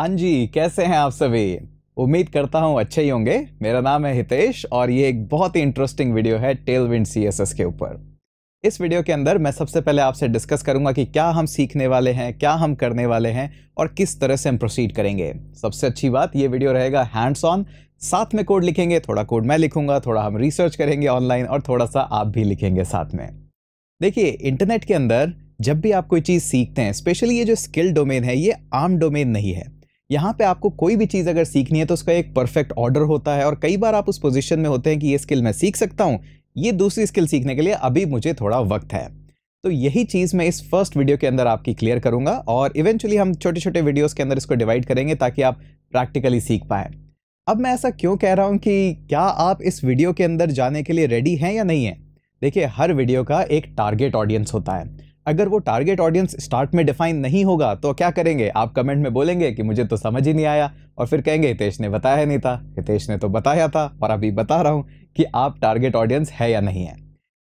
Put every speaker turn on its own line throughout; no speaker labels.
हाँ जी, कैसे हैं आप सभी? उम्मीद करता हूँ अच्छे ही होंगे। मेरा नाम है हितेश और ये एक बहुत ही इंटरेस्टिंग वीडियो है टेल विंड सी के ऊपर। इस वीडियो के अंदर मैं सबसे पहले आपसे डिस्कस करूँगा कि क्या हम सीखने वाले हैं, क्या हम करने वाले हैं और किस तरह से हम प्रोसीड करेंगे। सबसे अच्छी बात, ये वीडियो रहेगा हैंड्स ऑन साथ में कोड लिखेंगे, थोड़ा कोड मैं लिखूँगा, थोड़ा हम रिसर्च करेंगे ऑनलाइन और थोड़ा सा आप भी लिखेंगे साथ में। देखिए इंटरनेट के अंदर जब भी आप कोई चीज़ सीखते हैं स्पेशली ये जो स्किल डोमेन है, ये आम डोमेन नहीं है। यहाँ पे आपको कोई भी चीज़ अगर सीखनी है तो उसका एक परफेक्ट ऑर्डर होता है और कई बार आप उस पोजीशन में होते हैं कि ये स्किल मैं सीख सकता हूँ, ये दूसरी स्किल सीखने के लिए अभी मुझे थोड़ा वक्त है। तो यही चीज़ मैं इस फ़र्स्ट वीडियो के अंदर आपकी क्लियर करूँगा और इवेंचुअली हम छोटे छोटे वीडियोज़ के अंदर इसको डिवाइड करेंगे ताकि आप प्रैक्टिकली सीख पाए। अब मैं ऐसा क्यों कह रहा हूँ कि क्या आप इस वीडियो के अंदर जाने के लिए रेडी हैं या नहीं है? देखिए, हर वीडियो का एक टारगेट ऑडियंस होता है। अगर वो टारगेट ऑडियंस स्टार्ट में डिफाइन नहीं होगा तो क्या करेंगे? आप कमेंट में बोलेंगे कि मुझे तो समझ ही नहीं आया, और फिर कहेंगे, हितेश ने बताया नहीं था। हितेश ने तो बताया था, और अभी बता रहा हूँ कि आप टारगेट ऑडियंस है या नहीं है।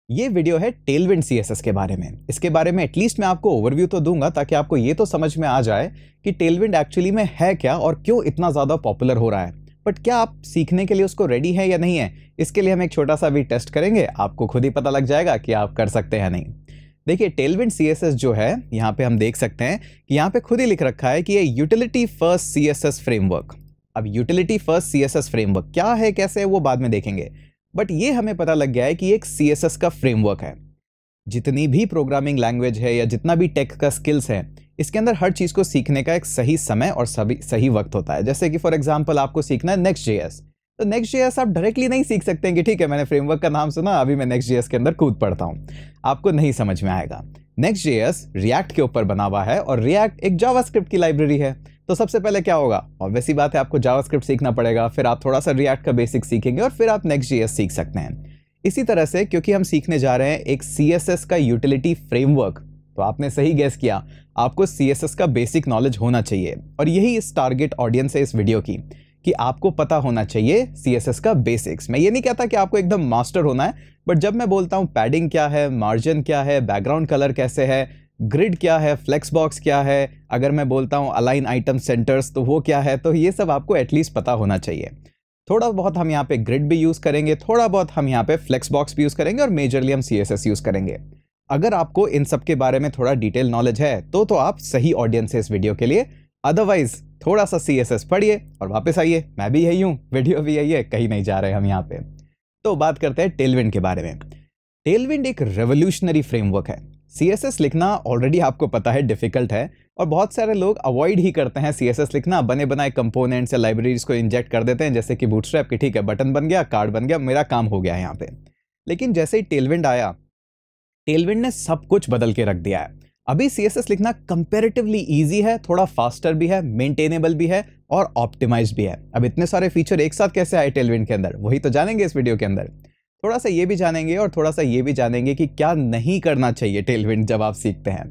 ये वीडियो है टेलविंड सीएसएस के बारे में। इसके बारे में एटलीस्ट मैं आपको ओवरव्यू तो दूँगा, ताकि आपको ये तो समझ में आ जाए कि टेलविंड एक्चुअली में है क्या, और क्यों इतना ज़्यादा पॉपुलर हो रहा है। बट क्या आप सीखने के लिए उसको रेडी है या नहीं है? इसके लिए हम एक छोटा सा भी टेस्ट करेंगे। आपको खुद ही पता लग जाएगा कि आप कर सकते हैं नहीं। देखिए टेलविंड सी जो है, यहाँ पे हम देख सकते हैं कि यहाँ पे खुद ही लिख रखा है कि ये यूटिलिटी फ़र्स्ट सीएसएस फ्रेमवर्क अब यूटिलिटी फ़र्स्ट सीएसएस फ्रेमवर्क क्या है, कैसे है, वो बाद में देखेंगे। बट ये हमें पता लग गया है कि एक सीएसएस का फ्रेमवर्क है। जितनी भी प्रोग्रामिंग लैंग्वेज है या जितना भी टेक का स्किल्स है, इसके अंदर हर चीज़ को सीखने का एक सही समय और सभी, सही वक्त होता है। जैसे कि फॉर एग्ज़ाम्पल आपको सीखना है नेक्स्ट जे तो नेक्स्ट जेएस आप डायरेक्टली नहीं सीख सकते हैं कि, ठीक है, मैंने फ्रेमवर्क का नाम सुना, अभी मैं नेक्स्ट जे के अंदर कूद पड़ता हूँ। आपको नहीं समझ में आएगा। नेक्स्ट जे रिएक्ट के ऊपर बना हुआ है और रिएक्ट एक जावास्क्रिप्ट की लाइब्रेरी है। तो सबसे पहले क्या होगा? ऑब्वियसली बात है, आपको जावास्क्रिप्ट सीखना पड़ेगा, फिर आप थोड़ा सा रिएक्ट का बेसिक सीखेंगे और फिर आप नेक्स्ट जे सीख सकते हैं। इसी तरह से क्योंकि हम सीखने जा रहे हैं एक सीएसएस का यूटिलिटी फ्रेमवर्क तो आपने सही गैस किया, आपको सीएसएस का बेसिक नॉलेज होना चाहिए। और यही इस टारगेट ऑडियंस है इस वीडियो की, कि आपको पता होना चाहिए सीएसएस का बेसिक्स मैं ये नहीं कहता कि आपको एकदम मास्टर होना है बट जब मैं बोलता हूँ पैडिंग क्या है मार्जिन क्या है बैकग्राउंड कलर कैसे है ग्रिड क्या है फ्लेक्स बॉक्स क्या है, अगर मैं बोलता हूँ अलाइन आइटम सेंटर्स तो वो क्या है तो ये सब आपको एटलीस्ट पता होना चाहिए। थोड़ा बहुत हम यहाँ पे ग्रिड भी यूज़ करेंगे, थोड़ा बहुत हम यहाँ पे फ्लेक्स बॉक्स भी यूज़ करेंगे और मेजरली हम सीएसएस यूज़ करेंगे। अगर आपको इन सब के बारे में थोड़ा डिटेल नॉलेज है तो तो आप सही ऑडियंस है इस वीडियो के लिए। अदरवाइज़ थोड़ा सा सी एस एस पढ़िए और वापस आइए। मैं भी यही हूँ वीडियो भी यही है, कहीं नहीं जा रहे हम यहाँ पे। तो बात करते हैं टेलविंड के बारे में। टेलविंड एक रेवोल्यूशनरी फ्रेमवर्क है। सी एस एस लिखना ऑलरेडी आपको पता है डिफ़िकल्ट है और बहुत सारे लोग अवॉइड ही करते हैं सी एस एस लिखना। बने बनाए कंपोनेंट्स या लाइब्रेरीज को इंजेक्ट कर देते हैं, जैसे कि बूटस्ट्रैप की ठीक है बटन बन गया कार्ड बन गया, मेरा काम हो गया है यहाँ पे। लेकिन जैसे ही टेलविंड आया टेलविंड ने सब कुछ बदल के रख दिया है। अभी सीएसएस लिखना कंपेरेटिवली ईजी है, थोड़ा फास्टर भी है मेंटेनेबल भी है और ऑप्टिमाइज भी है। अब इतने सारे फीचर एक साथ कैसे आए टेलविंड के अंदर? वही तो जानेंगे इस वीडियो के अंदर। थोड़ा सा ये भी जानेंगे और थोड़ा सा ये भी जानेंगे कि क्या नहीं करना चाहिए टेलविंड जब आप सीखते हैं।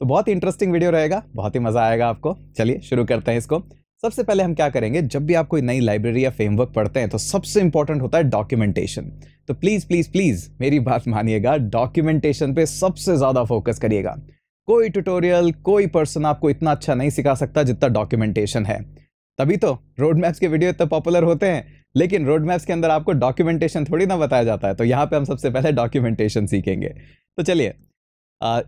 तो बहुत ही इंटरेस्टिंग वीडियो रहेगा, बहुत ही मज़ा आएगा आपको। चलिए शुरू करते हैं इसको। सबसे पहले हम क्या करेंगे, जब भी आप कोई नई लाइब्रेरी या फ्रेमवर्क पढ़ते हैं तो सबसे इंपॉर्टेंट होता है डॉक्यूमेंटेशन तो प्लीज़ प्लीज़ प्लीज़ मेरी बात मानिएगा डॉक्यूमेंटेशन पे सबसे ज़्यादा फोकस करिएगा। कोई ट्यूटोरियल कोई पर्सन आपको इतना अच्छा नहीं सिखा सकता जितना डॉक्यूमेंटेशन है। तभी तो रोड मैप्स के वीडियो इतने पॉपुलर होते हैं, लेकिन रोड मैप्स के अंदर आपको डॉक्यूमेंटेशन थोड़ी ना बताया जाता है तो यहाँ पे हम सबसे पहले डॉक्यूमेंटेशन सीखेंगे। तो चलिए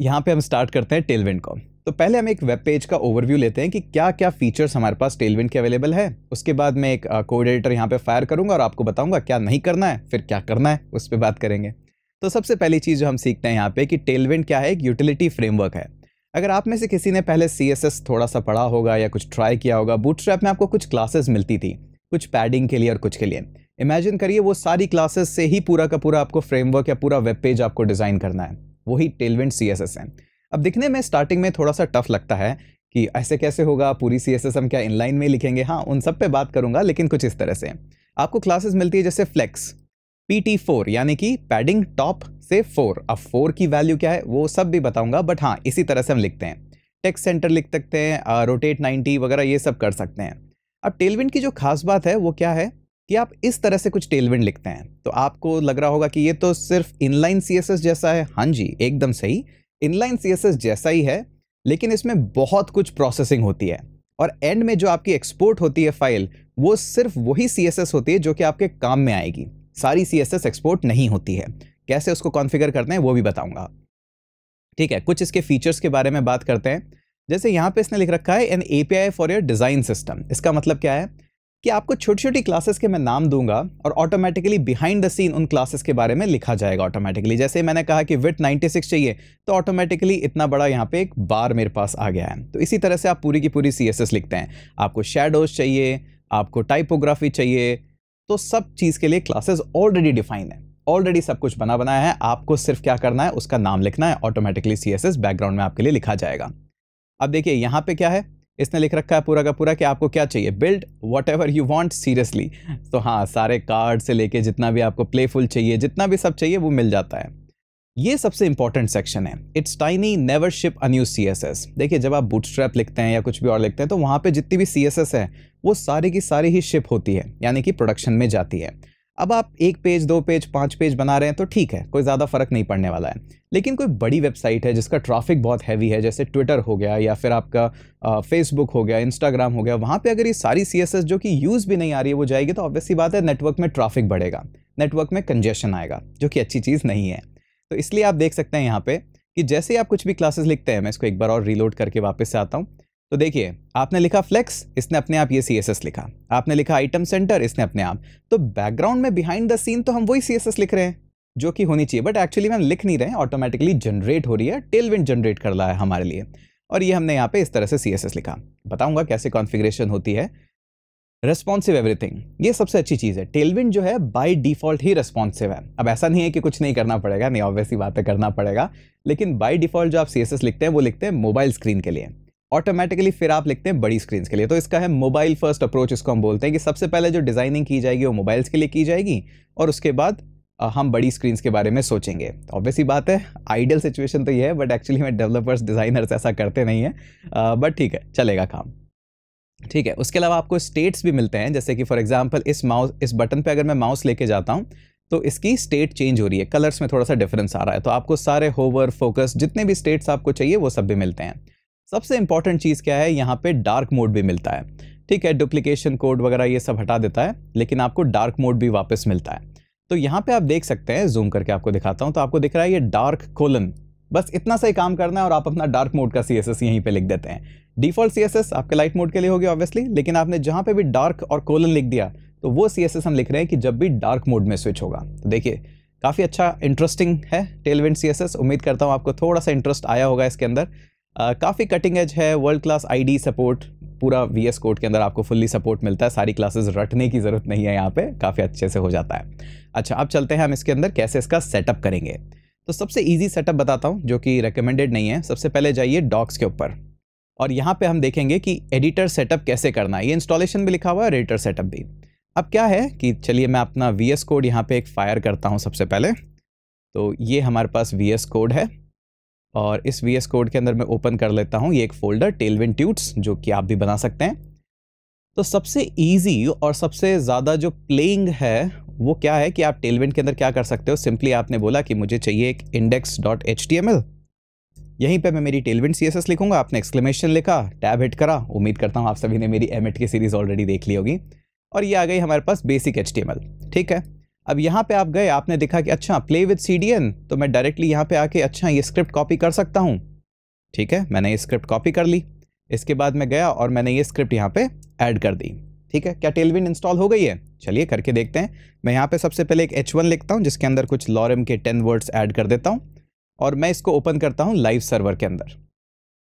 यहाँ पे हम स्टार्ट करते हैं टेलविंड को। तो पहले हम एक वेब पेज का ओवरव्यू लेते हैं कि क्या क्या फीचर्स हमारे पास टेलविंड के अवेलेबल है। उसके बाद मैं एक कोड एडिटर यहाँ पे फायर करूँगा और आपको बताऊँगा क्या नहीं करना है, फिर क्या करना है, उस पर बात करेंगे। तो सबसे पहली चीज़ जो हम सीखते हैं यहाँ पे कि टेलविंड क्या है? एक यूटिलिटी फ्रेमवर्क है। अगर आप में से किसी ने पहले सीएसएस थोड़ा सा पढ़ा होगा या कुछ ट्राई किया होगा बूटस्ट्रैप में आपको कुछ क्लासेस मिलती थी, कुछ पैडिंग के लिए और कुछ के लिए। इमेजिन करिए वो सारी क्लासेस से ही पूरा का पूरा आपको फ्रेमवर्क या पूरा वेब पेज आपको डिज़ाइन करना है। वही टेलविंड सी है। अब दिखने में स्टार्टिंग में थोड़ा सा टफ लगता है कि ऐसे कैसे होगा, पूरी सी एस एस हम क्या इनलाइन में लिखेंगे? हाँ उन सब पे बात करूँगा, लेकिन कुछ इस तरह से। आपको क्लासेस मिलती है जैसे फ्लेक्स पी फोर यानी कि पैडिंग टॉप से फोर अब फोर की वैल्यू क्या है? वो सब भी बताऊँगा बट हाँ इसी तरह से हम लिखते हैं। टेक्स सेंटर लिख सकते हैं रोटेट नाइनटी वगैरह ये सब कर सकते हैं। अब टेलविंड की जो खास बात है, वो क्या है? कि आप इस तरह से कुछ टेलविंड लिखते हैं। तो आपको लग रहा होगा कि ये तो सिर्फ़ इनलाइन सीएसएस जैसा है। हाँ जी, एकदम सही। इनलाइन सीएसएस जैसा ही है, लेकिन इसमें बहुत कुछ प्रोसेसिंग होती है। और एंड में जो आपकी एक्सपोर्ट होती है फ़ाइल वो सिर्फ़ वही सीएसएस होती है जो कि आपके काम में आएगी। सारी सीएसएस एक्सपोर्ट नहीं होती है। कैसे उसको कॉन्फ़िगर करते हैं, वो भी बताऊँगा। ठीक है, कुछ इसके फीचर्स के बारे में बात करते हैं। जैसे यहाँ पे इसने लिख रखा है an API for your design system इसका मतलब क्या है कि आपको छोटी छोटी क्लासेस के मैं नाम दूँगा और ऑटोमेटिकली बिहाइंड द सीन उन क्लासेस के बारे में लिखा जाएगा ऑटोमेटिकली जैसे मैंने कहा कि विथ 96 चाहिए तो ऑटोमेटिकली इतना बड़ा यहाँ पे एक बार मेरे पास आ गया है। तो इसी तरह से आप पूरी की पूरी सीएसएस लिखते हैं। आपको शेडोज चाहिए, आपको टाइपोग्राफी चाहिए तो सब चीज़ के लिए क्लासेस ऑलरेडी डिफाइन है। ऑलरेडी सब कुछ बना बनाया है। आपको सिर्फ़ क्या करना है, उसका नाम लिखना है। ऑटोमेटिकली सीएसएस बैकग्राउंड में आपके लिए लिखा जाएगा। अब देखिए, यहाँ पे क्या है? इसने लिख रखा है पूरा का पूरा कि आपको क्या चाहिए? Build whatever you want seriously तो हाँ सारे कार्ड से लेके जितना भी आपको प्लेफुल चाहिए, जितना भी सब चाहिए, वो मिल जाता है। ये सबसे इंपॉर्टेंट सेक्शन है। It's tiny never ship a C S S देखिए, जब आप बूटस्ट्रैप लिखते हैं या कुछ भी और लिखते हैं तो वहाँ पे जितनी भी सी एस एस है, वो सारी की सारी ही शिप होती है, यानी कि प्रोडक्शन में जाती है। अब आप एक पेज दो पेज पाँच पेज बना रहे हैं तो ठीक है, कोई ज़्यादा फ़र्क नहीं पड़ने वाला है। लेकिन कोई बड़ी वेबसाइट है, जिसका ट्रैफ़िक बहुत हैवी है, जैसे ट्विटर हो गया, या फिर आपका फेसबुक हो गया इंस्टाग्राम हो गया, वहाँ पे अगर ये सारी सीएसएस जो कि यूज़ भी नहीं आ रही है, वो जाएगी तो ऑब्वियसली बात है नेटवर्क में ट्रैफ़िक बढ़ेगा। नेटवर्क में कंजेशन आएगा, जो कि अच्छी चीज़ नहीं है। तो इसलिए आप देख सकते हैं यहाँ पे कि जैसे ही आप कुछ भी क्लासेस लिखते हैं, मैं इसको एक बार और रीलोड करके वापस से आता हूँ। तो देखिए, आपने लिखा फ्लेक्स इसने अपने आप ये सीएसएस लिखा। आपने लिखा आइटम सेंटर इसने अपने आप। तो बैकग्राउंड में बिहाइंड द सीन तो हम वही सीएसएस लिख रहे हैं, जो कि होनी चाहिए। बट एक्चुअली हम लिख नहीं रहे हैं ऑटोमेटिकली जनरेट हो रही है टेलविंड जनरेट कर रहा है हमारे लिए। और ये हमने यहाँ पे इस तरह से सीएसएस लिखा। बताऊँगा कैसे कॉन्फ़िगरेशन होती है। रेस्पॉन्सिव एवरीथिंग ये सबसे अच्छी चीज़ है। टेलविंड जो है बाय डिफ़ॉल्ट ही रेस्पॉन्सिव है। अब ऐसा नहीं है कि कुछ नहीं करना पड़ेगा, नहीं ऑब्वियसली बातें करना पड़ेगा, लेकिन बाय डिफ़ॉल्ट जो आप सीएसएस लिखते हैं, वो लिखते हैं मोबाइल स्क्रीन के लिए। ऑटोमेटिकली फिर आप लिखते हैं बड़ी स्क्रीन के लिए। तो इसका है मोबाइल फ़र्स्ट अप्रोच इसको हम बोलते हैं कि सबसे पहले जो डिज़ाइनिंग की जाएगी, वो मोबाइल्स के लिए की जाएगी, और उसके बाद हम बड़ी स्क्रीन के बारे में सोचेंगे। ऑब्वियसली बात है आइडियल सिचुएशन तो ये है बट एक्चुअली में डेवलपर्स डिज़ाइनर्स ऐसा करते नहीं है। बट ठीक है, चलेगा काम। ठीक है, उसके अलावा आपको स्टेट्स भी मिलते हैं, जैसे कि फॉर एग्जांपल इस माउस इस बटन पे अगर मैं माउस लेके जाता हूँ तो इसकी स्टेट चेंज हो रही है कलर्स में थोड़ा सा डिफरेंस आ रहा है तो आपको सारे होवर फोकस जितने भी स्टेट्स आपको चाहिए वो सब भी मिलते हैं। सबसे इंपॉर्टेंट चीज़ क्या है, यहाँ पे डार्क मोड भी मिलता है, ठीक है डुप्लीकेशन कोड वगैरह ये सब हटा देता है, लेकिन आपको डार्क मोड भी वापस मिलता है। तो यहाँ पे आप देख सकते हैं जूम करके आपको दिखाता हूँ तो आपको दिख रहा है ये डार्क कोलन बस इतना सा ही काम करना है और आप अपना डार्क मोड का सी यहीं पे लिख देते हैं। डिफ़ॉल्ट सीएसएस आपके लाइट मोड के लिए होगी ऑब्वियसली लेकिन आपने जहाँ पे भी डार्क और कोलन लिख दिया तो वो सीएसएस हम लिख रहे हैं कि जब भी डार्क मोड में स्विच होगा। तो देखिए, काफ़ी अच्छा इंटरेस्टिंग है टेलविंड सी उम्मीद करता हूँ आपको थोड़ा सा इंटरेस्ट आया होगा इसके अंदर। काफ़ी कटिंग एज है वर्ल्ड क्लास आईडी सपोर्ट पूरा वी एस कोड के अंदर आपको फुल्ली सपोर्ट मिलता है, सारी क्लासेस रटने की ज़रूरत नहीं है यहाँ पे, काफ़ी अच्छे से हो जाता है। अच्छा अब चलते हैं हम इसके अंदर, कैसे इसका सेटअप करेंगे। तो सबसे ईजी सेटअप बताता हूँ, जो कि रिकमेंडेड नहीं है। सबसे पहले जाइए डॉक्स के ऊपर। और यहाँ पे हम देखेंगे कि एडिटर सेटअप कैसे करना है। ये इंस्टॉलेशन भी लिखा हुआ है और एडिटर सेटअप भी। अब क्या है कि चलिए मैं अपना वी एस कोड यहाँ पे एक फायर करता हूँ सबसे पहले। तो ये हमारे पास वी एस कोड है और इस वी एस कोड के अंदर मैं ओपन कर लेता हूँ। ये एक फोल्डर टेलविन ट्यूट्स जो कि आप भी बना सकते हैं। तो सबसे ईजी और सबसे ज़्यादा जो प्लेइंग है, वो क्या है कि आप टेलविन के अंदर क्या कर सकते हो? सिंपली आपने बोला कि मुझे चाहिए एक index dot H T M L यहीं पर मैं मेरी टेलविन सी एस लिखूँगा, आपने एक्सक्लेमेशन लिखा टैब हिट करा। उम्मीद करता हूँ आप सभी ने मेरी एम की सीरीज़ ऑलरेडी देख ली होगी। और ये आ गई हमारे पास बेसिक एच ठीक है? अब यहाँ पे आप गए, आपने देखा कि अच्छा प्ले विद सी तो मैं डायरेक्टली यहाँ पे आके अच्छा ये स्क्रिप्ट कॉपी कर सकता हूँ। ठीक है, मैंने ये स्क्रिप्ट कॉपी कर ली। इसके बाद मैं गया और मैंने ये स्क्रिप्ट यहाँ पे ऐड कर दी। ठीक है, क्या टेलविन इंस्टॉल हो गई है? चलिए करके देखते हैं। मैं यहाँ पे सबसे पहले एक एच लिखता हूँ, जिसके अंदर कुछ लॉरम के टेन वर्ड्स ऐड कर देता हूँ। और मैं इसको ओपन करता हूँ लाइव सर्वर के अंदर।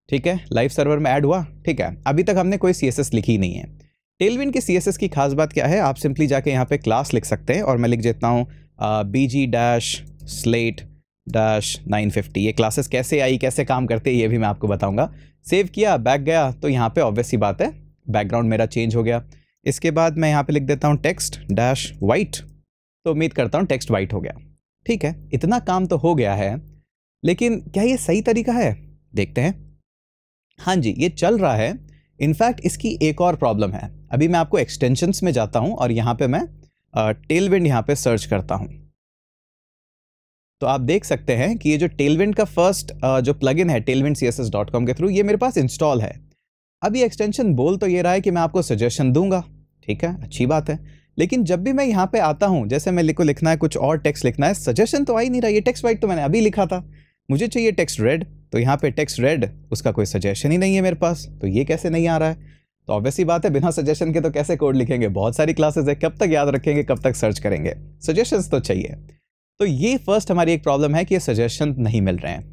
ठीक है? लाइव सर्वर में ऐड हुआ? ठीक है। अभी तक हमने कोई सीएसएस लिखी नहीं है। टेलविन की सी की खास बात क्या है? आप सिंपली जाके यहाँ पे क्लास लिख सकते हैं और मैं लिख देता हूँ B G dash slate dash nine fifty ये क्लासेस कैसे आई, कैसे काम करते हैं, ये भी मैं आपको बताऊँगा। सेव किया बैक गया तो यहाँ पे ऑब्वियस ही बात है। बैकग्राउंड मेरा चेंज हो गया। इसके बाद मैं यहाँ पे लिख देता हूँ टेक्स्ट डैश वाइट तो उम्मीद करता हूँ टेक्स्ट वाइट हो गया। ठीक है? इतना काम तो हो गया है। लेकिन क्या ये सही तरीका है? देखते हैं। हाँ जी, ये चल रहा है। इनफैक्ट इसकी एक और प्रॉब्लम है। अभी मैं आपको एक्सटेंशंस में जाता हूँ और यहाँ पे मैं टेलविंड यहाँ पे सर्च करता हूँ। तो आप देख सकते हैं कि ये जो टेलविंड का फ़र्स्ट जो प्लगइन है टेलविंड सी के थ्रू ये मेरे पास इंस्टॉल है। अब ये एक्सटेंशन बोल तो ये रहा है कि मैं आपको सजेशन दूँगा। ठीक है? अच्छी बात है। लेकिन जब भी मैं यहाँ पे आता हूँ, जैसे मैं लिखो लिखना है, कुछ और टेक्स्ट लिखना है सजेशन तो आ ही नहीं रहा। ये टेक्स्ट वाइट तो मैंने अभी लिखा था। मुझे चाहिए टेक्स्ट रेड तो यहाँ पे टेक्स्ट रेड उसका कोई सजेशन ही नहीं है मेरे पास तो ये कैसे नहीं आ रहा है? तो ऑब्वियसली बात है, बिना सजेशन के तो कैसे कोड लिखेंगे? बहुत सारी क्लासेस है, कब तक याद रखेंगे, कब तक सर्च करेंगे? सजेशंस तो चाहिए। तो ये फ़र्स्ट हमारी एक प्रॉब्लम है कि ये सजेशन नहीं मिल रहे हैं।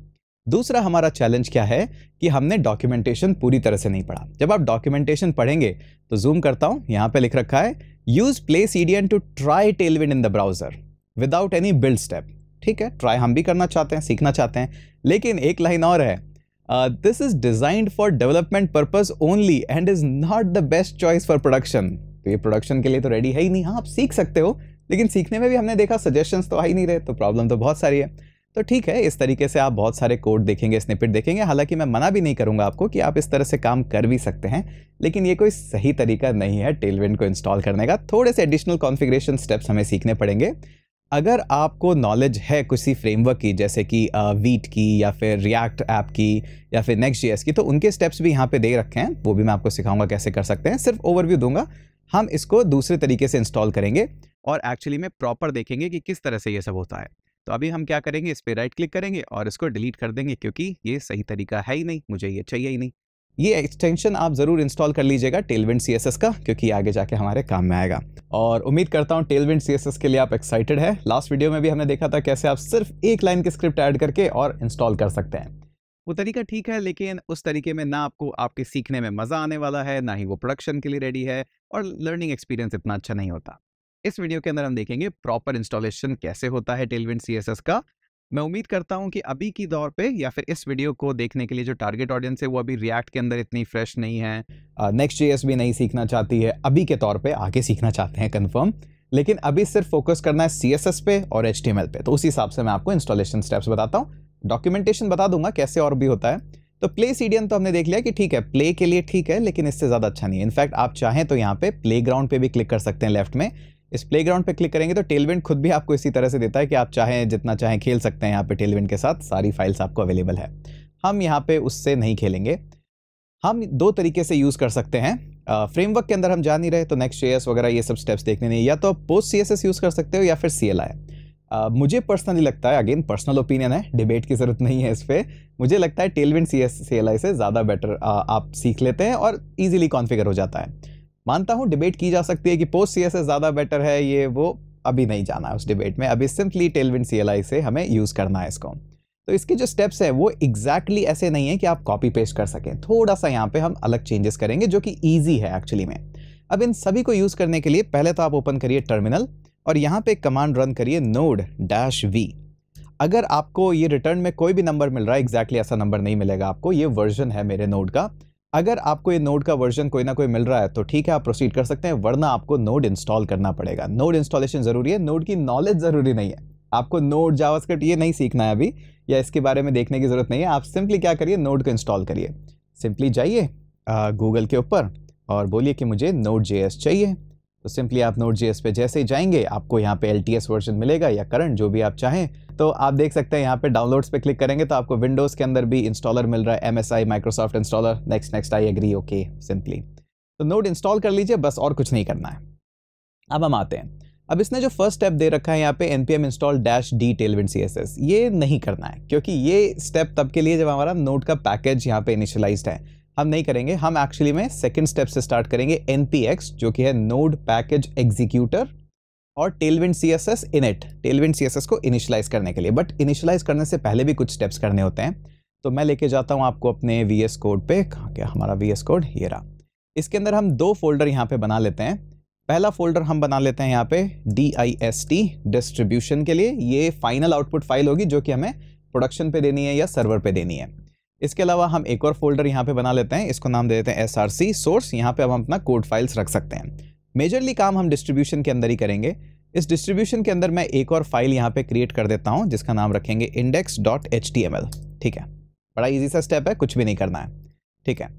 दूसरा हमारा चैलेंज क्या है कि हमने डॉक्यूमेंटेशन पूरी तरह से नहीं पढ़ा। जब आप डॉक्यूमेंटेशन पढ़ेंगे तो जूम करता हूँ, यहाँ पे लिख रखा है use play CDN to try Tailwind in the browser without any build step ठीक है ट्राई हम भी करना चाहते हैं, सीखना चाहते हैं, लेकिन एक लाइन और है this is designed for development purpose only and is not the best choice for production तो ये प्रोडक्शन के लिए तो रेडी है ही नहीं। हाँ आप सीख सकते हो, लेकिन सीखने में भी हमने देखा सजेशंस तो आ ही नहीं रहे तो प्रॉब्लम तो बहुत सारी है। तो ठीक है, इस तरीके से आप बहुत सारे कोड देखेंगे स्निपेट देखेंगे। हालाँकि मैं मना भी नहीं करूँगा आपको कि आप इस तरह से काम कर भी सकते हैं, लेकिन ये कोई सही तरीका नहीं है टेलविंड को इंस्टॉल करने का। थोड़े से एडिशनल कॉन्फ़िगरेशन स्टेप्स हमें सीखने पड़ेंगे। अगर आपको नॉलेज है किसी फ्रेमवर्क की, जैसे कि वीट की या फिर रिएक्ट ऐप की या फिर नेक्स्ट जी की तो उनके स्टेप्स भी यहाँ पे दे रखे हैं। वो भी मैं आपको सिखाऊँगा कैसे कर सकते हैं। सिर्फ़ ओवरव्यू दूँगा। हम इसको दूसरे तरीके से इंस्टॉल करेंगे और एक्चुअली में प्रॉपर देखेंगे कि किस तरह से ये सब होता है। तो अभी हम क्या करेंगे, इस पर राइट क्लिक करेंगे और इसको डिलीट कर देंगे, क्योंकि ये सही तरीका है ही नहीं, मुझे ये चाहिए ही नहीं। ये एक्सटेंशन आप ज़रूर इंस्टॉल कर लीजिएगा टेलविंड सी का, क्योंकि आगे जाके हमारे काम में आएगा। और उम्मीद करता हूँ टेलविंड सी के लिए आप एक्साइटेड है। लास्ट वीडियो में भी हमने देखा था कैसे आप सिर्फ़ एक लाइन की स्क्रिप्ट ऐड करके और इंस्टॉल कर सकते हैं। वो तरीका ठीक है, लेकिन उस तरीके में ना आपको आपके सीखने में मज़ा आने वाला है, ना ही वो प्रोडक्शन के लिए रेडी है और लर्निंग एक्सपीरियंस इतना अच्छा नहीं होता। इस वीडियो के अंदर हम देखेंगे प्रॉपर इंस्टॉलेशन कैसे होता है टेलविंड सी का मैं उम्मीद करता हूँ कि अभी की दौर पे या फिर इस वीडियो को देखने के लिए जो टारगेट ऑडियंस है वो अभी रिएक्ट के अंदर इतनी फ्रेश नहीं है। नेक्स्ट जेएस भी नहीं सीखना चाहती है। अभी के तौर पे आगे सीखना चाहते हैं कन्फर्म लेकिन अभी सिर्फ़ फोकस करना है सीएसएस पे और एच पे। तो उस हिसाब से मैं आपको इंस्टॉलेशन स्टेप्स बताता हूँ। डॉक्यूमेंटेशन बता दूँगा कैसे और भी होता है। तो प्ले सीडियन तो हमने देख लिया कि ठीक है प्ले के लिए ठीक है, लेकिन इससे ज़्यादा अच्छा नहीं है। इनफैक्ट आप चाहें तो यहाँ पे प्ले ग्राउंड पे भी क्लिक कर सकते हैं लेफ़्ट में। इस प्ले ग्राउंड पर क्लिक करेंगे तो टेलविंड खुद भी आपको इसी तरह से देता है कि आप चाहें जितना चाहें खेल सकते हैं यहाँ पे टेलविंड के साथ। सारी फाइल्स आपको अवेलेबल है। हम यहाँ पे उससे नहीं खेलेंगे। हम दो तरीके से यूज़ कर सकते हैं। फ्रेमवर्क के अंदर हम जा नहीं रहे तो नेक्स्ट सी वगैरह ये सब स्टेप्स देखने नहीं। या तो आप पोस्ट सीएसएस यूज़ कर सकते हो या फिर सी Uh, मुझे पर्सनली लगता है अगेन पर्सनल ओपिनियन है डिबेट की ज़रूरत नहीं है इस पर मुझे लगता है Tailwind C S C L I से ज़्यादा बेटर आप सीख लेते हैं और इजीली कॉन्फ़िगर हो जाता है। मानता हूँ डिबेट की जा सकती है कि पोस्ट सी ज़्यादा बेटर है, ये वो अभी नहीं जाना है उस डिबेट में। अभी सिंपली टेलविन सीएलआई से हमें यूज़ करना है इसको। तो इसके जो स्टेप्स है, वो एग्जैक्टली exactly ऐसे नहीं है कि आप कॉपी पेस्ट कर सकें। थोड़ा सा यहाँ पे हम अलग चेंजेस करेंगे, जो कि ईजी है एक्चुअली में। अब इन सभी को यूज़ करने के लिए पहले तो आप ओपन करिए टर्मिनल और यहाँ पे कमांड रन करिए नोड डैश वी अगर आपको ये रिटर्न में कोई भी नंबर मिल रहा है एग्जैक्टली exactly ऐसा नंबर नहीं मिलेगा आपको, ये वर्जन है मेरे नोड का। अगर आपको ये नोड का वर्जन कोई ना कोई मिल रहा है तो ठीक है, आप प्रोसीड कर सकते हैं, वरना आपको नोड इंस्टॉल करना पड़ेगा। नोड इंस्टॉलेशन ज़रूरी है नोड की नॉलेज ज़रूरी नहीं है। आपको नोड जावास्क्रिप्ट ये नहीं सीखना है अभी, या इसके बारे में देखने की ज़रूरत नहीं है, आप सिंपली क्या करिए नोड को इंस्टॉल करिए। सिंपली जाइए गूगल के ऊपर और बोलिए कि मुझे नोड जे चाहिए। तो सिंपली आप नोट जी पे जैसे ही जाएँगे, आपको यहाँ पे एलटीएस वर्जन मिलेगा या करंट जो भी आप चाहें। तो आप देख सकते हैं यहाँ पे डाउनलोड्स पे क्लिक करेंगे तो आपको विंडोज़ के अंदर भी इंस्टॉलर मिल रहा है M S I Microsoft installer next next I agree okay simply तो नोट इंस्टॉल कर लीजिए, बस और कुछ नहीं करना है। अब हम आते हैं। अब इसने जो फ़र्स्ट स्टेप दे रखा है यहाँ पे npm install dash D Tailwind C S S ये नहीं करना है, क्योंकि ये स्टेप तब के लिए जब हमारा नोट का पैकेज यहाँ पे इनिशियलाइज्ड है। हम नहीं करेंगे, हम एक्चुअली में सेकेंड स्टेप से स्टार्ट करेंगे npx जो कि है नोड पैकेज एग्जीक्यूटर और Tailwind C S S init Tailwind C S S को इनिशियलाइज करने के लिए। बट इनिशियलाइज करने से पहले भी कुछ स्टेप्स करने होते हैं। तो मैं लेके जाता हूँ आपको अपने वी एस कोड पे। कहाँ गया हमारा वी एस कोड ये रहा। इसके अंदर हम दो फोल्डर यहाँ पे बना लेते हैं। पहला फोल्डर हम बना लेते हैं यहाँ पे D I S T distribution के लिए। ये फाइनल आउटपुट फ़ाइल होगी, जो कि हमें प्रोडक्शन पे देनी है या सर्वर पे देनी है। इसके अलावा हम एक और फोल्डर यहाँ पे बना लेते हैं, इसको नाम दे देते हैं एस आर सी सोर्स यहाँ पे हम अपना कोड फाइल्स रख सकते हैं। मेजरली काम हम डिस्ट्रीब्यूशन के अंदर ही करेंगे। इस डिस्ट्रीब्यूशन के अंदर मैं एक और फ़ाइल यहाँ पे क्रिएट कर देता हूँ, जिसका नाम रखेंगे index dot H T M L ठीक है? बड़ा ईजी सा स्टेप है, कुछ भी नहीं करना है। ठीक है?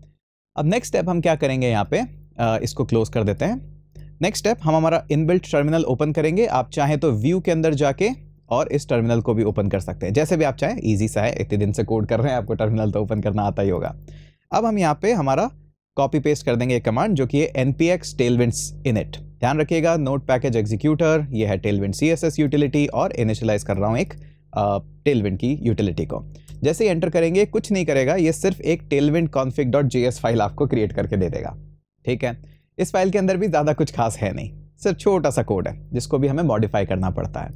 अब नेक्स्ट स्टेप हम क्या करेंगे यहाँ पे? इसको क्लोज कर देते हैं। नेक्स्ट स्टेप हम हमारा इनबिल्ट टर्मिनल ओपन करेंगे। आप चाहें तो व्यू के अंदर जाके और इस टर्मिनल को भी ओपन कर सकते हैं। जैसे भी आप चाहें ईजी सा है। इतने दिन से कोड कर रहे हैं, आपको टर्मिनल तो ओपन करना आता ही होगा। अब हम यहाँ पे हमारा कॉपी पेस्ट कर देंगे एक कमांड जो कि है N P X Tailwinds init ध्यान रखिएगा नोट पैकेज एग्जीक्यूटर ये है Tailwind C S S utility और इनिशलाइज कर रहा हूँ एक टेलविंड की यूटिलिटी को। जैसे एंटर करेंगे, कुछ नहीं करेगा, ये सिर्फ़ एक Tailwind config dot J S file आपको क्रिएट करके दे देगा। ठीक है? इस फ़ाइल के अंदर भी ज़्यादा कुछ खास है नहीं। सिर्फ़ छोटा सा कोड है, जिसको भी हमें मॉडिफाई करना पड़ता है।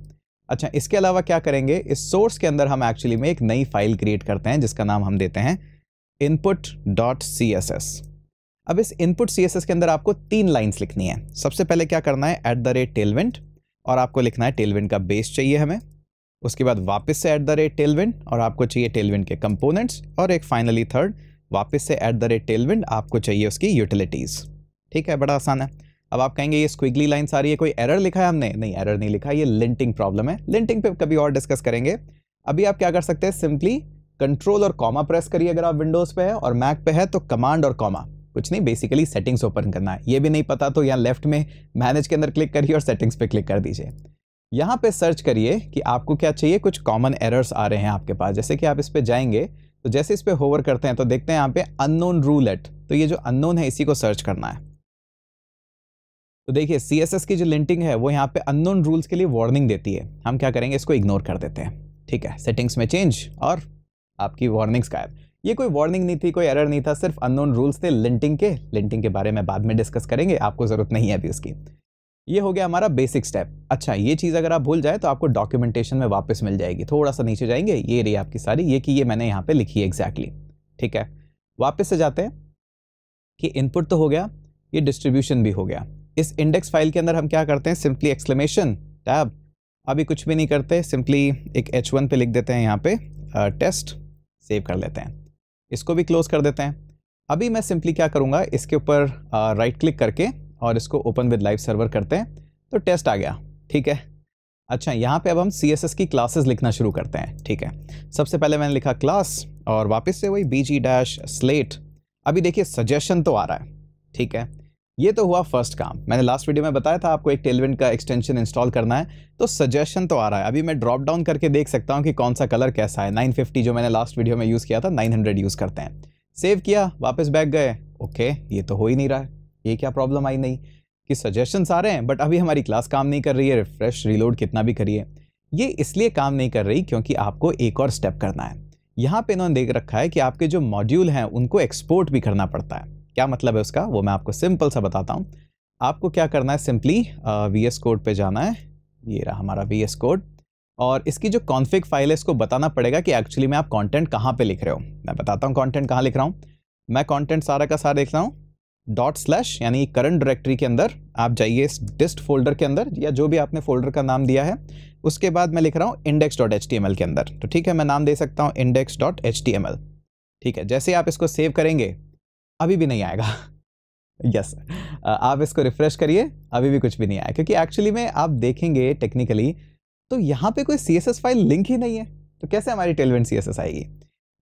अच्छा इसके अलावा क्या करेंगे? इस सोर्स के अंदर हम एक्चुअली में एक नई फ़ाइल क्रिएट करते हैं, जिसका नाम हम देते हैं input dot C S S अब इस इनपुट सी एस एस के अंदर आपको तीन लाइन्स लिखनी है। सबसे पहले क्या करना है? एट द रेट टेलविंड और आपको लिखना है टेलविंड का बेस चाहिए हमें। उसके बाद वापस से एट द रेट टेलविंड और आपको चाहिए टेलविंड के कंपोनेंट्स और एक फाइनली थर्ड वापस से एट द रेट टेलविंड आपको चाहिए उसकी यूटिलिटीज़ ठीक है, बड़ा आसान है। अब आप कहेंगे, ये स्क्विगली लाइन्स आ रही है, कोई एरर लिखा है हमने? नहीं एरर नहीं लिखा, ये लिंटिंग प्रॉब्लम है। लिंटिंग पे कभी और डिस्कस करेंगे। अभी आप क्या कर सकते हैं? सिंपली कंट्रोल और कॉमा प्रेस करिए अगर आप विंडोज़ पे है और मैक पे है तो कमांड और कॉमा कुछ नहीं बेसिकली सेटिंग्स ओपन करना है। ये भी नहीं पता तो यहाँ लेफ़्ट में मैनेज के अंदर क्लिक करिए और सेटिंग्स पे क्लिक कर दीजिए। यहाँ पे सर्च करिए कि आपको क्या चाहिए? कुछ कॉमन एरर्स आ रहे हैं आपके पास। जैसे कि आप इस पर जाएँगे तो जैसे इस पर होवर करते हैं तो देखते हैं यहाँ पे अननोन रूल एट तो ये जो अननोन है, इसी को सर्च करना है। तो देखिए सीएसएस की जो लिंटिंग है, वो यहाँ पे अननोन रूल्स के लिए वार्निंग देती है। हम क्या करेंगे, इसको इग्नोर कर देते हैं। ठीक है सेटिंग्स में चेंज और आपकी वार्निंग्स गायब। ये कोई वार्निंग नहीं थी, कोई एरर नहीं था, सिर्फ़ अननोन रूल्स थे लिंटिंग के। लिंटिंग के बारे में बाद में डिस्कस करेंगे, आपको ज़रूरत नहीं है अभी उसकी। ये हो गया हमारा बेसिक स्टेप अच्छा ये चीज़ अगर आप भूल जाए तो आपको डॉक्यूमेंटेशन में वापस मिल जाएगी। थोड़ा सा नीचे जाएँगे, ये रही आपकी सारी, ये कि ये मैंने यहाँ पे लिखी है एग्जैक्टली ठीक है, वापस से जाते हैं कि इनपुट तो हो गया, ये डिस्ट्रीब्यूशन भी हो गया। इस इंडेक्स फ़ाइल के अंदर हम क्या करते हैं? सिंपली एक्सक्लेमेशन टैब अभी कुछ भी नहीं करते सिंपली एक एच वन पे लिख देते हैं यहाँ पे टेस्ट सेव कर लेते हैं। इसको भी क्लोज कर देते हैं। अभी मैं सिंपली क्या करूँगा? इसके ऊपर राइट क्लिक करके और इसको ओपन विद लाइव सर्वर करते हैं। तो टेस्ट आ गया, ठीक है? अच्छा यहाँ पे अब हम सीएसएस की क्लासेस लिखना शुरू करते हैं, ठीक है? सबसे पहले मैंने लिखा क्लास और वापस से वही बी जी डैश स्लेट अभी देखिए सजेशन तो आ रहा है, ठीक है? ये तो हुआ फ़र्स्ट काम। मैंने लास्ट वीडियो में बताया था आपको एक टेलविंड का एक्सटेंशन इंस्टॉल करना है तो सजेशन तो आ रहा है। अभी मैं ड्रॉप डाउन करके देख सकता हूँ कि कौन सा कलर कैसा है। 950 जो मैंने लास्ट वीडियो में यूज़ किया था 900 यूज़ करते हैं। सेव किया, वापस बैक गए। ओके ये तो हो ही नहीं रहा है। ये क्या प्रॉब्लम आई नहीं? कि सजेशंस आ रहे हैं बट अभी हमारी क्लास काम नहीं कर रही है। रिफ्रेश रिलोड कितना भी करिए। ये इसलिए काम नहीं कर रही क्योंकि आपको एक और स्टेप करना है। यहाँ पे इन्होंने देख रखा है कि आपके जो मॉड्यूल हैं, उनको एक्सपोर्ट भी करना पड़ता है। क्या मतलब है उसका, वो मैं आपको सिंपल सा बताता हूँ। आपको क्या करना है, सिंपली वी एस कोड पर जाना है। ये रहा हमारा वी एस कोड। और इसकी जो कॉन्फिक फ़ाइल है, इसको बताना पड़ेगा कि एक्चुअली मैं आप कंटेंट कहाँ पे लिख रहे हो। मैं बताता हूँ कंटेंट कहाँ लिख रहा हूँ। मैं कंटेंट सारा का सारा लिख रहा हूँ। डॉट स्लैश यानी करंट डायरेक्टरी के अंदर। आप जाइए इस डिस्ट फोल्डर के अंदर, या जो भी आपने फोल्डर का नाम दिया है, उसके बाद मैं लिख रहा हूँ index dot H T M L के अंदर। तो ठीक है, मैं नाम दे सकता हूँ index dot H T M L ठीक है, जैसे आप इसको सेव करेंगे अभी भी नहीं आएगा। Yes yes. आप इसको रिफ्रेश करिए, अभी भी कुछ भी नहीं आया। क्योंकि एक्चुअली में आप देखेंगे टेक्निकली तो यहाँ पे कोई सीएसएस फ़ाइल लिंक ही नहीं है। तो कैसे हमारी टेलविंड सी आएगी?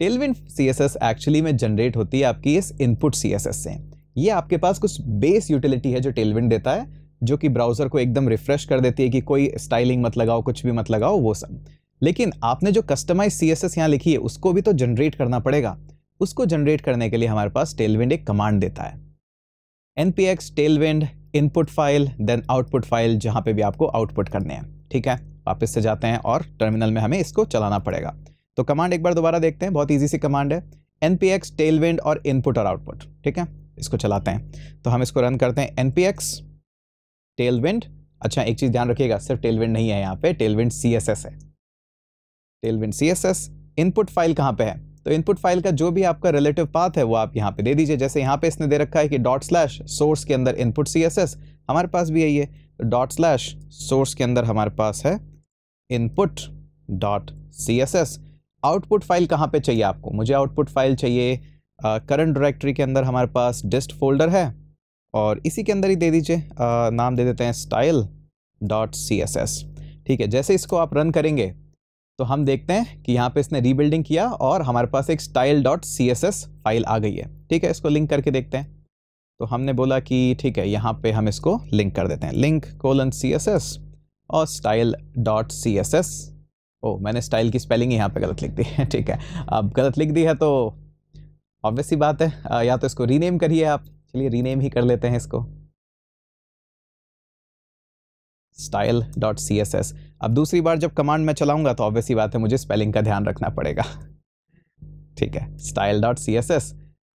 टेलविंड सी एक्चुअली में जनरेट होती है आपकी इस इनपुट सीएसएस से। ये आपके पास कुछ बेस यूटिलिटी है जो टेलविंड देता है, जो कि ब्राउज़र को एकदम रिफ्रेश कर देती है कि कोई स्टाइलिंग मत लगाओ, कुछ भी मत लगाओ, वो सब। लेकिन आपने जो कस्टमाइज सी एस यहाँ लिखी है, उसको भी तो जनरेट करना पड़ेगा। उसको जनरेट करने के लिए हमारे पास टेलविंड एक कमांड देता है। N P X Tailwind input file then output file जहाँ पे भी आपको आउटपुट करने हैं, ठीक है? वापस से जाते हैं और टर्मिनल में हमें इसको चलाना पड़ेगा। तो कमांड एक बार दोबारा देखते हैं, बहुत ईजी सी कमांड है। एन पी एक्स टेलविंड और इनपुट और आउटपुट ठीक है? इसको चलाते हैं। तो हम इसको रन करते हैं। एन पी एक्स टेलविंड अच्छा एक चीज़ ध्यान रखिएगा, सिर्फ़ टेलविंड नहीं है यहाँ पे टेलविंड सी एस एस है। Tailwind C S S input file कहाँ पे है? तो इनपुट फ़ाइल का जो भी आपका रिलेटिव पाथ है, वो आप यहाँ पे दे दीजिए। जैसे यहाँ पे इसने दे रखा है कि डॉट स्लैश सोर्स के अंदर इनपुट सी एस एस हमारे पास भी यही है। तो डॉट स्लैश सोर्स के अंदर हमारे पास है input dot C S S output file कहाँ पे चाहिए आपको? मुझे आउटपुट फ़ाइल चाहिए करंट डायरेक्टरी के अंदर हमारे पास डिस्ट फोल्डर है। और इसी के अंदर ही दे दीजिए नाम दे देते हैं style dot C S S ठीक है, जैसे इसको आप रन करेंगे तो हम देखते हैं कि यहाँ पे इसने रीबिल्डिंग किया और हमारे पास एक style dot C S S file आ गई है। ठीक है, इसको लिंक करके देखते हैं। तो हमने बोला कि ठीक है, यहाँ पे हम इसको लिंक कर देते हैं। Link colon C S S और style dot C S S ओ, मैंने स्टाइल की स्पेलिंग यहाँ पे गलत लिख दी है। ठीक है, अब गलत लिख दी है तो ऑब्वियसली बात है। या तो इसको रीनेम करिए आप। चलिए रीनेम ही कर लेते हैं इसको। Style dot C S S अब दूसरी बार जब कमांड में चलाऊँगा तो ऑब्वियसली बात है, मुझे स्पेलिंग का ध्यान रखना पड़ेगा। ठीक है style dot C S S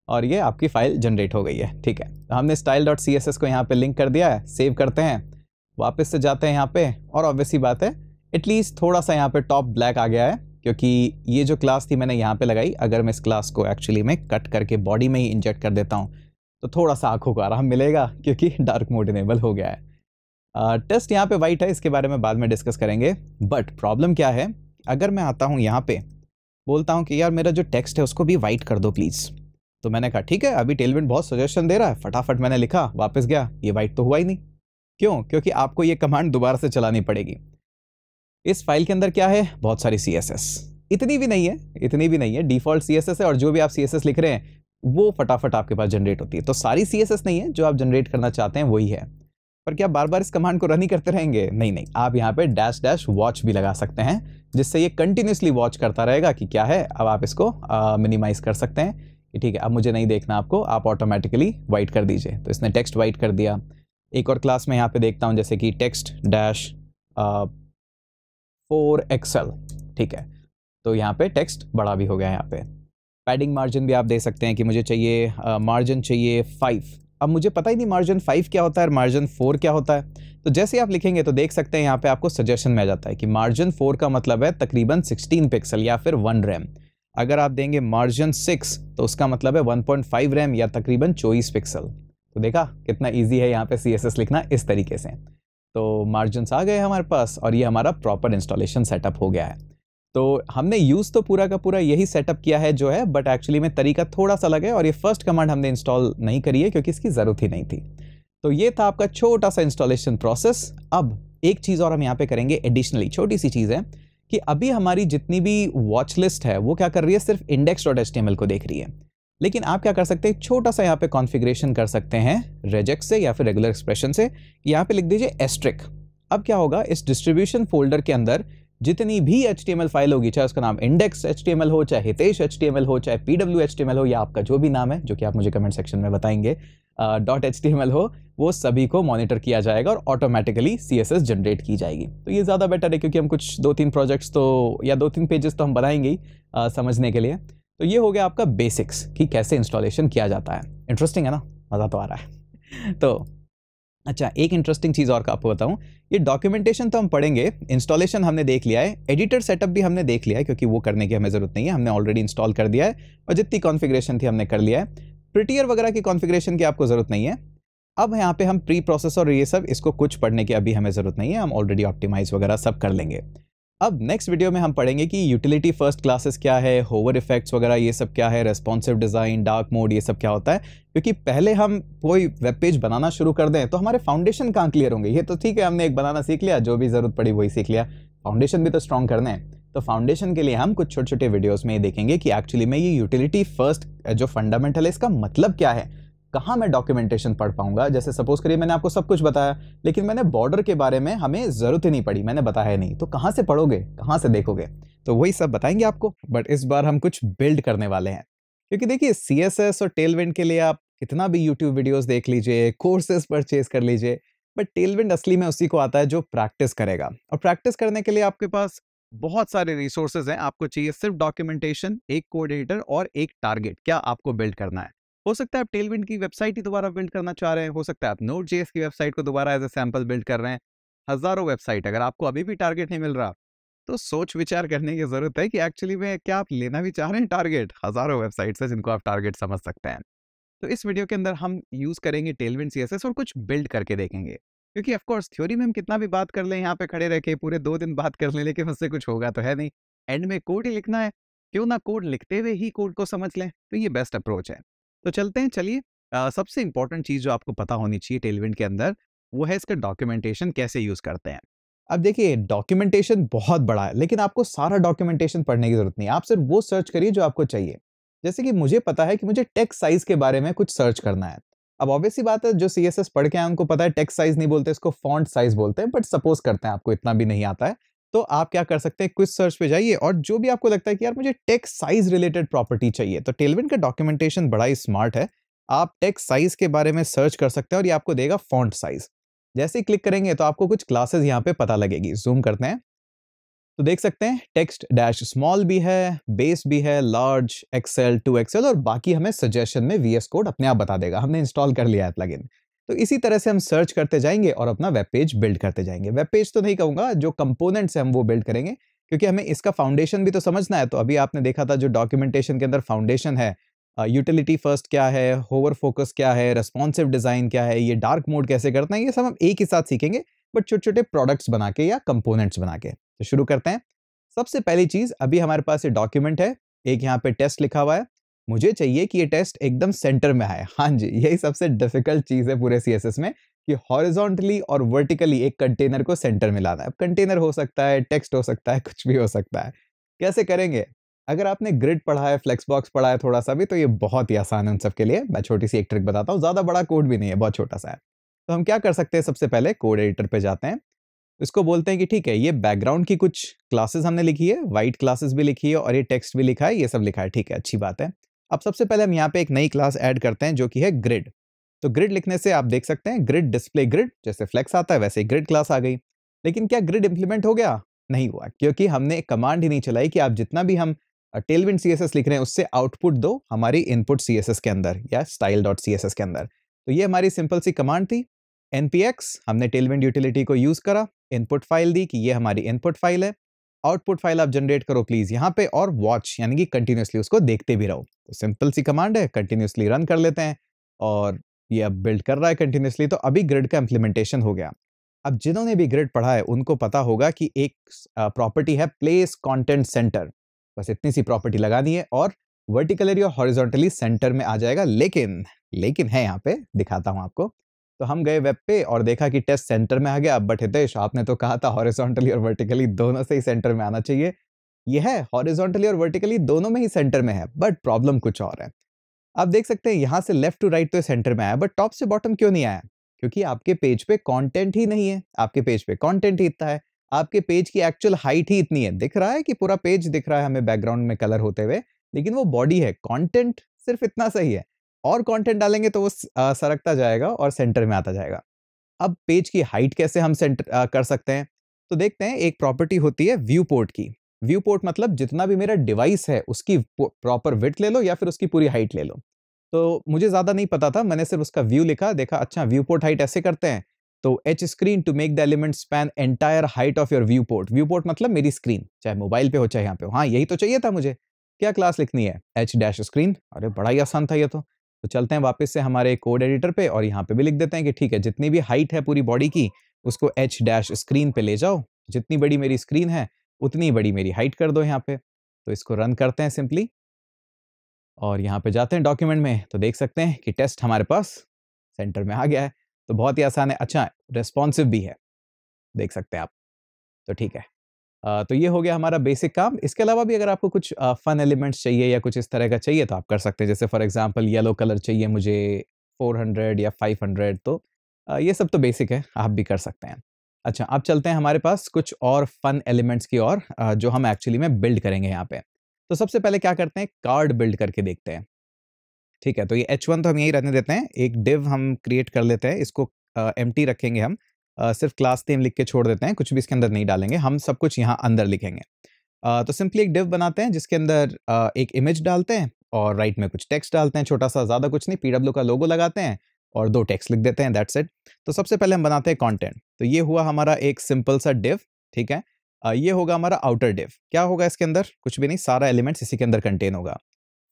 और ये आपकी फ़ाइल जनरेट हो गई है, ठीक है। तो हमने style dot C S S को यहाँ पे लिंक कर दिया है सेव करते हैं, वापस से जाते हैं यहाँ पे और ऑब्वियसली बात है एटलीस्ट थोड़ा सा यहाँ पे टॉप ब्लैक आ गया है, क्योंकि ये जो क्लास थी मैंने यहाँ पे लगाई, अगर मैं इस क्लास को एक्चुअली मैं कट करके बॉडी में ही इंजेक्ट कर देता हूँ तो थोड़ा सा आँखों को आराम मिलेगा, क्योंकि डार्क मोड इनेबल हो गया है। टेस्ट यहाँ पे वाइट है, इसके बारे में बाद में डिस्कस करेंगे। बट प्रॉब्लम क्या है? अगर मैं आता हूँ यहाँ पे, बोलता हूँ कि यार मेरा जो टेक्स्ट है उसको भी वाइट कर दो प्लीज़ तो मैंने कहा, ठीक है, अभी टेलविंड बहुत सजेशन दे रहा है, फटाफट मैंने लिखा, वापस गया, ये वाइट तो हुआ ही नहीं। क्यों? क्योंकि आपको ये कमांड दोबारा से चलानी पड़ेगी। इस फ़ाइल के अंदर क्या है? बहुत सारी सीएसएस इतनी भी नहीं है, इतनी भी नहीं है डिफ़ॉल्ट सीएसएस है और जो भी आप सीएसएस लिख रहे हैं, वो फटाफट आपके पास जनरेट होती है। तो सारी सीएसएस नहीं है, जो आप जनरेट करना चाहते हैं, वही है। पर क्या बार बार इस कमांड को रन ही करते रहेंगे? नहीं नहीं। आप यहाँ पे डैश डैश वॉच भी लगा सकते हैं, जिससे ये कंटिन्यूसली वॉच करता रहेगा कि क्या है, अब आप इसको मिनिमाइज कर सकते हैं कि ठीक है, अब मुझे नहीं देखना आपको, आप ऑटोमेटिकली वाइट कर दीजिए। तो इसने टेक्स्ट वाइट कर दिया। एक और क्लास में यहाँ पे देखता हूँ, जैसे कि टेक्स्ट डैश फोर एक्सएल ठीक है। तो यहाँ पे टेक्स्ट बड़ा भी हो गया है यहाँ पे। पैडिंग मार्जिन भी आप दे सकते हैं कि मुझे चाहिए मार्जिन चाहिए फाइव अब मुझे पता ही नहीं मार्जिन फाइव क्या होता है और मार्जिन फोर क्या होता है। तो जैसे आप लिखेंगे तो देख सकते हैं यहाँ पे आपको सजेशन में आ जाता है कि मार्जिन फोर का मतलब है तकरीबन सिक्सटीन पिक्सल या फिर वन रैम अगर आप देंगे मार्जिन सिक्स तो उसका मतलब है वन पॉइंट फाइव रैम या तकरीबन चौबीस पिक्सल तो देखा कितना ईजी है यहाँ पे सीएसएस लिखना इस तरीके से। तो मार्जिनस आ गए हमारे पास और ये हमारा प्रॉपर इंस्टॉलेशन सेटअप हो गया है। तो हमने यूज़ तो पूरा का पूरा यही सेटअप किया है जो है बट एक्चुअली में तरीका थोड़ा सा लगा है और ये फ़र्स्ट कमांड हमने इंस्टॉल नहीं करी है क्योंकि इसकी ज़रूरत ही नहीं थी। तो ये था आपका छोटा सा इंस्टॉलेशन प्रोसेस अब एक चीज़ और हम यहाँ पे करेंगे एडिशनली छोटी सी चीज़ है कि अभी हमारी जितनी भी वॉच लिस्ट है, वो क्या कर रही है, सिर्फ़ इंडेक्स डॉट एच को देख रही है। लेकिन आप क्या कर सकते हैं, छोटा सा यहाँ पे कॉन्फ़िगरेशन कर सकते हैं रेजेक्ट से या फिर रेगुलर एक्सप्रेशन से। यहाँ पे लिख दीजिए एस्ट्रिक अब क्या होगा, इस डिस्ट्रीब्यूशन फोल्डर के अंदर जितनी भी एचटीएमएल फ़ाइल होगी, चाहे उसका नाम इंडेक्स एचटीएमएल हो, चाहे हितेश एच हो, चाहे पी डब्ल्यू हो, या आपका जो भी नाम है, जो कि आप मुझे कमेंट सेक्शन में बताएँगे डॉट एच टी हो, वो सभी को मॉनिटर किया जाएगा और automatically C S S generate की जाएगी। तो ये ज़्यादा बेटर है क्योंकि हम कुछ दो तीन प्रोजेक्ट्स तो या दो तीन पेजेस तो हम बनाएँगे ही समझने के लिए। तो ये हो गया आपका बेसिक्स कि कैसे इंस्टॉलेशन किया जाता है। इंटरेस्टिंग है ना? मज़ा तो आ रहा है। तो अच्छा एक इंटरेस्टिंग चीज़ और का आपको बताऊँ। ये डॉक्यूमेंटेशन तो हम पढ़ेंगे इंस्टॉलेशन हमने देख लिया है एडिटर सेटअप भी हमने देख लिया है, क्योंकि वो करने की हमें ज़रूरत नहीं है, हमने ऑलरेडी इंस्टॉल कर दिया है और जितनी कॉन्फ़िगरेशन थी हमने कर लिया है। प्रिटियर वगैरह की कॉन्फ़िगरेशन की आपको ज़रूरत नहीं है। अब यहाँ पे हम प्री प्रोसेसर और ये सब, इसको कुछ पढ़ने की अभी हमें ज़रूरत नहीं है, हम ऑलरेडी ऑप्टिमाइज वगैरह सब कर लेंगे। अब नेक्स्ट वीडियो में हम पढ़ेंगे कि यूटिलिटी फ़र्स्ट क्लासेस क्या है होवर इफेक्ट्स वगैरह ये सब क्या है रेस्पॉन्सिव डिज़ाइन डार्क मोड ये सब क्या होता है? क्योंकि पहले हम कोई वेब पेज बनाना शुरू कर दें तो हमारे फाउंडेशन कहाँ क्लियर होंगे? ये तो ठीक है, हमने एक बनाना सीख लिया, जो भी ज़रूरत पड़ी वही सीख लिया। फाउंडेशन भी तो स्ट्रॉन्ग करना है। तो फाउंडेशन के लिए हम कुछ छोटे छोटे वीडियोज़ में ये देखेंगे कि एक्चुअली में ये यूटिलिटी फ़र्स्ट जो फंडामेंटल है, इसका मतलब क्या है? कहाँ मैं डॉक्यूमेंटेशन पढ़ पाऊँगा? जैसे सपोज़ करिए मैंने आपको सब कुछ बताया, लेकिन मैंने बॉर्डर के बारे में हमें ज़रूरत ही नहीं पड़ी, मैंने बताया नहीं। तो कहाँ से पढ़ोगे? कहाँ से देखोगे? तो वही सब बताएँगे आपको बट इस बार हम कुछ बिल्ड करने वाले हैं। क्योंकि देखिए सी और टेलविंड के लिए आप कितना भी यूट्यूब वीडियोज़ देख लीजिए कोर्सेज परचेज कर लीजिए बट टेलविंड असली में उसी को आता है जो प्रैक्टिस करेगा। और प्रैक्टिस करने के लिए आपके पास बहुत सारे रिसोर्सेज हैं, आपको चाहिए सिर्फ़ डॉक्यूमेंटेशन एक कोड एडिटर और एक टारगेट क्या आपको बिल्ड करना है। हो सकता है आप टेलविंड की वेबसाइट ही दोबारा बिल्ड करना चाह रहे हैं, हो सकता है आप नोट जेएस की वेबसाइट को दोबारा एज ए सैंपल बिल्ड कर रहे हैं, हज़ारों वेबसाइट, अगर आपको अभी भी टारगेट नहीं मिल रहा तो सोच विचार करने की ज़रूरत है कि एक्चुअली में क्या आप लेना भी चाह रहे हैं टारगेट हज़ारों वेबसाइट्स है जिनको आप टारगेट समझ सकते हैं। तो इस वीडियो के अंदर हम यूज़ करेंगे टेलविंड सी और कुछ बिल्ड करके देखेंगे, क्योंकि ऑफकोर्स थ्योरी में हम कितना भी बात कर लें, यहाँ पे खड़े रह के पूरे दो दिन बात कर लें, लेकिन उससे कुछ होगा तो है नहीं। एंड में कोड ही लिखना है, क्यों ना कोड लिखते हुए ही कोड को समझ लें तो ये बेस्ट अप्रोच है। तो चलते हैं, चलिए। सबसे इंपॉर्टेंट चीज़ जो आपको पता होनी चाहिए टेलविंड के अंदर, वो है इसका डॉक्यूमेंटेशन कैसे यूज़ करते हैं। अब देखिए, डॉक्यूमेंटेशन बहुत बड़ा है, लेकिन आपको सारा डॉक्यूमेंटेशन पढ़ने की ज़रूरत नहीं आप सिर्फ़ वो सर्च करिए जो आपको चाहिए। जैसे कि मुझे पता है कि मुझे टेक्स्ट साइज़ के बारे में कुछ सर्च करना है। अब ऑब्वियसली बात है, जो सीएसएस पढ़ के आए उनको पता है टेक्स्ट साइज़ नहीं बोलते, इसको फॉन्ट साइज़ बोलते हैं, बट सपोज़ करते हैं, आपको इतना भी नहीं आता है। तो आप क्या कर सकते हैं क्विज सर्च पे जाइए और जो भी आपको लगता है कि यार मुझे टेक्स्ट साइज़ रिलेटेड प्रॉपर्टी चाहिए तो टेलविन का डॉक्यूमेंटेशन बड़ा ही स्मार्ट है। आप टेक्स्ट साइज़ के बारे में सर्च कर सकते हैं और ये आपको देगा फॉन्ट साइज़ जैसे ही क्लिक करेंगे तो आपको कुछ क्लासेस यहाँ पे पता लगेगी। जूम करते हैं। तो देख सकते हैं टेक्स्ट डैश स्मॉल भी है बेस भी है लार्ज एक्सेल टू एक्सेल और बाकी हमें सजेशन में वीएस कोड अपने आप बता देगा। हमने इंस्टॉल कर लिया है प्लगइन तो इसी तरह से हम सर्च करते जाएँगे और अपना वेब पेज बिल्ड करते जाएँगे। वेब पेज तो नहीं कहूँगा, जो कंपोनेंट्स है हम वो बिल्ड करेंगे, क्योंकि हमें इसका फाउंडेशन भी तो समझना है। तो अभी आपने देखा था जो डॉक्यूमेंटेशन के अंदर फाउंडेशन है यूटिलिटी फ़र्स्ट क्या है होवर फोकस क्या है रेस्पॉन्सिव डिज़ाइन क्या है, ये डार्क मोड कैसे करते हैं, ये सब हम एक ही साथ सीखेंगे बट छोटे छोटे प्रोडक्ट्स बना के या कंपोनेंट्स बना के। तो शुरू करते हैं। सबसे पहली चीज़, अभी हमारे पास ये डॉक्यूमेंट है, एक यहाँ पे टेस्ट लिखा हुआ है। मुझे चाहिए कि ये टेस्ट एकदम सेंटर में आए। हाँ जी, यही सबसे डिफ़िकल्ट चीज़ है पूरे सीएसएस में कि हॉरिजॉन्टली और वर्टिकली एक कंटेनर को सेंटर में लाना है। अब कंटेनर हो सकता है टेक्स्ट हो सकता है, कुछ भी हो सकता है। कैसे करेंगे? अगर आपने ग्रिड पढ़ा है फ्लेक्स बॉक्स पढ़ा है थोड़ा सा भी तो ये बहुत ही आसान है उन सबके लिए। मैं छोटी सी एक ट्रिक बताता हूँ। ज़्यादा बड़ा कोड भी नहीं है, बहुत छोटा सा है। तो हम क्या कर सकते हैं सबसे पहले? कोड एडिटर पे जाते हैं। इसको बोलते हैं कि ठीक है, ये बैकग्राउंड की कुछ क्लासेस हमने लिखी है वाइट क्लासेस भी लिखी है और ये टेक्स्ट भी लिखा है, ये सब लिखा है। ठीक है, अच्छी बात है। अब सबसे पहले हम यहाँ पे एक नई क्लास ऐड करते हैं, जो कि है ग्रिड। तो ग्रिड लिखने से आप देख सकते हैं, ग्रिड डिस्प्ले ग्रिड, जैसे फ्लेक्स आता है, वैसे ग्रिड क्लास आ गई। लेकिन क्या ग्रिड इंप्लीमेंट हो गया? नहीं हुआ, क्योंकि हमने एक कमांड ही नहीं चलाई कि आप जितना भी हम टेलविंड सी लिख रहे हैं, उससे आउटपुट दो हमारी इनपुट सीएसएस के अंदर, या स्टाइल डॉट सीएसएस के अंदर। तो ये हमारी सिंपल सी कमांड थी। एनपीएक्स हमने टेलविंड यूटिलिटी को यूज़ करा इनपुट फ़ाइल दी कि ये हमारी इनपुट फ़ाइल है। आउटपुट फ़ाइल आप जनरेट करो प्लीज़ यहाँ पे और वॉच यानी कि कंटिन्यूसली उसको देखते भी रहो। तो सिंपल सी कमांड है कंटिन्यूसली रन कर लेते हैं और ये अब बिल्ड कर रहा है कंटिन्यूसली तो अभी ग्रिड का इम्प्लीमेंटेशन हो गया। अब जिन्होंने भी ग्रिड पढ़ा है, उनको पता होगा कि एक प्रॉपर्टी है प्लेस कॉन्टेंट सेंटर बस इतनी सी प्रॉपर्टी लगानी है और वर्टिकलरी और हॉरिजॉन्टली सेंटर में आ जाएगा, लेकिन लेकिन है यहाँ पे, दिखाता हूँ आपको। तो हम गए वेब पे और देखा कि टेस्ट सेंटर में आ गया। बट हितेश, आपने तो कहा था हॉरिजॉन्टली और वर्टिकली दोनों से ही सेंटर में आना चाहिए। यह है हॉरिजॉन्टली और वर्टिकली दोनों में ही सेंटर में है बट प्रॉब्लम कुछ और है। आप देख सकते हैं, यहाँ से लेफ़्ट टू राइट तो सेंटर में आया बट टॉप से बॉटम क्यों नहीं आया? क्योंकि आपके पेज पे कंटेंट ही नहीं है। आपके पेज पे कंटेंट ही इतना है। आपके पेज की एक्चुअल हाइट ही इतनी है। दिख रहा है कि पूरा पेज दिख रहा है हमें बैकग्राउंड में कलर होते हुए, लेकिन वो बॉडी है। कंटेंट सिर्फ़ इतना सही है। और कंटेंट डालेंगे तो वो सरकता जाएगा और सेंटर में आता जाएगा। अब पेज की हाइट कैसे हम सेंटर कर सकते हैं? तो देखते हैं, एक प्रॉपर्टी होती है व्यू पोर्ट की। व्यू पोर्ट मतलब जितना भी मेरा डिवाइस है, उसकी प्रॉपर विथ ले लो या फिर उसकी पूरी हाइट ले लो। तो मुझे ज़्यादा नहीं पता था, मैंने सिर्फ़ उसका व्यू लिखा, देखा अच्छा व्यू पोर्ट हाइट ऐसे करते हैं। तो H screen to make the element span entire height of your viewport viewport मतलब मेरी स्क्रीन चाहे मोबाइल पे हो, चाहे यहाँ पे हो। हाँ यही तो चाहिए था मुझे। क्या क्लास लिखनी है? एच डैश स्क्रीन अरे, बड़ा ही आसान था ये तो। तो चलते हैं वापस से हमारे कोड एडिटर पे और यहाँ पे भी लिख देते हैं कि ठीक है, जितनी भी हाइट है पूरी बॉडी की, उसको एच डैश स्क्रीन पे ले जाओ। जितनी बड़ी मेरी स्क्रीन है, उतनी बड़ी मेरी हाइट कर दो यहाँ पे। तो इसको रन करते हैं सिंपली और यहाँ पे जाते हैं डॉक्यूमेंट में तो देख सकते हैं कि टेस्ट हमारे पास सेंटर में आ गया है। तो बहुत ही आसान है अच्छा रेस्पॉन्सिव भी है। देख सकते हैं आप। तो ठीक है। तो ये हो गया हमारा बेसिक काम। इसके अलावा भी अगर आपको कुछ फन एलिमेंट्स चाहिए या कुछ इस तरह का चाहिए तो आप कर सकते हैं। जैसे फॉर एग्जांपल येलो कलर चाहिए मुझे 400 या 500 तो ये सब तो बेसिक है, आप भी कर सकते हैं। अच्छा अब चलते हैं हमारे पास कुछ और फन एलिमेंट्स की और जो हम एक्चुअली में बिल्ड करेंगे यहाँ पे। तो सबसे पहले क्या करते हैं? कार्ड बिल्ड करके देखते हैं। ठीक है तो ये एच वन तो हम यही रहने देते हैं। एक डिव हम क्रिएट कर लेते हैं, इसको एम टी रखेंगे हम। सिर्फ़ क्लास नेम लिख के छोड़ देते हैं, कुछ भी इसके अंदर नहीं डालेंगे, हम सब कुछ यहाँ अंदर लिखेंगे। तो सिंपली एक डिव बनाते हैं, जिसके अंदर एक इमेज डालते हैं और राइट में कुछ टेक्स्ट डालते हैं छोटा सा ज़्यादा कुछ नहीं पीडब्ल्यू का लोगो लगाते हैं और दो टेक्स्ट लिख देते हैं दैट्स इट तो सबसे पहले हम बनाते हैं कंटेंट तो ये हुआ हमारा एक सिंपल सा डिव ठीक है? ये होगा हमारा आउटर डिव क्या होगा इसके अंदर? कुछ भी नहीं, सारा एलिमेंट्स इसी के अंदर कंटेन होगा।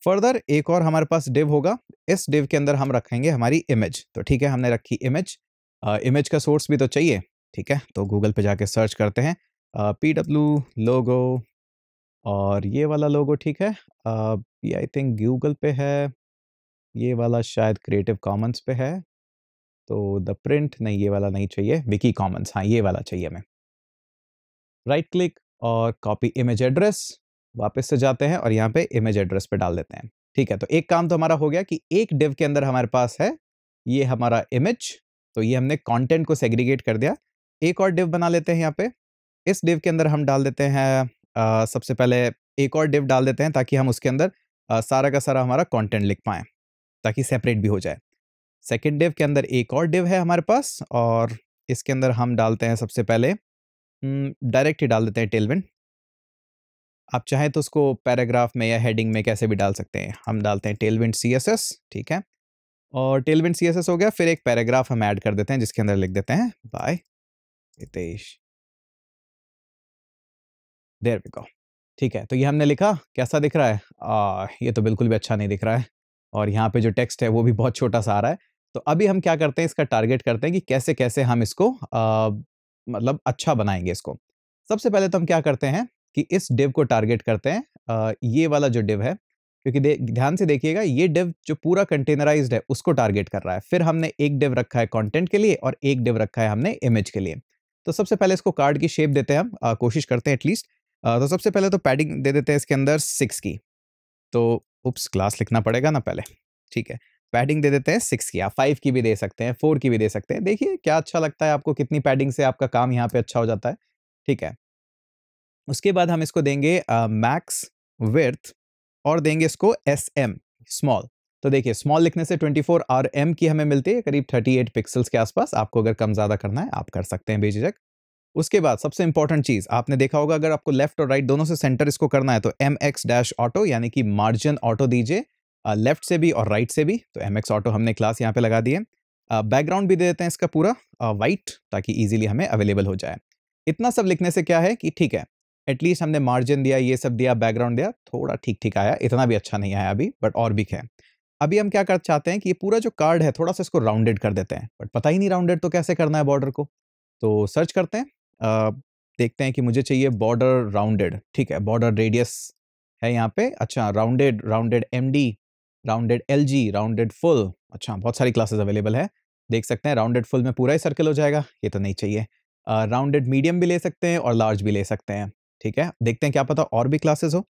फर्दर एक और हमारे पास डिव होगा। इस डिव के अंदर हम रखेंगे हमारी इमेज तो ठीक है, हमने रखी इमेज इमेज का सोर्स भी तो चाहिए, ठीक है? तो गूगल पे जाके सर्च करते हैं। पी डब्ल्यू लोगो और ये वाला लोगो ठीक है। ये आई थिंक गूगल पे है, ये वाला शायद क्रिएटिव कॉमन्स पे है। तो द प्रिंट नहीं, ये वाला नहीं चाहिए विकी कॉमन्स हाँ ये वाला चाहिए हमें। राइट क्लिक और कॉपी इमेज एड्रेस वापस से जाते हैं और यहाँ पे इमेज एड्रेस पे डाल देते हैं, ठीक है? तो एक काम तो हमारा हो गया कि एक डिव के अंदर हमारे पास है, ये हमारा इमेज तो ये हमने कंटेंट को सेग्रीगेट कर दिया। एक और डिव बना लेते हैं यहाँ पे। इस डिव के अंदर हम डाल देते हैं आ, सबसे पहले एक और डिव डाल देते हैं ताकि हम उसके अंदर आ, सारा का सारा हमारा कंटेंट लिख पाएँ ताकि सेपरेट भी हो जाए। सेकेंड डिव के अंदर एक और डिव है हमारे पास और इसके अंदर हम डालते हैं सबसे पहले डायरेक्ट ही डाल देते हैं टेलविन आप चाहें तो उसको पैराग्राफ में या हेडिंग में कैसे भी डाल सकते हैं। हम डालते हैं टेलविंड सी ठीक है? और टेलविंड सी हो गया फिर एक पैराग्राफ हम ऐड कर देते हैं जिसके अंदर लिख देते हैं बाय हितेश देर गो ठीक है तो ये हमने लिखा कैसा दिख रहा है? आ, ये तो बिल्कुल भी अच्छा नहीं दिख रहा है और यहाँ पे जो टेक्स्ट है वो भी बहुत छोटा सा आ रहा है। तो अभी हम क्या करते हैं इसका टारगेट करते हैं कि कैसे कैसे हम इसको आ, मतलब अच्छा बनाएँगे इसको। सबसे पहले तो हम क्या करते हैं कि इस डिव को टारगेट करते हैं आ, ये वाला जो डिव है क्योंकि ध्यान से देखिएगा, ये डिव जो पूरा कंटेनराइज्ड है, उसको टारगेट कर रहा है। फिर हमने एक डिव रखा है कंटेंट के लिए और एक डिव रखा है हमने इमेज के लिए। तो सबसे पहले इसको कार्ड की शेप देते हैं हम कोशिश करते हैं एटलीस्ट तो सबसे पहले तो पैडिंग दे देते हैं इसके अंदर सिक्स की। तो उप्स क्लास लिखना पड़ेगा ना पहले। ठीक है पैडिंग दे देते हैं सिक्स की। आप फाइव की भी दे सकते हैं फोर की भी दे सकते हैं। देखिए, क्या अच्छा लगता है आपको, कितनी पैडिंग से आपका काम यहाँ पे अच्छा हो जाता है। ठीक है, उसके बाद हम इसको देंगे मैक्स विर्थ और देंगे इसको एस एम स्मॉल तो देखिए स्मॉल लिखने से 24 आर एम की हमें मिलती है, करीब 38 पिक्सल्स के आसपास। आपको अगर कम ज़्यादा करना है, आप कर सकते हैं बेझिझक। उसके बाद सबसे इंपॉर्टेंट चीज़, आपने देखा होगा, अगर आपको लेफ़्ट और राइट दोनों से सेंटर इसको करना है तो एम एक्स डैश ऑटो यानी कि मार्जिन ऑटो दीजिए लेफ़्ट से भी और राइट से भी। तो एम एक्स ऑटो हमने क्लास यहाँ पे लगा दिए बैकग्राउंड भी दे देते हैं इसका पूरा वाइट ताकि ईजिली हमें अवेलेबल हो जाए। इतना सब लिखने से क्या है कि ठीक है एटलीस्ट हमने मार्जिन दिया ये सब दिया बैकग्राउंड दिया थोड़ा ठीक ठीक आया इतना भी अच्छा नहीं आया अभी बट और भी है अभी हम क्या कर चाहते हैं कि ये पूरा जो कार्ड है थोड़ा सा इसको राउंडेड कर देते हैं बट पता ही नहीं राउंडेड तो कैसे करना है बॉर्डर को। तो सर्च करते हैं आ, देखते हैं कि मुझे चाहिए बॉर्डर राउंडेड ठीक है बॉर्डर रेडियस है यहाँ पे अच्छा rounded rounded MD rounded LG rounded full अच्छा बहुत सारी क्लासेस अवेलेबल है देख सकते हैं राउंडेड फुल में पूरा ही सर्कल हो जाएगा ये तो नहीं चाहिए। राउंडेड मीडियम भी ले सकते हैं और लार्ज भी ले सकते हैं। ठीक है? देखते हैं क्या पता और भी क्लासेस हो।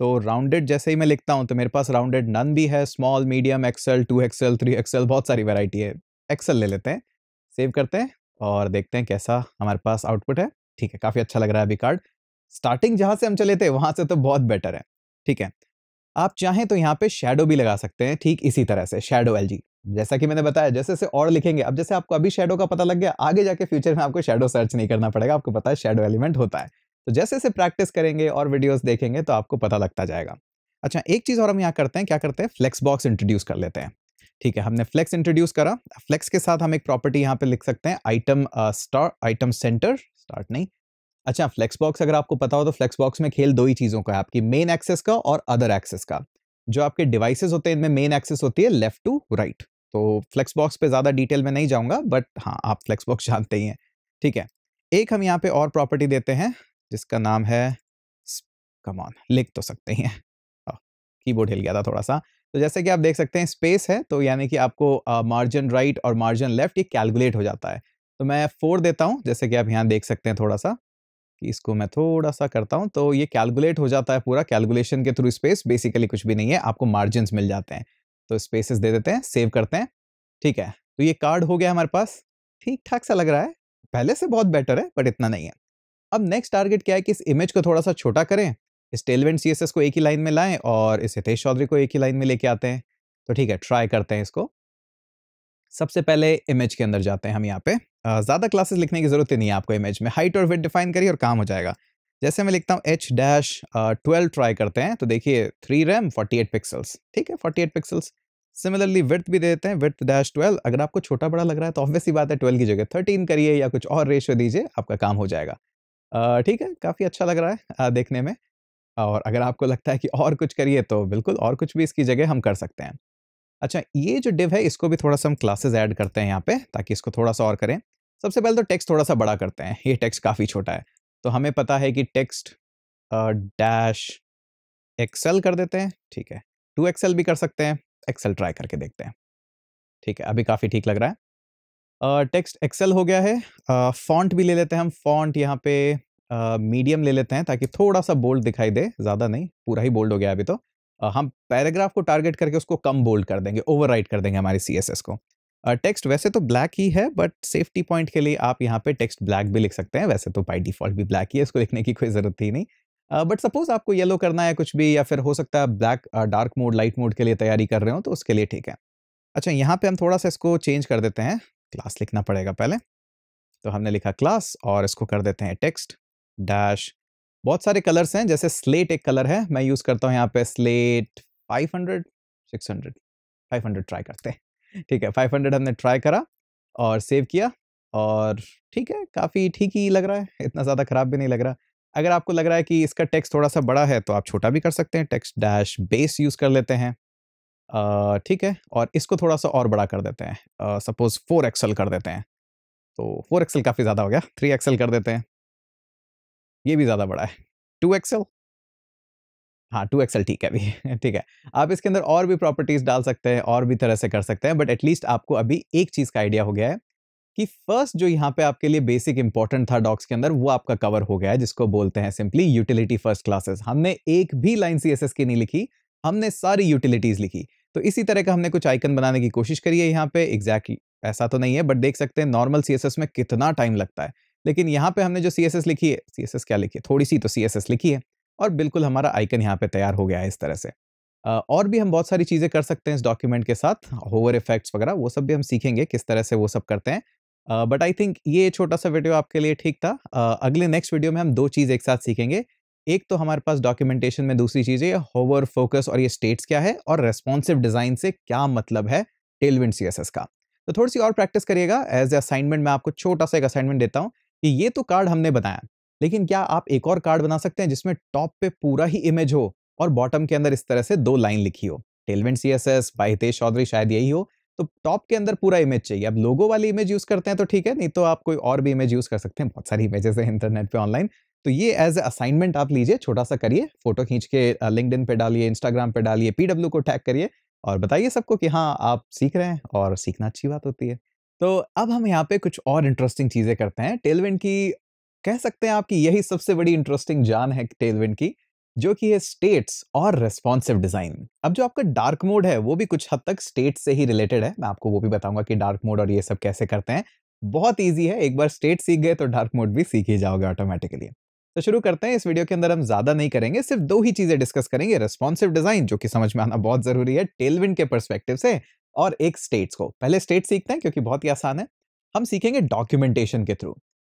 तो राउंडेड जैसे ही मैं लिखता हूँ तो मेरे पास राउंडेड नन भी है small medium XL two XL three XL बहुत सारी वेराइटी है। एक्सेल ले लेते हैं सेव करते हैं और देखते हैं कैसा हमारे पास आउटपुट है। ठीक है, काफ़ी अच्छा लग रहा है अभी कार्ड स्टार्टिंग जहाँ से हम चले थे, वहाँ से तो बहुत बेटर है। ठीक है, आप चाहें तो यहाँ पे शेडो भी लगा सकते हैं, ठीक इसी तरह से शेडो एल जैसा कि मैंने बताया, जैसे जैसे और लिखेंगे, अब जैसे आपको अभी शेडो का पता लग गया, आगे जाके फ्यूचर में आपको शेडो सर्च नहीं करना पड़ेगा, आपको पता है शेडो एलिमेंट होता है। तो जैसे जैसे प्रैक्टिस करेंगे और वीडियोस देखेंगे तो आपको पता लगता जाएगा। अच्छा एक चीज़ और हम यहाँ करते हैं, क्या करते हैं? फ्लेक्स बॉक्स इंट्रोड्यूस कर लेते हैं। ठीक है, हमने फ्लेक्स इंट्रोड्यूस करा। फ्लेक्स के साथ हम एक प्रॉपर्टी यहाँ पे लिख सकते हैं item star item center start नहीं। अच्छा फ्लेक्स बॉक्स अगर आपको पता हो तो फ्लेक्स बॉक्स में खेल दो ही चीज़ों का है, आपकी मेन एक्सेस का और अदर एक्सेस का। जो आपके डिवाइसेस होते हैं, इनमें मेन एक्सेस होती है लेफ़्ट टू राइट तो फ्लेक्स बॉक्स पे ज़्यादा डिटेल में नहीं जाऊँगा बट हाँ आप फ्लेक्स बॉक्स जानते ही हैं। ठीक है, एक हम यहाँ पे और प्रॉपर्टी देते हैं। जिसका नाम है कमान लिख तो सकते हैं कीबोर्ड हिल गया था थोड़ा सा तो जैसे कि आप देख सकते हैं स्पेस है तो यानी कि आपको मार्जिन राइट और मार्जिन लेफ़्ट ये कैलकुलेट हो जाता है। तो मैं फोर देता हूँ, जैसे कि आप यहाँ देख सकते हैं थोड़ा सा कि इसको मैं थोड़ा सा करता हूँ तो ये कैलकुलेट हो जाता है पूरा कैलकुलेशन के थ्रू स्पेस बेसिकली कुछ भी नहीं है, आपको मार्जिन मिल जाते हैं। तो स्पेसेस दे देते हैं सेव करते हैं, ठीक है। तो ये कार्ड हो गया हमारे पास, ठीक ठाक सा लग रहा है, पहले से बहुत बेटर है बट इतना नहीं है। अब नेक्स्ट टारगेट क्या है कि इस इमेज को थोड़ा सा छोटा करें। इस टेलवेंट सी को एक ही लाइन में लाएँ और इस हितेश चौधरी को एक ही लाइन में लेके आते हैं। तो ठीक है ट्राई करते हैं इसको। सबसे पहले इमेज के अंदर जाते हैं हम यहाँ पे। ज़्यादा क्लासेस लिखने की ज़रूरत ही नहीं है आपको इमेज में। हाइट और वेट डिफाइन करिए और काम हो जाएगा। जैसे मैं लिखता हूँ एच डैश ट्वेल्व ट्राई करते हैं। तो देखिए three rem forty eight pixels ठीक है forty eight pixels similarly width भी देते हैं। विर्थ डैश ट्वेल्व अगर आपको छोटा बड़ा लग रहा है तो ऑब्वियसली बात है ट्वेल्व की जगह थर्टीन करिए या कुछ और रेशियो दीजिए, आपका काम हो जाएगा। ठीक है, काफ़ी अच्छा लग रहा है देखने में। और अगर आपको लगता है कि और कुछ करिए तो बिल्कुल और कुछ भी इसकी जगह हम कर सकते हैं। अच्छा ये जो डिव है इसको भी थोड़ा सा हम क्लासेस ऐड करते हैं यहाँ पे, ताकि इसको थोड़ा सा और करें। सबसे पहले तो टेक्स्ट थोड़ा सा बड़ा करते हैं, ये टेक्स्ट काफ़ी छोटा है। तो हमें पता है कि टेक्स्ट डैश एक्सेल कर देते हैं, ठीक है। टू एक्सेल भी कर सकते हैं, एक्सेल ट्राई करके देखते हैं। ठीक है, अभी काफ़ी ठीक लग रहा है। टेक्स्ट एक्सेल हो गया है फॉन्ट भी ले लेते हैं हम, फॉन्ट यहाँ पे मीडियम ले लेते हैं ताकि थोड़ा सा बोल्ड दिखाई दे ज़्यादा नहीं पूरा ही बोल्ड हो गया अभी तो। हम पैराग्राफ को टारगेट करके उसको कम बोल्ड कर देंगे ओवर कर देंगे हमारी सीएसएस को। टेक्स्ट uh, वैसे तो ब्लैक ही है बट सेफ्टी पॉइंट के लिए आप यहाँ पे टेक्स्ट ब्लैक भी लिख सकते हैं वैसे तो बाई डिफ़ॉल्ट भी ब्लैक ही है इसको लिखने की कोई ज़रूरत ही नहीं। बट सपोज़ आपको येलो करना है कुछ भी या फिर हो सकता है black dark mode light mode के लिए तैयारी कर रहे हो तो उसके लिए ठीक है। अच्छा यहाँ पे हम थोड़ा सा इसको चेंज कर देते हैं क्लास लिखना पड़ेगा पहले। तो हमने लिखा क्लास और इसको कर देते हैं टेक्स्ट। डैश बहुत सारे कलर्स हैं, जैसे स्लेट एक कलर है, मैं यूज़ करता हूँ यहाँ पे स्लेट 500 600 500 ट्राई करते हैं। ठीक है 500 हमने ट्राई करा और सेव किया और ठीक है, काफ़ी ठीक ही लग रहा है, इतना ज़्यादा ख़राब भी नहीं लग रहा। अगर आपको लग रहा है कि इसका टेक्स्ट थोड़ा सा बड़ा है तो आप छोटा भी कर सकते हैं टेक्स्ट डैश बेस यूज़ कर लेते हैं। ठीक है, और इसको थोड़ा सा और बड़ा कर देते हैं। सपोज़ फोर एक्सल कर देते हैं। तो फोर एक्सल काफ़ी ज़्यादा हो गया थ्री एक्सल कर देते हैं। ये भी ज़्यादा बड़ा है। टू एक्सएल हाँ टू एक्सएल ठीक है अभी ठीक है। आप इसके अंदर और भी प्रॉपर्टीज़ डाल सकते हैं और भी तरह से कर सकते हैं बट एटलीस्ट आपको अभी एक चीज़ का आइडिया हो गया है कि फ़र्स्ट जो यहाँ पे आपके लिए बेसिक इंपॉर्टेंट था डॉक्स के अंदर वो आपका कवर हो गया है जिसको बोलते हैं सिंपली यूटिलिटी फ़र्स्ट क्लासेस। हमने एक भी लाइन सीएसएस की नहीं लिखी हमने सारी यूटिलिटीज लिखी। तो इसी तरह का हमने कुछ आइकन बनाने की कोशिश करी है यहाँ पे। एग्जैक्टली exactly, ऐसा तो नहीं है बट देख सकते हैं नॉर्मल सीएसएस में कितना टाइम लगता है। लेकिन यहाँ पे हमने जो सीएसएस लिखी है सीएसएस क्या लिखी है? थोड़ी सी तो सीएसएस लिखी है और बिल्कुल हमारा आइकन यहाँ पे तैयार हो गया है इस तरह से। और भी हम बहुत सारी चीज़ें कर सकते हैं इस डॉक्यूमेंट के साथ होवर इफेक्ट्स वगैरह वो सब भी हम सीखेंगे किस तरह से वो सब करते हैं। बट आई थिंक ये छोटा सा वीडियो आपके लिए ठीक था। uh, अगले नेक्स्ट वीडियो में हम दो चीज़ एक साथ सीखेंगे। एक तो हमारे पास डॉक्यूमेंटेशन में दूसरी चीज़ है होवर फोकस और ये स्टेट्स क्या है और रेस्पॉन्सिव डिज़ाइन से क्या मतलब है टेलविंड सी का। तो थोड़ी सी और प्रैक्टिस करिएगा। एज ए असाइनमेंट मैं आपको छोटा सा एक असाइनमेंट देता हूँ। कि ये तो कार्ड हमने बताया लेकिन क्या आप एक और कार्ड बना सकते हैं जिसमें टॉप पे पूरा ही इमेज हो और बॉटम के अंदर इस तरह से दो लाइन लिखी हो? Tailwind C S S by Hitesh Chaudhary शायद यही हो। तो टॉप के अंदर पूरा इमेज चाहिए। अब लोगो वाली इमेज यूज़ करते हैं तो ठीक है, नहीं तो आप कोई और भी इमेज यूज़ कर सकते हैं। बहुत सारी इमेजेस है इंटरनेट पे, ऑनलाइन। तो ये एज ए असाइनमेंट आप लीजिए छोटा सा करिए, फ़ोटो खींच के लिंकड पे डालिए, इंस्टाग्राम पे डालिए पीडब्ल्यू को टैग करिए और बताइए सबको कि हाँ आप सीख रहे हैं और सीखना अच्छी बात होती है। तो अब हम यहाँ पे कुछ और इंटरेस्टिंग चीज़ें करते हैं। टेलविंड की कह सकते हैं आपकी यही सबसे बड़ी इंटरेस्टिंग जान है टेलविंड की, जो कि है स्टेट्स और रेस्पॉन्सिव डिज़ाइन अब जो आपका डार्क मोड है, वो भी कुछ हद तक स्टेट से ही रिलेटेड है। मैं आपको वो भी बताऊँगा कि डार्क मोड और ये सब कैसे करते हैं। बहुत ईजी है, एक बार स्टेट सीख गए तो डार्क मोड भी सीख ही जाओगे ऑटोमेटिकली तो शुरू करते हैं, इस वीडियो के अंदर हम ज़्यादा नहीं करेंगे, सिर्फ़ दो ही चीज़ें डिस्कस करेंगे। रेस्पॉन्सिव डिज़ाइन जो कि समझ में आना बहुत ज़रूरी है टेलविंड के परस्पेक्टिव से और एक स्टेट्स को। पहले स्टेट सीखते हैं क्योंकि बहुत ही आसान है। हम सीखेंगे डॉक्यूमेंटेशन के थ्रू।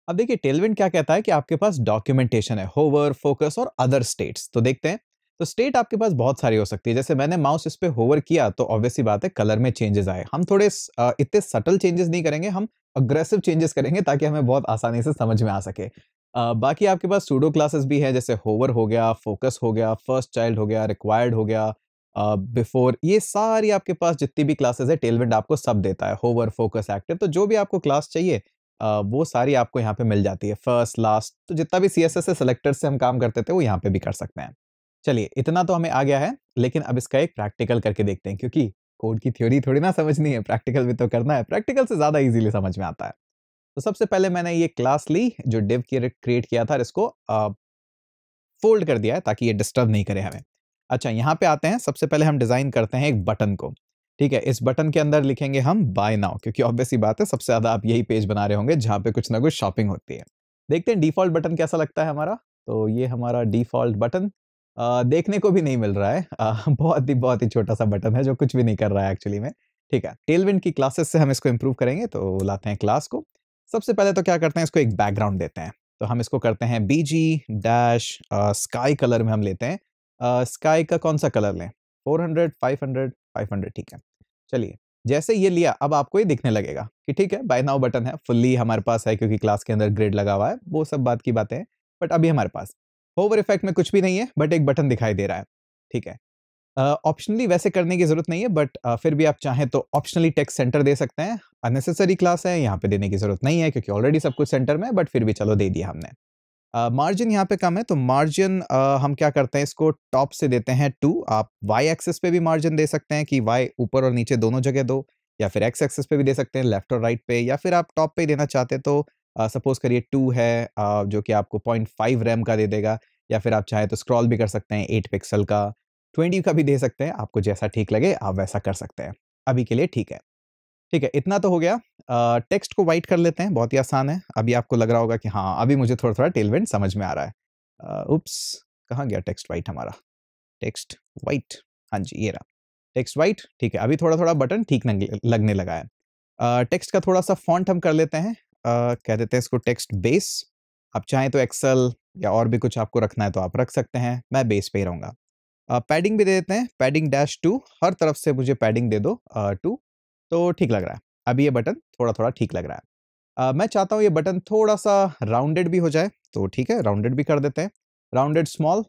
अब देखिए टेलविंड क्या कहता है कि आपके पास डॉक्यूमेंटेशन है होवर फोकस और अदर स्टेट्स। तो देखते हैं। तो स्टेट आपके पास बहुत सारी हो सकती है। जैसे मैंने माउस इस पर होवर किया तो ऑब्वियसली बात है कलर में चेंजेस आए। हम थोड़े इतने सटल चेंजेस नहीं करेंगे हम अग्रेसिव चेंजेस करेंगे ताकि हमें बहुत आसानी से समझ में आ सके। आ, बाकी आपके पास सूडो क्लासेस भी है जैसे होवर हो गया फोकस हो गया फ़र्स्ट चाइल्ड हो गया रिक्वायर्ड हो गया बिफोर ये सारी आपके पास जितनी भी क्लासेस है टेलविंड आपको सब देता है होवर फोकस एक्टिव तो जो भी आपको क्लास चाहिए वो सारी आपको यहाँ पे मिल जाती है। फ़र्स्ट लास्ट तो जितना भी सी एस एस सेलेक्टर से हम काम करते थे, वो यहाँ पे भी कर सकते हैं। चलिए, इतना तो हमें आ गया है, लेकिन अब इसका एक प्रैक्टिकल करके देखते हैं, क्योंकि कोड की थ्योरी थोड़ी ना समझनी है प्रैक्टिकल भी तो करना है प्रैक्टिकल से ज़्यादा इजीली समझ में आता है। तो सबसे पहले मैंने ये क्लास ली, जो डिव क्रिएट किया था इसको फोल्ड कर दिया है, ताकि ये डिस्टर्ब नहीं करे हमें। अच्छा यहाँ पे आते हैं सबसे पहले हम डिज़ाइन करते हैं एक बटन को ठीक है? इस बटन के अंदर लिखेंगे हम बाय नाउ क्योंकि ऑब्वियसली बात है सबसे ज़्यादा आप यही पेज बना रहे होंगे जहाँ पे कुछ ना कुछ शॉपिंग होती है। देखते हैं डिफ़ॉल्ट बटन कैसा लगता है हमारा? तो ये हमारा डिफ़ॉल्ट बटन आ, देखने को भी नहीं मिल रहा है। आ, बहुत ही बहुत ही छोटा सा बटन है जो कुछ भी नहीं कर रहा है एक्चुअली में ठीक है? टेलविंड की क्लासेस से हम इसको इम्प्रूव करेंगे तो लाते हैं क्लास को। सबसे पहले तो क्या करते हैं इसको एक बैकग्राउंड देते हैं। तो हम इसको करते हैं B G dash sky colour में हम लेते हैं। स्काई का कौन सा कलर लें? 400, 500, 500 ठीक है। चलिए जैसे ये लिया अब आपको ये दिखने लगेगा कि ठीक है बाय नाउ बटन है फुल्ली हमारे पास है क्योंकि क्लास के अंदर ग्रेड लगा हुआ है वो सब बात की बातें हैं बट अभी हमारे पास। होवर इफ़ेक्ट में कुछ भी नहीं है बट एक बटन दिखाई दे रहा है ठीक है। ऑप्शनली uh, वैसे करने की ज़रूरत नहीं है बट uh, फिर भी आप चाहें तो ऑप्शनली टेक्स्ट सेंटर दे सकते हैं। अननेसेसरी क्लास है यहाँ पे देने की ज़रूरत नहीं है क्योंकि ऑलरेडी सब कुछ सेंटर में बट फिर भी चलो दे दिया हमने। मार्जिन uh, यहाँ पे कम है तो मार्जिन uh, हम क्या करते हैं इसको टॉप से देते हैं टू आप वाई एक्सेस पे भी मार्जिन दे सकते हैं कि वाई ऊपर और नीचे दोनों जगह दो या फिर एक्स एक्सेस पे भी दे सकते हैं लेफ़्ट और राइट पे या फिर आप टॉप पे देना चाहते तो सपोज़ करिए टू है uh, जो कि आपको पॉइंट फाइव रैम का दे देगा या फिर आप चाहें तो स्क्रॉल भी कर सकते हैं एट पिक्सल का। ट्वेंटी का भी दे सकते हैं आपको जैसा ठीक लगे आप वैसा कर सकते हैं। अभी के लिए ठीक है। ठीक है, इतना तो हो गया। टेक्स्ट को वाइट कर लेते हैं, बहुत ही आसान है। अभी आपको लग रहा होगा कि हाँ अभी मुझे थोड़ा थोड़ा टेलवेंट समझ में आ रहा है। उप्स, कहाँ गया टेक्स्ट वाइट हमारा? टेक्स्ट वाइट हाँ जी, ये रहा। टेक्स्ट वाइट, ठीक है, अभी थोड़ा थोड़ा बटन ठीक लगने लगा है। टेक्स्ट का थोड़ा सा फॉन्ट हम कर लेते हैं। कह देते हैं इसको टेक्स्ट बेस। आप चाहें तो एक्सेल या और भी कुछ आपको रखना है तो आप रख सकते हैं, मैं बेस पे ही रहूँगा। पैडिंग भी दे देते हैं, पैडिंग डैश टू, हर तरफ़ से मुझे पैडिंग दे दो। टू तो ठीक लग रहा है। अभी ये बटन थोड़ा थोड़ा ठीक लग रहा है। uh, मैं चाहता हूँ ये बटन थोड़ा सा राउंडेड भी हो जाए तो ठीक है राउंडेड भी कर देते हैं। राउंडेड स्मॉल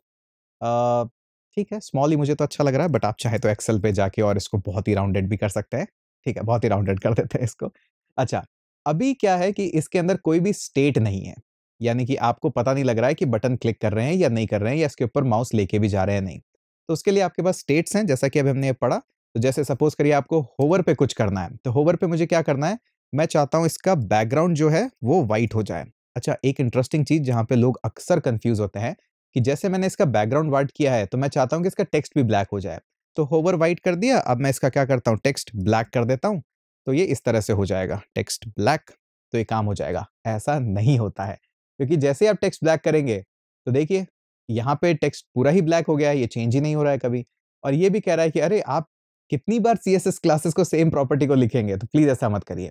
ठीक है स्मॉल ही मुझे तो अच्छा लग रहा है बट आप चाहे तो एक्सेल पे जाके और इसको बहुत ही राउंडेड भी कर सकते हैं। ठीक है बहुत ही राउंडेड कर देते हैं इसको। अच्छा अभी क्या है कि इसके अंदर कोई भी स्टेट नहीं है यानी कि आपको पता नहीं लग रहा है कि बटन क्लिक कर रहे हैं या नहीं कर रहे हैं या इसके ऊपर माउस लेके भी जा रहे हैं नहीं। तो उसके लिए आपके पास स्टेट्स हैं जैसा कि अभी हमने पढ़ा तो जैसे सपोज़ करिए आपको होवर पे कुछ करना है तो होवर पे मुझे क्या करना है? मैं चाहता हूँ इसका बैकग्राउंड जो है, वो व्हाइट हो जाए। अच्छा एक इंटरेस्टिंग चीज़ जहाँ पे लोग अक्सर कंफ्यूज होते हैं कि जैसे मैंने इसका बैकग्राउंड वाइट किया है तो मैं चाहता हूँ कि इसका टेक्स्ट भी ब्लैक हो जाए। तो होवर वाइट कर दिया, अब मैं इसका क्या करता हूँ? टेक्स्ट ब्लैक कर देता हूँ तो ये इस तरह से हो जाएगा। टेक्स्ट ब्लैक तो ये काम हो जाएगा। ऐसा नहीं होता है, क्योंकि जैसे आप टेक्स्ट ब्लैक करेंगे तो देखिए, यहाँ पे टेक्स्ट पूरा ही ब्लैक हो गया है, ये चेंज ही नहीं हो रहा है कभी। और ये भी कह रहा है कि अरे, आप कितनी बार सीएसएस क्लासेस को सेम प्रॉपर्टी को लिखेंगे तो प्लीज़ ऐसा मत करिए।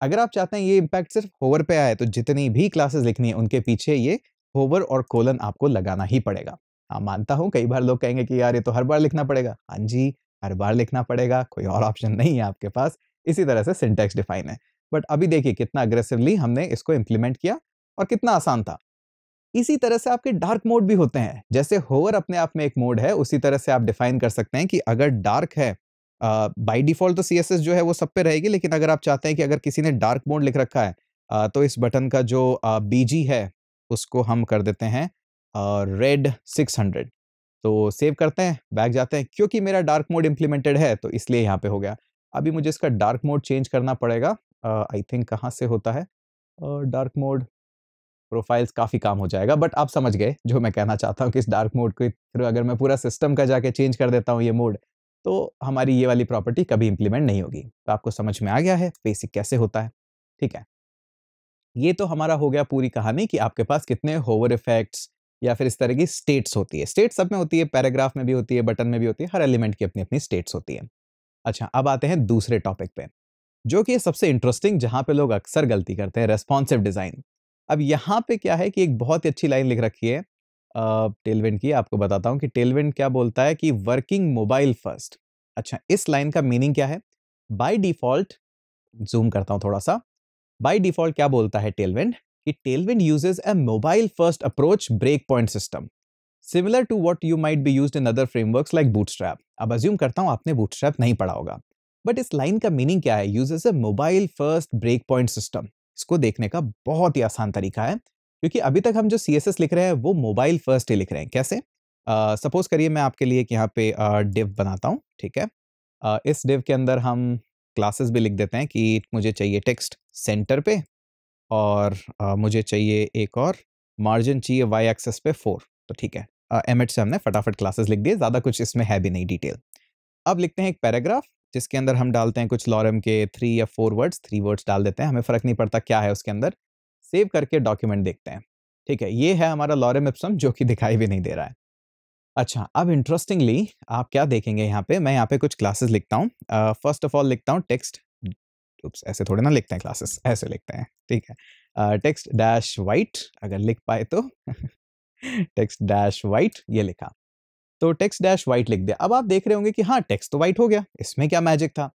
अगर आप चाहते हैं ये इम्पैक्ट सिर्फ़ होवर पे आए तो जितनी भी क्लासेस लिखनी है, उनके पीछे ये होवर और कोलन आपको लगाना ही पड़ेगा। हाँ मानता हूँ, कई बार लोग कहेंगे कि यार, ये तो हर बार लिखना पड़ेगा। हाँ जी, हर बार लिखना पड़ेगा, कोई और ऑप्शन नहीं है आपके पास। इसी तरह से सिंटेक्स डिफाइन है। बट अभी देखिए, कितना अग्रेसिवली हमने इसको इम्प्लीमेंट किया और कितना आसान था। इसी तरह से आपके डार्क मोड भी होते हैं। जैसे होवर अपने आप में एक मोड है, उसी तरह से आप डिफाइन कर सकते हैं कि अगर डार्क है बाय डिफ़ॉल्ट तो CSS जो है वो सब पे रहेगी लेकिन अगर आप चाहते हैं कि अगर किसी ने डार्क मोड लिख रखा है uh, तो इस बटन का जो बीजी है उसको हम कर देते हैं रेड सिक्स हंड्रेड तो सेव करते हैं बैक जाते हैं क्योंकि मेरा डार्क मोड इम्प्लीमेंटेड है तो इसलिए यहाँ पे हो गया। अभी मुझे इसका डार्क मोड चेंज करना पड़ेगा आई थिंक कहाँ से होता है? डार्क मोड प्रोफाइल्स काफ़ी काम हो जाएगा बट आप समझ गए जो मैं कहना चाहता हूँ कि इस डार्क मोड के थ्रू अगर मैं पूरा सिस्टम का जाके चेंज कर देता हूँ ये मोड तो हमारी ये वाली प्रॉपर्टी कभी इंप्लीमेंट नहीं होगी। तो आपको समझ में आ गया है बेसिक कैसे होता है, ठीक है? ये तो हमारा हो गया पूरी कहानी कि आपके पास कितने होवर इफेक्ट्स या फिर इस तरह की स्टेट्स होती है। स्टेट सब में होती है पैराग्राफ में भी होती है बटन में भी होती है, हर एलिमेंट की अपनी अपनी स्टेट्स होती है। अच्छा अब आते हैं दूसरे टॉपिक पे, जो कि सबसे इंटरेस्टिंग जहाँ पे लोग अक्सर गलती करते हैं रेस्पॉन्सिव डिज़ाइन अब यहाँ पे क्या है कि एक बहुत ही अच्छी लाइन लिख रखी है टेलविंड की, आपको बताता हूँ कि टेलविंड क्या बोलता है कि वर्किंग मोबाइल फ़र्स्ट। अच्छा इस लाइन का मीनिंग क्या है? बाय डिफ़ॉल्ट, जूम करता हूँ थोड़ा सा बाय डिफ़ॉल्ट क्या बोलता है टेलविंड कि Tailwind uses a mobile first approach breakpoint system. Similar to what you might be used in other frameworks like Bootstrap. अब अज्यूम करता हूँ, आपने बूटस्ट्रैप नहीं पढ़ा होगा। बट इस लाइन का मीनिंग क्या है? Uses a mobile first breakpoint system. इसको देखने का बहुत ही आसान तरीका है। क्योंकि अभी तक हम जो सीएसएस लिख रहे हैं वो मोबाइल फ़र्स्ट ही लिख रहे हैं। कैसे? सपोज़ uh, करिए मैं आपके लिए यहाँ पे डिव uh, बनाता हूँ ठीक है? uh, इस डिव के अंदर हम क्लासेस भी लिख देते हैं कि मुझे चाहिए टेक्स्ट सेंटर पे और uh, मुझे चाहिए एक और मार्जिन चाहिए वाई एक्सेस पे फोर तो ठीक है। एमएच से हमने फटाफट क्लासेस लिख दिए ज़्यादा कुछ इसमें है भी नहीं डिटेल अब लिखते हैं एक पैराग्राफ जिसके अंदर हम डालते हैं कुछ लॉरम के थ्री या फोर वर्ड्स थ्री वर्ड्स डाल देते हैं हमें फ़र्क नहीं पड़ता क्या है उसके अंदर। सेव करके डॉक्यूमेंट देखते हैं। ठीक है, ये है हमारा लॉरम इप्सम, जो कि दिखाई भी नहीं दे रहा है। अच्छा अब इंटरेस्टिंगली आप क्या देखेंगे यहाँ पे? मैं यहाँ पे कुछ क्लासेस लिखता हूँ। फ़र्स्ट ऑफ़ ऑल लिखता हूँ टेक्स्ट ऐसे थोड़े ना लिखते हैं क्लासेस ऐसे लिखते हैं, ठीक है। टेक्स्ट डैश वाइट अगर लिख पाए तो। टेक्स्ट डैश वाइट ये लिखा। तो टेक्स्ट डैश वाइट लिख दिया। अब आप देख रहे होंगे कि हाँ टेक्स्ट तो वाइट हो गया, इसमें क्या मैजिक था?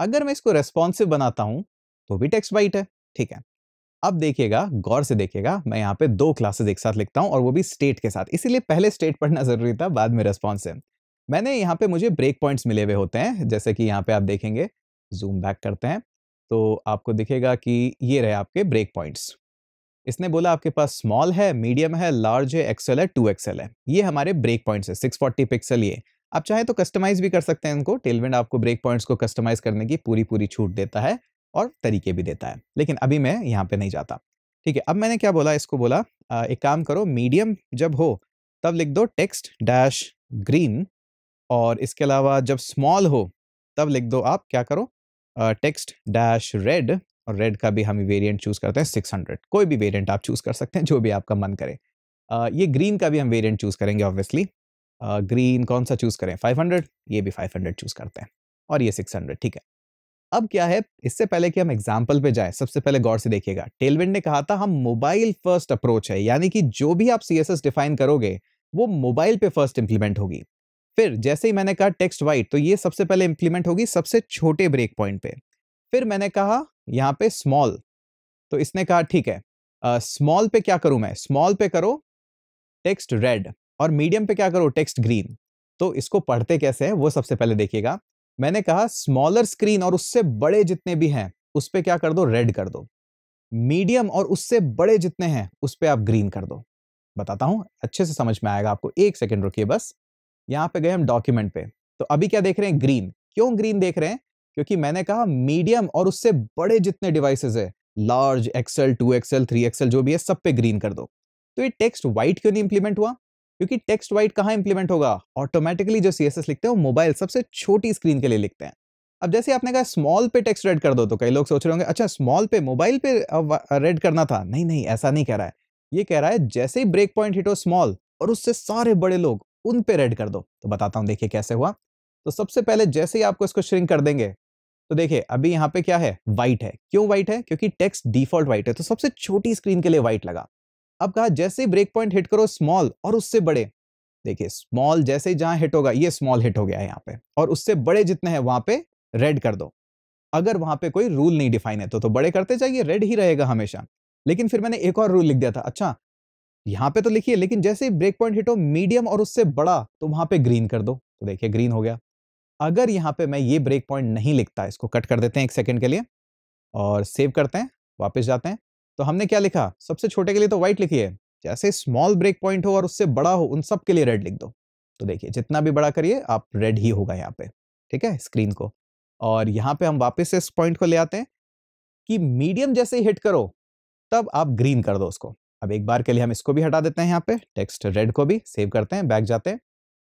अगर मैं इसको रेस्पॉन्सिव बनाता हूँ तो भी टेक्स्ट वाइट है, ठीक है। अब देखिएगा, गौर से देखिएगा, मैं यहाँ पे दो क्लासेस एक साथ लिखता हूँ और वो भी स्टेट के साथ। इसीलिए पहले स्टेट पढ़ना ज़रूरी था, बाद में रेस्पॉन्सिव मैंने यहाँ पे मुझे ब्रेक पॉइंट्स मिले हुए होते हैं, जैसे कि यहाँ पे आप देखेंगे, जूम बैक करते हैं तो आपको दिखेगा कि ये रहे आपके ब्रेक पॉइंट्स। इसने बोला, आपके पास स्मॉल है, मीडियम है, लार्ज है, एक्सेल है, टू एक्सेल है। ये हमारे ब्रेक पॉइंट्स है 640 पिक्सल ये। आप चाहे तो कस्टमाइज भी कर सकते हैं इनको, टेलविंड आपको ब्रेक पॉइंट्स को कस्टमाइज करने की पूरी पूरी छूट देता है। और तरीके भी देता है। लेकिन अभी मैं यहाँ पे नहीं जाता। ठीक है अब मैंने क्या बोला इसको बोला एक काम करो मीडियम जब हो तब लिख दो टेक्स्ट डैश ग्रीन और इसके अलावा जब स्मॉल हो तब लिख दो आप क्या करो टेक्स्ट डैश रेड और रेड का भी हम वेरिएंट चूज़ करते हैं 600 कोई भी वेरिएंट आप चूज़ कर सकते हैं जो भी आपका मन करे। uh, ये ग्रीन का भी हम वेरिएंट चूज़ करेंगे ऑब्वियसली। ग्रीन कौन सा चूज़ करें 500 ये भी 500 चूज़ करते हैं और ये 600 ठीक है। अब क्या है? इससे पहले कि हम एग्ज़ाम्पल पे जाए, सबसे पहले गौर से देखिएगा। टेलविंड ने कहा था, हम मोबाइल फ़र्स्ट अप्रोच है। यानी कि जो भी आप सीएसएस डिफाइन करोगे, वो मोबाइल पे फ़र्स्ट इंप्लीमेंट होगी। फिर, जैसे ही मैंने कहा टेक्स्ट वाइट तो ये सबसे पहले इंप्लीमेंट होगी सबसे छोटे ब्रेक पॉइंट पे। फिर मैंने कहा, यहाँ पे स्मॉल तो इसने कहा, ठीक है स्मॉल पे क्या करूँ मैं? स्मॉल पे करो टेक्स्ट रेड और मीडियम पे क्या करो? टेक्स्ट ग्रीन तो इसको पढ़ते कैसे है, वो सबसे पहले देखिएगा। मैंने कहा स्मॉलर स्क्रीन और उससे बड़े जितने भी हैं, उस पर क्या कर दो? रेड कर दो। मीडियम और उससे बड़े जितने हैं, उस पर आप ग्रीन कर दो। बताता हूँ, अच्छे से समझ में आएगा आपको। एक सेकेंड रुकिए बस। यहाँ पे गए हम डॉक्यूमेंट पे। तो अभी क्या देख रहे हैं? ग्रीन क्यों ग्रीन देख रहे हैं? क्योंकि मैंने कहा मीडियम और उससे बड़े जितने डिवाइसेज है large XL two XL three XL जो भी है, सब पे ग्रीन कर दो। तो ये टेक्स्ट व्हाइट क्यों नहीं इंप्लीमेंट हुआ? क्योंकि टेक्स्ट वाइट कहाँ इंप्लीमेंट होगा? ऑटोमेटिकली जो सीएसएस लिखते हैं, वो मोबाइल सबसे छोटी स्क्रीन के लिए लिखते हैं। अब जैसे आपने कहा स्मॉल पे टेक्स्ट रेड कर दो तो कई लोग सोच रहे होंगे अच्छा स्मॉल पे मोबाइल पे रेड करना था? नहीं नहीं, ऐसा नहीं कह रहा है। ये कह रहा है, जैसे ही ब्रेक पॉइंट हिट हो स्मॉल और उससे सारे बड़े लोग उन पे रेड कर दो। तो बताता हूँ, देखिए कैसे हुआ। तो सबसे पहले जैसे ही आपको इसको श्रिंक कर देंगे तो देखिए, अभी यहाँ पे क्या है? व्हाइट है। क्यों व्हाइट है? क्योंकि टेक्स्ट डिफ़ॉल्ट व्हाइट है तो सबसे छोटी स्क्रीन के लिए व्हाइट लगा। अब कहा, जैसे ब्रेक पॉइंट हिट करो स्मॉल और उससे बड़े। देखिए स्मॉल जैसे ही जहाँ हिट होगा, ये स्मॉल हिट हो गया है यहाँ पे। और उससे बड़े जितने हैं, वहाँ पे रेड कर दो। अगर वहाँ पे कोई रूल नहीं डिफाइन है तो तो बड़े करते जाइए रेड ही रहेगा हमेशा। लेकिन फिर मैंने एक और रूल लिख दिया था। अच्छा यहाँ पे तो लिखिए, लेकिन जैसे ही ब्रेक पॉइंट हिट हो मीडियम और उससे बड़ा तो वहाँ पे ग्रीन कर दो। तो देखिए ग्रीन हो गया। अगर यहाँ पे मैं ये ब्रेक पॉइंट नहीं लिखता, इसको कट कर देते हैं एक सेकंड के लिए और सेव करते हैं, वापस जाते हैं। तो हमने क्या लिखा? सबसे छोटे के लिए तो व्हाइट लिखी है। जैसे स्मॉल ब्रेक पॉइंट हो और उससे बड़ा हो, उन सब के लिए रेड लिख दो। तो देखिए, जितना भी बड़ा करिए, आप रेड ही होगा यहाँ पे, ठीक है? स्क्रीन को। और यहाँ पे हम वापस इस पॉइंट को ले आते हैं कि मीडियम जैसे हिट करो, तब आप ग्रीन कर दो उसको। अब एक बार के लिए हम इसको भी हटा देते हैं यहाँ पे टेक्स्ट रेड को भी सेव करते हैं बैक जाते हैं।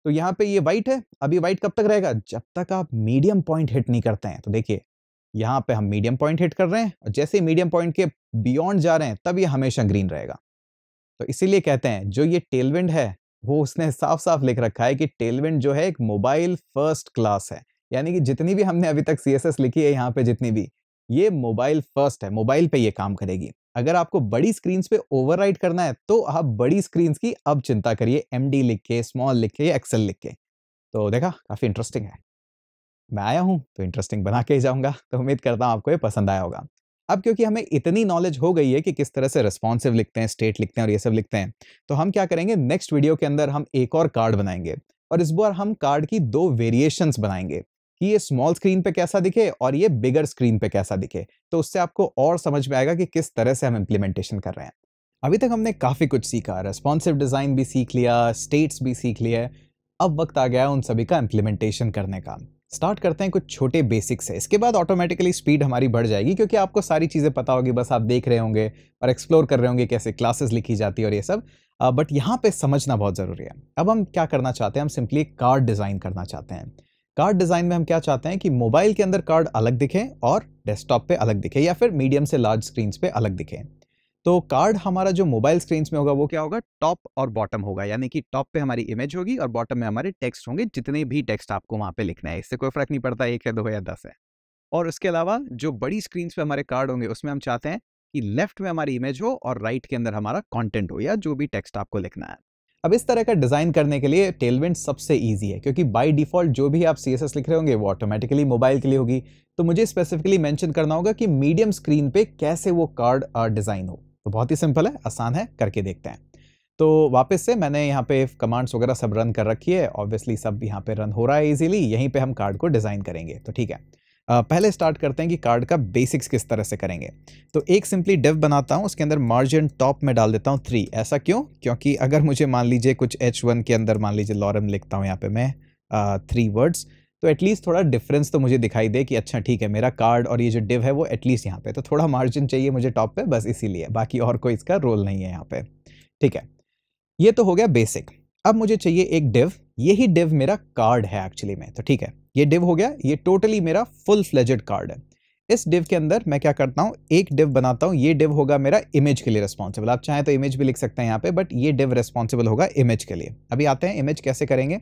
तो यहाँ पे ये व्हाइट है अभी व्हाइट कब तक रहेगा? जब तक आप मीडियम पॉइंट हिट नहीं करते हैं। तो देखिए यहाँ पे हम मीडियम पॉइंट हिट कर रहे हैं और जैसे ही मीडियम पॉइंट के बियॉन्ड जा रहे हैं, तब ये हमेशा ग्रीन रहेगा। तो इसीलिए कहते हैं, जो ये टेलविंड है, वो उसने साफ़ साफ़ लिख रखा है कि टेलविंड जो है एक मोबाइल फ़र्स्ट क्लास है। यानी कि जितनी भी हमने अभी तक सीएसएस लिखी है, यहाँ पे जितनी भी, ये मोबाइल फ़र्स्ट है मोबाइल पे ये काम करेगी। अगर आपको बड़ी स्क्रीन पे ओवरराइड करना है तो आप बड़ी स्क्रीन की अब चिंता करिए एम लिख के स्मॉल लिख के एक्सेल लिख के। तो देखा, काफ़ी इंटरेस्टिंग है। मैं आया हूँ तो इंटरेस्टिंग बना के ही जाऊँगा तो उम्मीद करता हूँ आपको ये पसंद आया होगा। अब क्योंकि हमें इतनी नॉलेज हो गई है कि किस तरह से रिस्पॉन्सिव लिखते हैं स्टेट लिखते हैं और ये सब लिखते हैं तो हम क्या करेंगे नेक्स्ट वीडियो के अंदर हम एक और कार्ड बनाएँगे और इस बार हम कार्ड की दो वेरिएशंस बनाएँगे कि ये स्मॉल स्क्रीन पे कैसा दिखे और ये बिगर स्क्रीन पे कैसा दिखे तो उससे आपको और समझ में आएगा कि किस तरह से हम इम्प्लीमेंटेशन कर रहे हैं। अभी तक हमने काफ़ी कुछ सीखा रेस्पॉन्सिव डिज़ाइन भी सीख लिया स्टेट्स भी सीख लिया अब वक्त आ गया उन सभी का इम्प्लीमेंटेशन करने का। स्टार्ट करते हैं कुछ छोटे बेसिक्स से। इसके बाद ऑटोमेटिकली स्पीड हमारी बढ़ जाएगी क्योंकि आपको सारी चीज़ें पता होगी, बस आप देख रहे होंगे और एक्सप्लोर कर रहे होंगे कैसे क्लासेस लिखी जाती है और ये सब। बट यहाँ पे समझना बहुत ज़रूरी है। अब हम क्या करना चाहते हैं? हम सिंपली कार्ड डिज़ाइन करना चाहते हैं। कार्ड डिज़ाइन में हम क्या चाहते हैं कि मोबाइल के अंदर कार्ड अलग दिखे और डेस्कटॉप पे अलग दिखे या फिर मीडियम से लार्ज स्क्रीन पे अलग दिखे। तो कार्ड हमारा जो मोबाइल स्क्रीन में होगा, वो क्या होगा? टॉप और बॉटम होगा। यानी कि टॉप पे हमारी इमेज होगी और बॉटम में हमारे टेक्स्ट होंगे, जितने भी टेक्स्ट आपको वहाँ पे लिखना है। इससे कोई फ़र्क नहीं पड़ता, एक है दो या दस है। और उसके अलावा जो बड़ी स्क्रीन पे हमारे कार्ड होंगे, उसमें हम चाहते हैं कि लेफ़्ट में हमारी इमेज हो और राइट के अंदर हमारा कॉन्टेंट हो या जो भी टेक्स्ट आपको लिखना है। अब इस तरह का डिज़ाइन करने के लिए टेलविंड सबसे ईजी है, क्योंकि बाय डिफ़ॉल्ट जो भी आप सीएसएस लिख रहे होंगे, वो ऑटोमेटिकली मोबाइल के लिए होगी। तो मुझे स्पेसिफिकली मेंशन करना होगा कि मीडियम स्क्रीन पे कैसे वो कार्ड डिज़ाइन हो। तो बहुत ही सिंपल है, आसान है, करके देखते हैं। तो वापस से मैंने यहाँ पे कमांड्स वगैरह सब रन कर रखी है, ऑब्वियसली सब यहाँ पे रन हो रहा है इजीली, यहीं पे हम कार्ड को डिज़ाइन करेंगे तो ठीक है। पहले स्टार्ट करते हैं कि कार्ड का बेसिक्स किस तरह से करेंगे। तो एक सिंपली डिव बनाता हूँ, उसके अंदर मार्जिन टॉप में डाल देता हूँ थ्री, ऐसा क्यों? क्योंकि अगर मुझे मान लीजिए कुछ एच वन के अंदर मान लीजिए लॉरम लिखता हूँ यहाँ पे मैं थ्री वर्ड्स तो एटलीस्ट थोड़ा डिफरेंस तो मुझे दिखाई दे कि अच्छा ठीक है, मेरा कार्ड और ये जो डिव है वो एटलीस्ट यहाँ पे तो थोड़ा मार्जिन चाहिए मुझे टॉप पे, बस इसीलिए। बाकी और कोई इसका रोल नहीं है यहाँ पे। ठीक है? ये तो हो गया बेसिक अब मुझे चाहिए एक डिव यही डिव मेरा कार्ड है एक्चुअली में। तो ठीक है? ये डिव हो गया। ये टोटली मेरा फुल फ्लेजेड कार्ड है। इस डिव के अंदर मैं क्या करता हूँ? एक डिव बनाता हूँ। ये डिव होगा मेरा इमेज के लिए रिस्पॉन्सिबल आप चाहें तो इमेज भी लिख सकते हैं यहाँ पे बट ये डिव रिस्पॉन्सिबल होगा इमेज के लिए। अभी आते हैं इमेज कैसे करेंगे?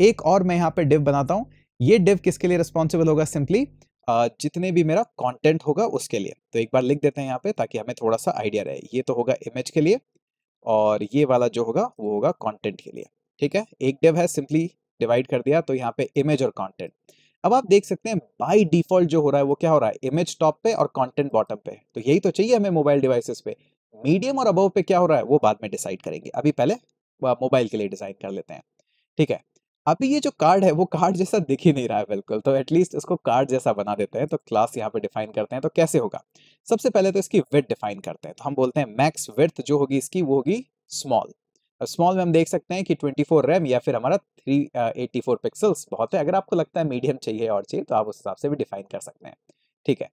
एक और मैं यहाँ पे डिव बनाता हूँ। ये डिव किसके लिए रिस्पॉन्सिबल होगा सिंपली जितने भी मेरा कंटेंट होगा उसके लिए। तो एक बार लिख देते हैं यहाँ पे ताकि हमें थोड़ा सा आइडिया रहे। ये तो होगा इमेज के लिए और ये वाला जो होगा, वो होगा कंटेंट के लिए। ठीक है? एक डिव है सिंपली डिवाइड कर दिया तो यहाँ पे इमेज और कंटेंट अब आप देख सकते हैं बाय डिफ़ॉल्ट जो हो रहा है, वो क्या हो रहा है? इमेज टॉप पे और कंटेंट बॉटम पे। तो यही तो चाहिए हमें मोबाइल डिवाइसेस पे। मीडियम और अबव पे क्या हो रहा है? वो बाद में डिसाइड करेंगे। अभी पहले मोबाइल के लिए डिसाइड कर लेते हैं। ठीक है? अभी ये जो कार्ड है, वो कार्ड जैसा दिख ही नहीं रहा है बिल्कुल। तो एटलीस्ट इसको कार्ड जैसा बना देते हैं तो क्लास यहाँ पे डिफाइन करते हैं तो कैसे होगा? सबसे पहले तो इसकी विथ डिफाइन करते हैं तो हम बोलते हैं मैक्स विथ जो होगी इसकी, वो होगी स्मॉल स्मॉल में हम देख सकते हैं कि 24 रैम या फिर हमारा 384 पिक्सल्स बहुत है, अगर आपको लगता है मीडियम चाहिए और चाहिए तो आप उस हिसाब से भी डिफाइन कर सकते हैं। ठीक है,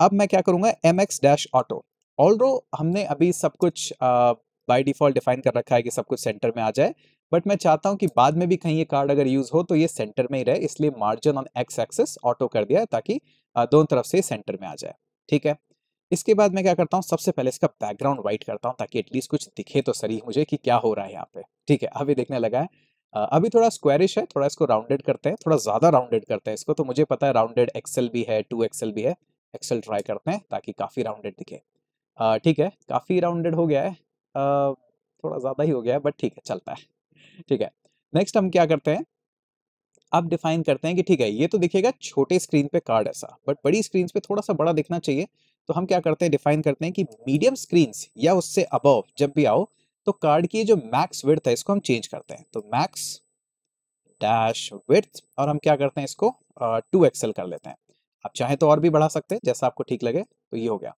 अब मैं क्या करूँगा? एम एक्स डैश ऑटो ऑल्ड्रो हमने अभी सब कुछ बाई डिफ़ॉल्ट डिफाइन कर रखा है कि सब कुछ सेंटर में आ जाए बट मैं चाहता हूँ कि बाद में भी कहीं ये कार्ड अगर यूज़ हो तो ये सेंटर में ही रहे, इसलिए margin on X axis auto कर दिया है, ताकि दोनों तरफ़ से सेंटर में आ जाए। ठीक है? इसके बाद मैं क्या करता हूँ, सबसे पहले इसका बैकग्राउंड वाइट करता हूँ, ताकि एटलीस्ट कुछ दिखे तो सही मुझे कि क्या हो रहा है यहाँ पे। ठीक है? अभी देखने लगा है। अभी थोड़ा स्क्वायरिश है, थोड़ा इसको राउंडेड करते हैं, थोड़ा ज़्यादा राउंडेड करते हैं इसको तो मुझे पता है राउंडेड एक्सेल भी है टू एक्सेल भी है। एक्सेल ट्राई करते हैं, ताकि काफ़ी राउंडेड दिखे। ठीक है? काफ़ी राउंडेड हो गया है। थोड़ा ज़्यादा ही हो गया है बट ठीक है, चलता है। ठीक है नेक्स्ट हम क्या करते हैं? अब डिफाइन करते हैं कि ठीक है, ये तो दिखेगा छोटे स्क्रीन पे कार्ड ऐसा बट बड़ी स्क्रीन पे थोड़ा सा बड़ा दिखना चाहिए। तो हम क्या करते हैं डिफाइन करते हैं कि मीडियम स्क्रीन या उससे अबव जब भी आओ तो कार्ड की जो मैक्स विर्थ है, इसको हम चेंज करते हैं। तो मैक्स डैश विर्थ और हम क्या करते हैं इसको टू एक्सएल कर लेते हैं। आप चाहें तो और भी बढ़ा सकते हैं, जैसा आपको ठीक लगे तो ये हो गया।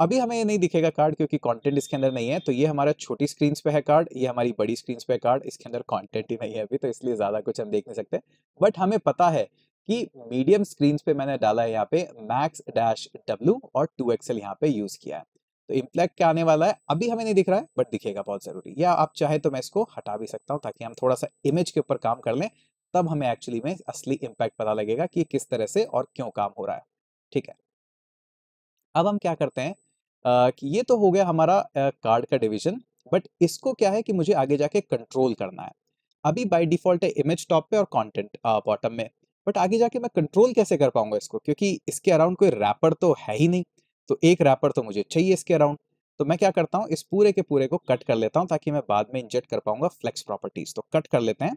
अभी हमें ये नहीं दिखेगा कार्ड क्योंकि कंटेंट इसके अंदर नहीं है तो ये हमारा छोटी स्क्रीन पे है कार्ड ये हमारी बड़ी स्क्रीन पे कार्ड इसके अंदर कंटेंट ही नहीं है अभी तो इसलिए ज़्यादा कुछ हम देख नहीं सकते। बट हमें पता है कि मीडियम स्क्रीन पे मैंने डाला है यहाँ पे मैक्स डैश डब्ल्यू और टू एक्सएल यहाँ पे यूज़ किया है। तो इम्पैक्ट क्या आने वाला है? अभी हमें नहीं दिख रहा है बट दिखेगा बहुत ज़रूरी। या आप चाहे तो मैं इसको हटा भी सकता हूँ ताकि हम थोड़ा सा इमेज के ऊपर काम कर लें, तब हमें एक्चुअली में असली इम्पैक्ट पता लगेगा कि किस तरह से और क्यों काम हो रहा है। ठीक है। अब हम क्या करते हैं? कि ये तो हो गया हमारा कार्ड का डिवीज़न, बट इसको क्या है कि मुझे आगे जाके कंट्रोल करना है। अभी बाय डिफ़ॉल्ट है इमेज टॉप पे और कंटेंट बॉटम में, बट आगे जाके मैं कंट्रोल कैसे कर पाऊँगा इसको? क्योंकि इसके अराउंड कोई रैपर तो है ही नहीं तो एक रैपर तो मुझे चाहिए इसके अराउंड। तो मैं क्या करता हूँ, इस पूरे के पूरे को कट कर लेता हूँ ताकि मैं बाद में इंजेक्ट कर पाऊँगा फ्लेक्स प्रॉपर्टीज़। तो कट कर लेते हैं,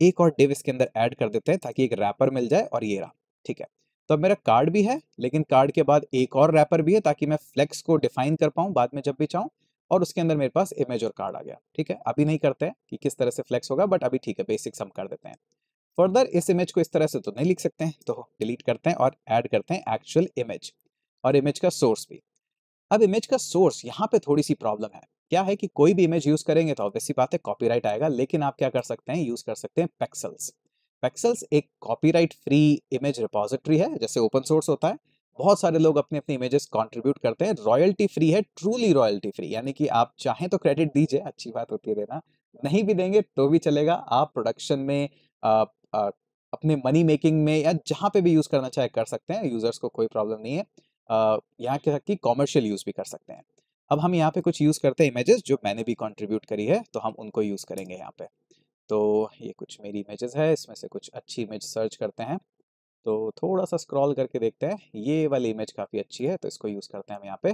एक और डिव इसके अंदर ऐड कर देते हैं ताकि एक रैपर मिल जाए और ये रहा, ठीक है। तो अब मेरा कार्ड भी है, लेकिन कार्ड के बाद एक और रैपर भी है ताकि मैं फ्लेक्स को डिफाइन कर पाऊँ बाद में जब भी चाहूँ, और उसके अंदर मेरे पास इमेज और कार्ड आ गया। ठीक है? अभी नहीं करते हैं कि किस तरह से फ्लेक्स होगा बट अभी ठीक है बेसिक्स हम कर देते हैं। फर्दर इस इमेज को इस तरह से तो नहीं लिख सकते हैं तो डिलीट करते हैं और ऐड करते हैं एक्चुअल इमेज और इमेज का सोर्स भी। अब इमेज का सोर्स यहाँ पे थोड़ी सी प्रॉब्लम है। क्या है कि कोई भी इमेज यूज़ करेंगे तो ऑब्वियसली बात है कॉपीराइट आएगा, लेकिन आप क्या कर सकते हैं यूज़ कर सकते हैं पेक्सल्स पेक्सल्स एक कॉपीराइट फ्री इमेज रिपोजिटरी है जैसे ओपन सोर्स होता है। बहुत सारे लोग अपने अपने इमेजेस कंट्रीब्यूट करते हैं। रॉयल्टी फ्री है ट्रूली रॉयल्टी फ्री यानी कि आप चाहें तो क्रेडिट दीजिए अच्छी बात होती है देना। नहीं भी देंगे तो भी चलेगा। आप प्रोडक्शन में आ, आ, अपने मनी मेकिंग में या जहाँ पे भी यूज़ करना चाहे कर सकते हैं। यूज़र्स को कोई प्रॉब्लम नहीं है। यहाँ के की कॉमर्शियल यूज़ भी कर सकते हैं। अब हम यहाँ पे कुछ यूज़ करते हैं इमेजेस जो मैंने भी कंट्रीब्यूट करी है तो हम उनको यूज़ करेंगे यहाँ पे। तो ये कुछ मेरी इमेजेस है, इसमें से कुछ अच्छी इमेज सर्च करते हैं। तो थोड़ा सा स्क्रॉल करके देखते हैं। ये वाली इमेज काफ़ी अच्छी है तो इसको यूज़ करते हैं हम यहाँ पे।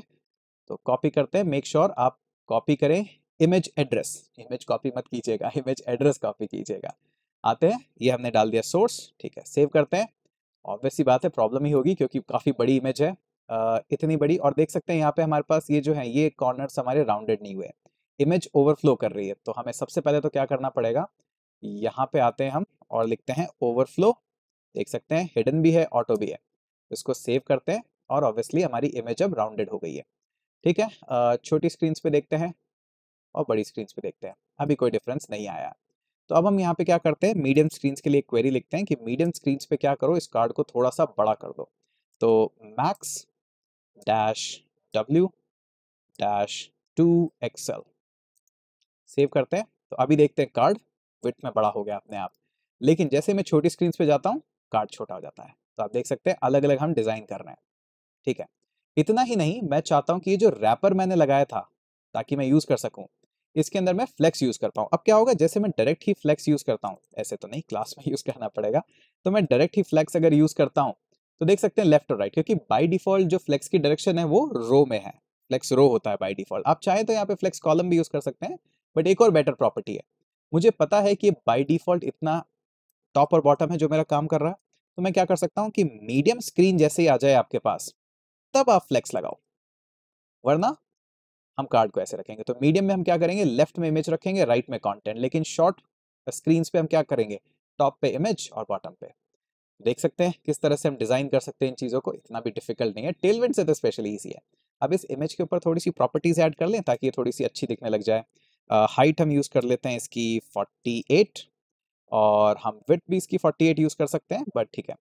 तो कॉपी करते हैं। मेक श्योर sure आप कॉपी करें। इमेज एड्रेस इमेज कॉपी मत कीजिएगा। इमेज एड्रेस कॉपी कीजिएगा। आते हैं। ये हमने डाल दिया सोर्स ठीक है। सेव करते हैं। ऑब्वियसली बात है प्रॉब्लम ही होगी क्योंकि काफ़ी बड़ी इमेज है। इतनी बड़ी। और देख सकते हैं यहाँ पे हमारे पास ये जो है, ये कॉर्नर्स हमारे राउंडेड नहीं हुए इमेज ओवरफ्लो कर रही है। तो हमें सबसे पहले तो क्या करना पड़ेगा? यहाँ पे आते हैं हम और लिखते हैं ओवरफ्लो देख सकते हैं हिडन भी है ऑटो भी है। इसको सेव करते हैं और ऑब्वियसली हमारी इमेज अब राउंडेड हो गई है। ठीक है? छोटी स्क्रीन पे देखते हैं और बड़ी स्क्रीन पे देखते हैं। अभी कोई डिफरेंस नहीं आया। तो अब हम यहाँ पे क्या करते हैं? मीडियम स्क्रीन के लिए क्वेरी लिखते हैं कि मीडियम स्क्रीन पे क्या करो? इस कार्ड को थोड़ा सा बड़ा कर दो। तो max dash W dash two XL save करते हैं तो अभी देखते हैं कार्ड विथ में बड़ा हो गया अपने आप। लेकिन जैसे मैं छोटी स्क्रीन पे जाता हूँ कार्ड छोटा हो जाता है। तो आप देख सकते हैं अलग अलग हम डिज़ाइन कर रहे हैं। ठीक है? इतना ही नहीं, मैं चाहता हूँ कि ये जो रैपर मैंने लगाया था, ताकि मैं यूज़ कर सकूँ, इसके अंदर मैं फ्लेक्स यूज़ कर पाऊँ। अब क्या होगा, जैसे मैं डायरेक्ट ही फ्लेक्स यूज़ करता हूँ, ऐसे तो नहीं क्लास में यूज़ करना पड़ेगा तो मैं डायरेक्ट ही फ्लेक्स अगर यूज़ करता हूँ तो देख सकते हैं लेफ़्ट और राइट क्योंकि बाई डिफ़ॉल्ट जो फ्लेक्स की डायरेक्शन है, वो रो में है। फ्लेक्स रो होता है बाई डिफ़ॉल्ट आप चाहें तो यहाँ पे फ्लेक्स कॉलम भी यूज़ कर सकते हैं बट एक और बेटर प्रॉपर्टी है। मुझे पता है कि बाई डिफ़ॉल्ट इतना टॉप और बॉटम है जो मेरा काम कर रहा है तो मैं क्या कर सकता हूँ कि मीडियम स्क्रीन जैसे ही आ जाए आपके पास, तब आप फ्लेक्स लगाओ। वरना हम कार्ड को ऐसे रखेंगे। तो मीडियम में हम क्या करेंगे? लेफ़्ट में इमेज रखेंगे राइट में कंटेंट लेकिन शॉर्ट स्क्रीन पे हम क्या करेंगे? टॉप पे इमेज और बॉटम पे। देख सकते हैं किस तरह से हम डिज़ाइन कर सकते हैं इन चीज़ों को, इतना भी डिफ़िकल्ट नहीं है। टेलविंड से तो स्पेशली ईजी है। अब इस इमेज के ऊपर थोड़ी सी प्रॉपर्टीज़ ऐड कर लें ताकि ये थोड़ी सी अच्छी दिखने लग जाए। हाइट uh, हम यूज़ कर लेते हैं इसकी 48 और हम विथ भी इसकी 48 यूज़ कर सकते हैं बट ठीक है।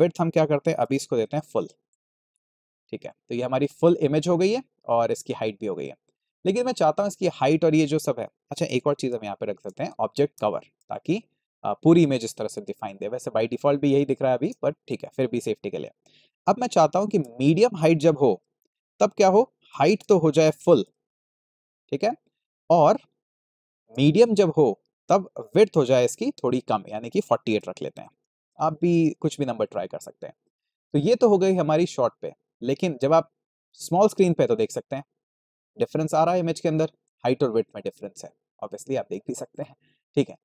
विथ uh, हम क्या करते हैं? अभी इसको देते हैं फुल ठीक है। तो ये हमारी फुल इमेज हो गई है और इसकी हाइट भी हो गई है। लेकिन मैं चाहता हूँ इसकी हाइट और ये जो सब है अच्छा एक और चीज़ हम यहाँ पे रख सकते हैं ऑब्जेक्ट कवर ताकि पूरी इमेज इस तरह से डिफाइन दे। वैसे बाई डिफ़ॉल्ट भी यही दिख रहा है अभी बट ठीक है फिर भी सेफ्टी के लिए। अब मैं चाहता हूँ कि मीडियम हाइट जब हो तब क्या हो? हाइट तो हो जाए फुल ठीक है? और मीडियम जब हो, तब विथ हो जाए इसकी थोड़ी कम, यानी कि 48 रख लेते हैं। आप भी कुछ भी नंबर ट्राई कर सकते हैं। तो ये तो हो गई हमारी शॉर्ट पे, लेकिन जब आप स्मॉल स्क्रीन पे तो देख सकते हैं। डिफरेंस आ रहा है इमेज के अंदर, हाइट और वेट में डिफरेंस है। ऑब्वियसली आप देख भी सकते हैं, ठीक है।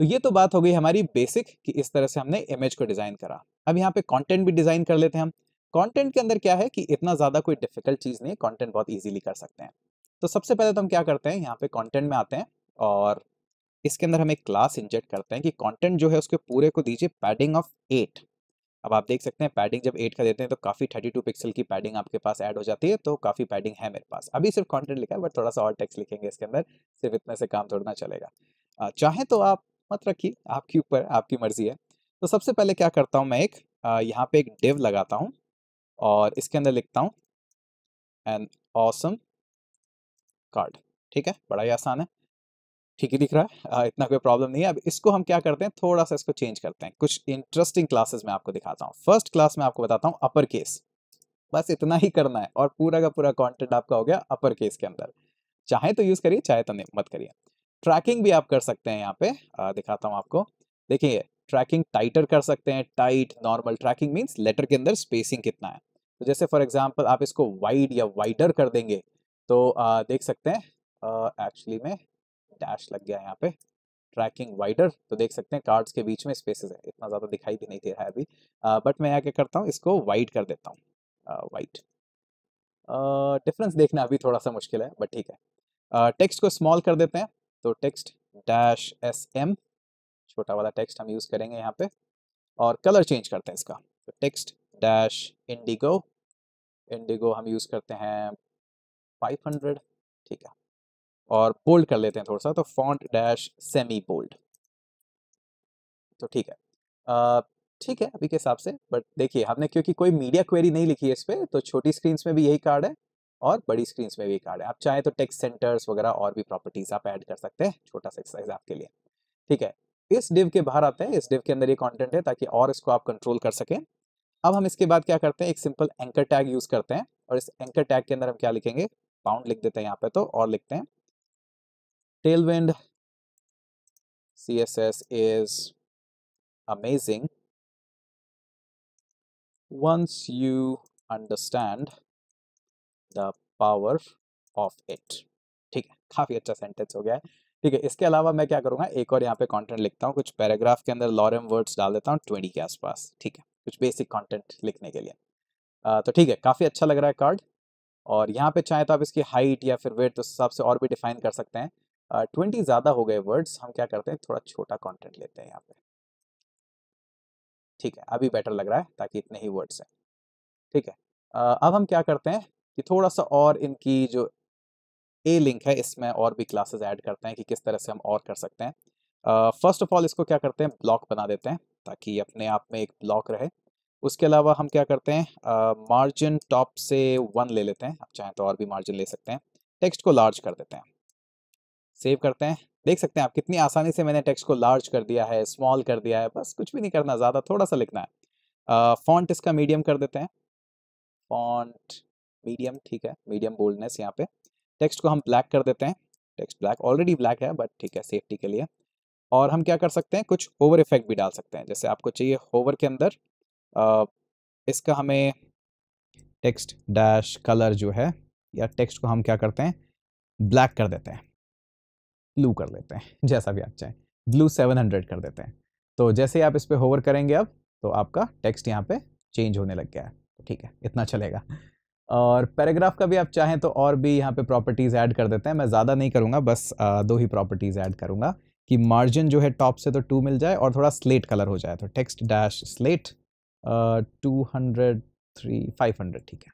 तो ये तो बात हो गई हमारी बेसिक कि इस तरह से हमने इमेज को डिज़ाइन करा। अब यहाँ पे कंटेंट भी डिज़ाइन कर लेते हैं हम। कंटेंट के अंदर क्या है कि इतना ज़्यादा कोई डिफ़िकल्ट चीज़ नहीं है कंटेंट बहुत इजीली कर सकते हैं। तो सबसे पहले तो हम क्या करते हैं, यहाँ पे कंटेंट में आते हैं और इसके अंदर हम एक क्लास इंजेक्ट करते हैं कि कंटेंट जो है उसके पूरे को दीजिए पैडिंग ऑफ़ एट अब आप देख सकते हैं पैडिंग जब एट का देते हैं तो काफ़ी थर्टी टू पिक्सल की पैडिंग आपके पास ऐड हो जाती है तो काफ़ी पैडिंग है मेरे पास। अभी सिर्फ़ कंटेंट लिखा है बट थोड़ा सा और टेक्स्ट लिखेंगे इसके अंदर, सिर्फ़ इतने से काम थोड़ा चलेगा। चाहे तो आप मत रखिए, आपके ऊपर, आपकी मर्ज़ी है। तो सबसे पहले क्या करता हूँ मैं एक यहाँ पे एक डिव लगाता हूँ और इसके अंदर लिखता हूँ एन ऑसम कार्ड। ठीक है? बड़ा ही आसान है। ठीक ही दिख रहा है। इतना कोई प्रॉब्लम नहीं है। अब इसको हम क्या करते हैं? थोड़ा सा इसको चेंज करते हैं। कुछ इंटरेस्टिंग क्लासेस में आपको दिखाता हूँ। फ़र्स्ट क्लास में आपको बताता हूँ अपर केस बस इतना ही करना है और पूरा का पूरा कॉन्टेंट आपका हो गया अपर केस के अंदर। चाहे तो यूज़ करिए चाहे तो नहीं मत करिए। ट्रैकिंग भी आप कर सकते हैं यहाँ पे। आ, दिखाता हूँ आपको। देखिए ट्रैकिंग टाइटर कर सकते हैं। Tight normal tracking means letter के अंदर स्पेसिंग कितना है। तो जैसे फॉर एग्ज़ाम्पल आप इसको वाइड या वाइडर कर देंगे तो आ, देख सकते हैं एक्चुअली में डैश लग गया यहाँ पे ट्रैकिंग वाइडर तो देख सकते हैं कार्ड्स के बीच में स्पेसेस है इतना ज़्यादा दिखाई भी नहीं दे रहा है अभी बट मैं यहाँ क्या करता हूँ इसको वाइड कर देता हूँ वाइट डिफरेंस देखना अभी थोड़ा सा मुश्किल है बट ठीक है। टेक्स्ट को स्मॉल कर देते हैं तो टेक्स्ट डैश एस एम छोटा वाला टेक्स्ट हम यूज़ करेंगे यहाँ पे और कलर चेंज करते हैं इसका तो टेक्स्ट डैश इंडिगो इंडिगो हम यूज़ करते हैं 500 ठीक है, और बोल्ड कर लेते हैं थोड़ा सा तो फॉन्ट डैश सेमी बोल्ड तो ठीक है ठीक है, अभी के हिसाब से बट देखिए, हमने क्योंकि कोई मीडिया क्वेरी नहीं लिखी है इस पर तो छोटी स्क्रीन में भी यही कार्ड है, और बड़ी स्क्रीन में भी कार्ड है। आप चाहें तो टेक्स्ट सेंटर्स वगैरह और भी प्रॉपर्टीज़ आप ऐड कर सकते हैं, छोटा सा एक्सरसाइज आपके लिए। ठीक है, इस डिव के बाहर आते हैं, इस डिव के अंदर ये कंटेंट है, ताकि और इसको आप कंट्रोल कर सकें। अब हम इसके बाद क्या करते हैं, एक सिंपल एंकर टैग यूज़ करते हैं, और इस एंकर टैग के अंदर हम क्या लिखेंगे? पाउंड लिख देते हैं यहाँ पे तो और लिखते हैं। Tailwind CSS is amazing. Once you understand the power of it. ठीक है काफ़ी अच्छा सेंटेंस हो गया है। ठीक है इसके अलावा मैं क्या करूँगा एक और यहाँ पे कंटेंट लिखता हूँ कुछ पैराग्राफ के अंदर लॉरम वर्ड्स डाल देता हूँ ट्वेंटी के आसपास। ठीक है कुछ बेसिक कंटेंट लिखने के लिए। आ, तो ठीक है काफ़ी अच्छा लग रहा है कार्ड और यहाँ पे चाहे तो आप इसकी हाइट या फिर वेट उस हिसाब से और भी डिफाइन कर सकते हैं। ट्वेंटी ज़्यादा हो गए वर्ड्स हम क्या करते हैं, थोड़ा छोटा कंटेंट लेते हैं यहाँ पे। ठीक है, अभी बेटर लग रहा है, ताकि इतने ही वर्ड्स हैं। ठीक है अब हम क्या करते हैं कि थोड़ा सा और इनकी जो ए लिंक है, इसमें और भी क्लासेस ऐड करते हैं कि किस तरह से हम और कर सकते हैं। फ़र्स्ट ऑफ़ ऑल इसको क्या करते हैं ब्लॉक बना देते हैं, ताकि अपने आप में एक ब्लॉक रहे। उसके अलावा हम क्या करते हैं मार्जिन टॉप से वन ले लेते हैं। आप चाहें तो और भी मार्जिन ले सकते हैं। टेक्स्ट को लार्ज कर देते हैं। सेव करते हैं। देख सकते हैं आप कितनी आसानी से मैंने टेक्स्ट को लार्ज कर दिया है स्मॉल कर दिया है, बस कुछ भी नहीं करना, ज़्यादा थोड़ा सा लिखना है। फॉन्ट इसका मीडियम कर देते हैं। फॉन्ट मीडियम ठीक है मीडियम बोल्डनेस यहाँ पे। टेक्स्ट को हम ब्लैक कर देते हैं। टेक्स्ट ब्लैक ऑलरेडी ब्लैक है बट ठीक है सेफ्टी के लिए। और हम क्या कर सकते हैं, कुछ ओवर इफ़ेक्ट भी डाल सकते हैं। जैसे आपको चाहिए होवर के अंदर इसका हमें टेक्स्ट डैश कलर जो है या टेक्स्ट को हम क्या करते हैं? ब्लैक कर देते हैं। ब्लू कर देते हैं, जैसा भी आप चाहें। ब्लू 700 कर देते हैं। तो जैसे आप इस पर होवर करेंगे अब तो आपका टेक्स्ट यहाँ पे चेंज होने लग गया है। तो ठीक है, इतना चलेगा। और पैराग्राफ का भी आप चाहें तो और भी यहाँ पे प्रॉपर्टीज़ ऐड कर देते हैं। मैं ज़्यादा नहीं करूँगा, बस दो ही प्रॉपर्टीज़ ऐड करूँगा कि मार्जिन जो है टॉप से तो टू मिल जाए और थोड़ा स्लेट कलर हो जाए। तो text dash slate two hundred three five hundred ठीक है।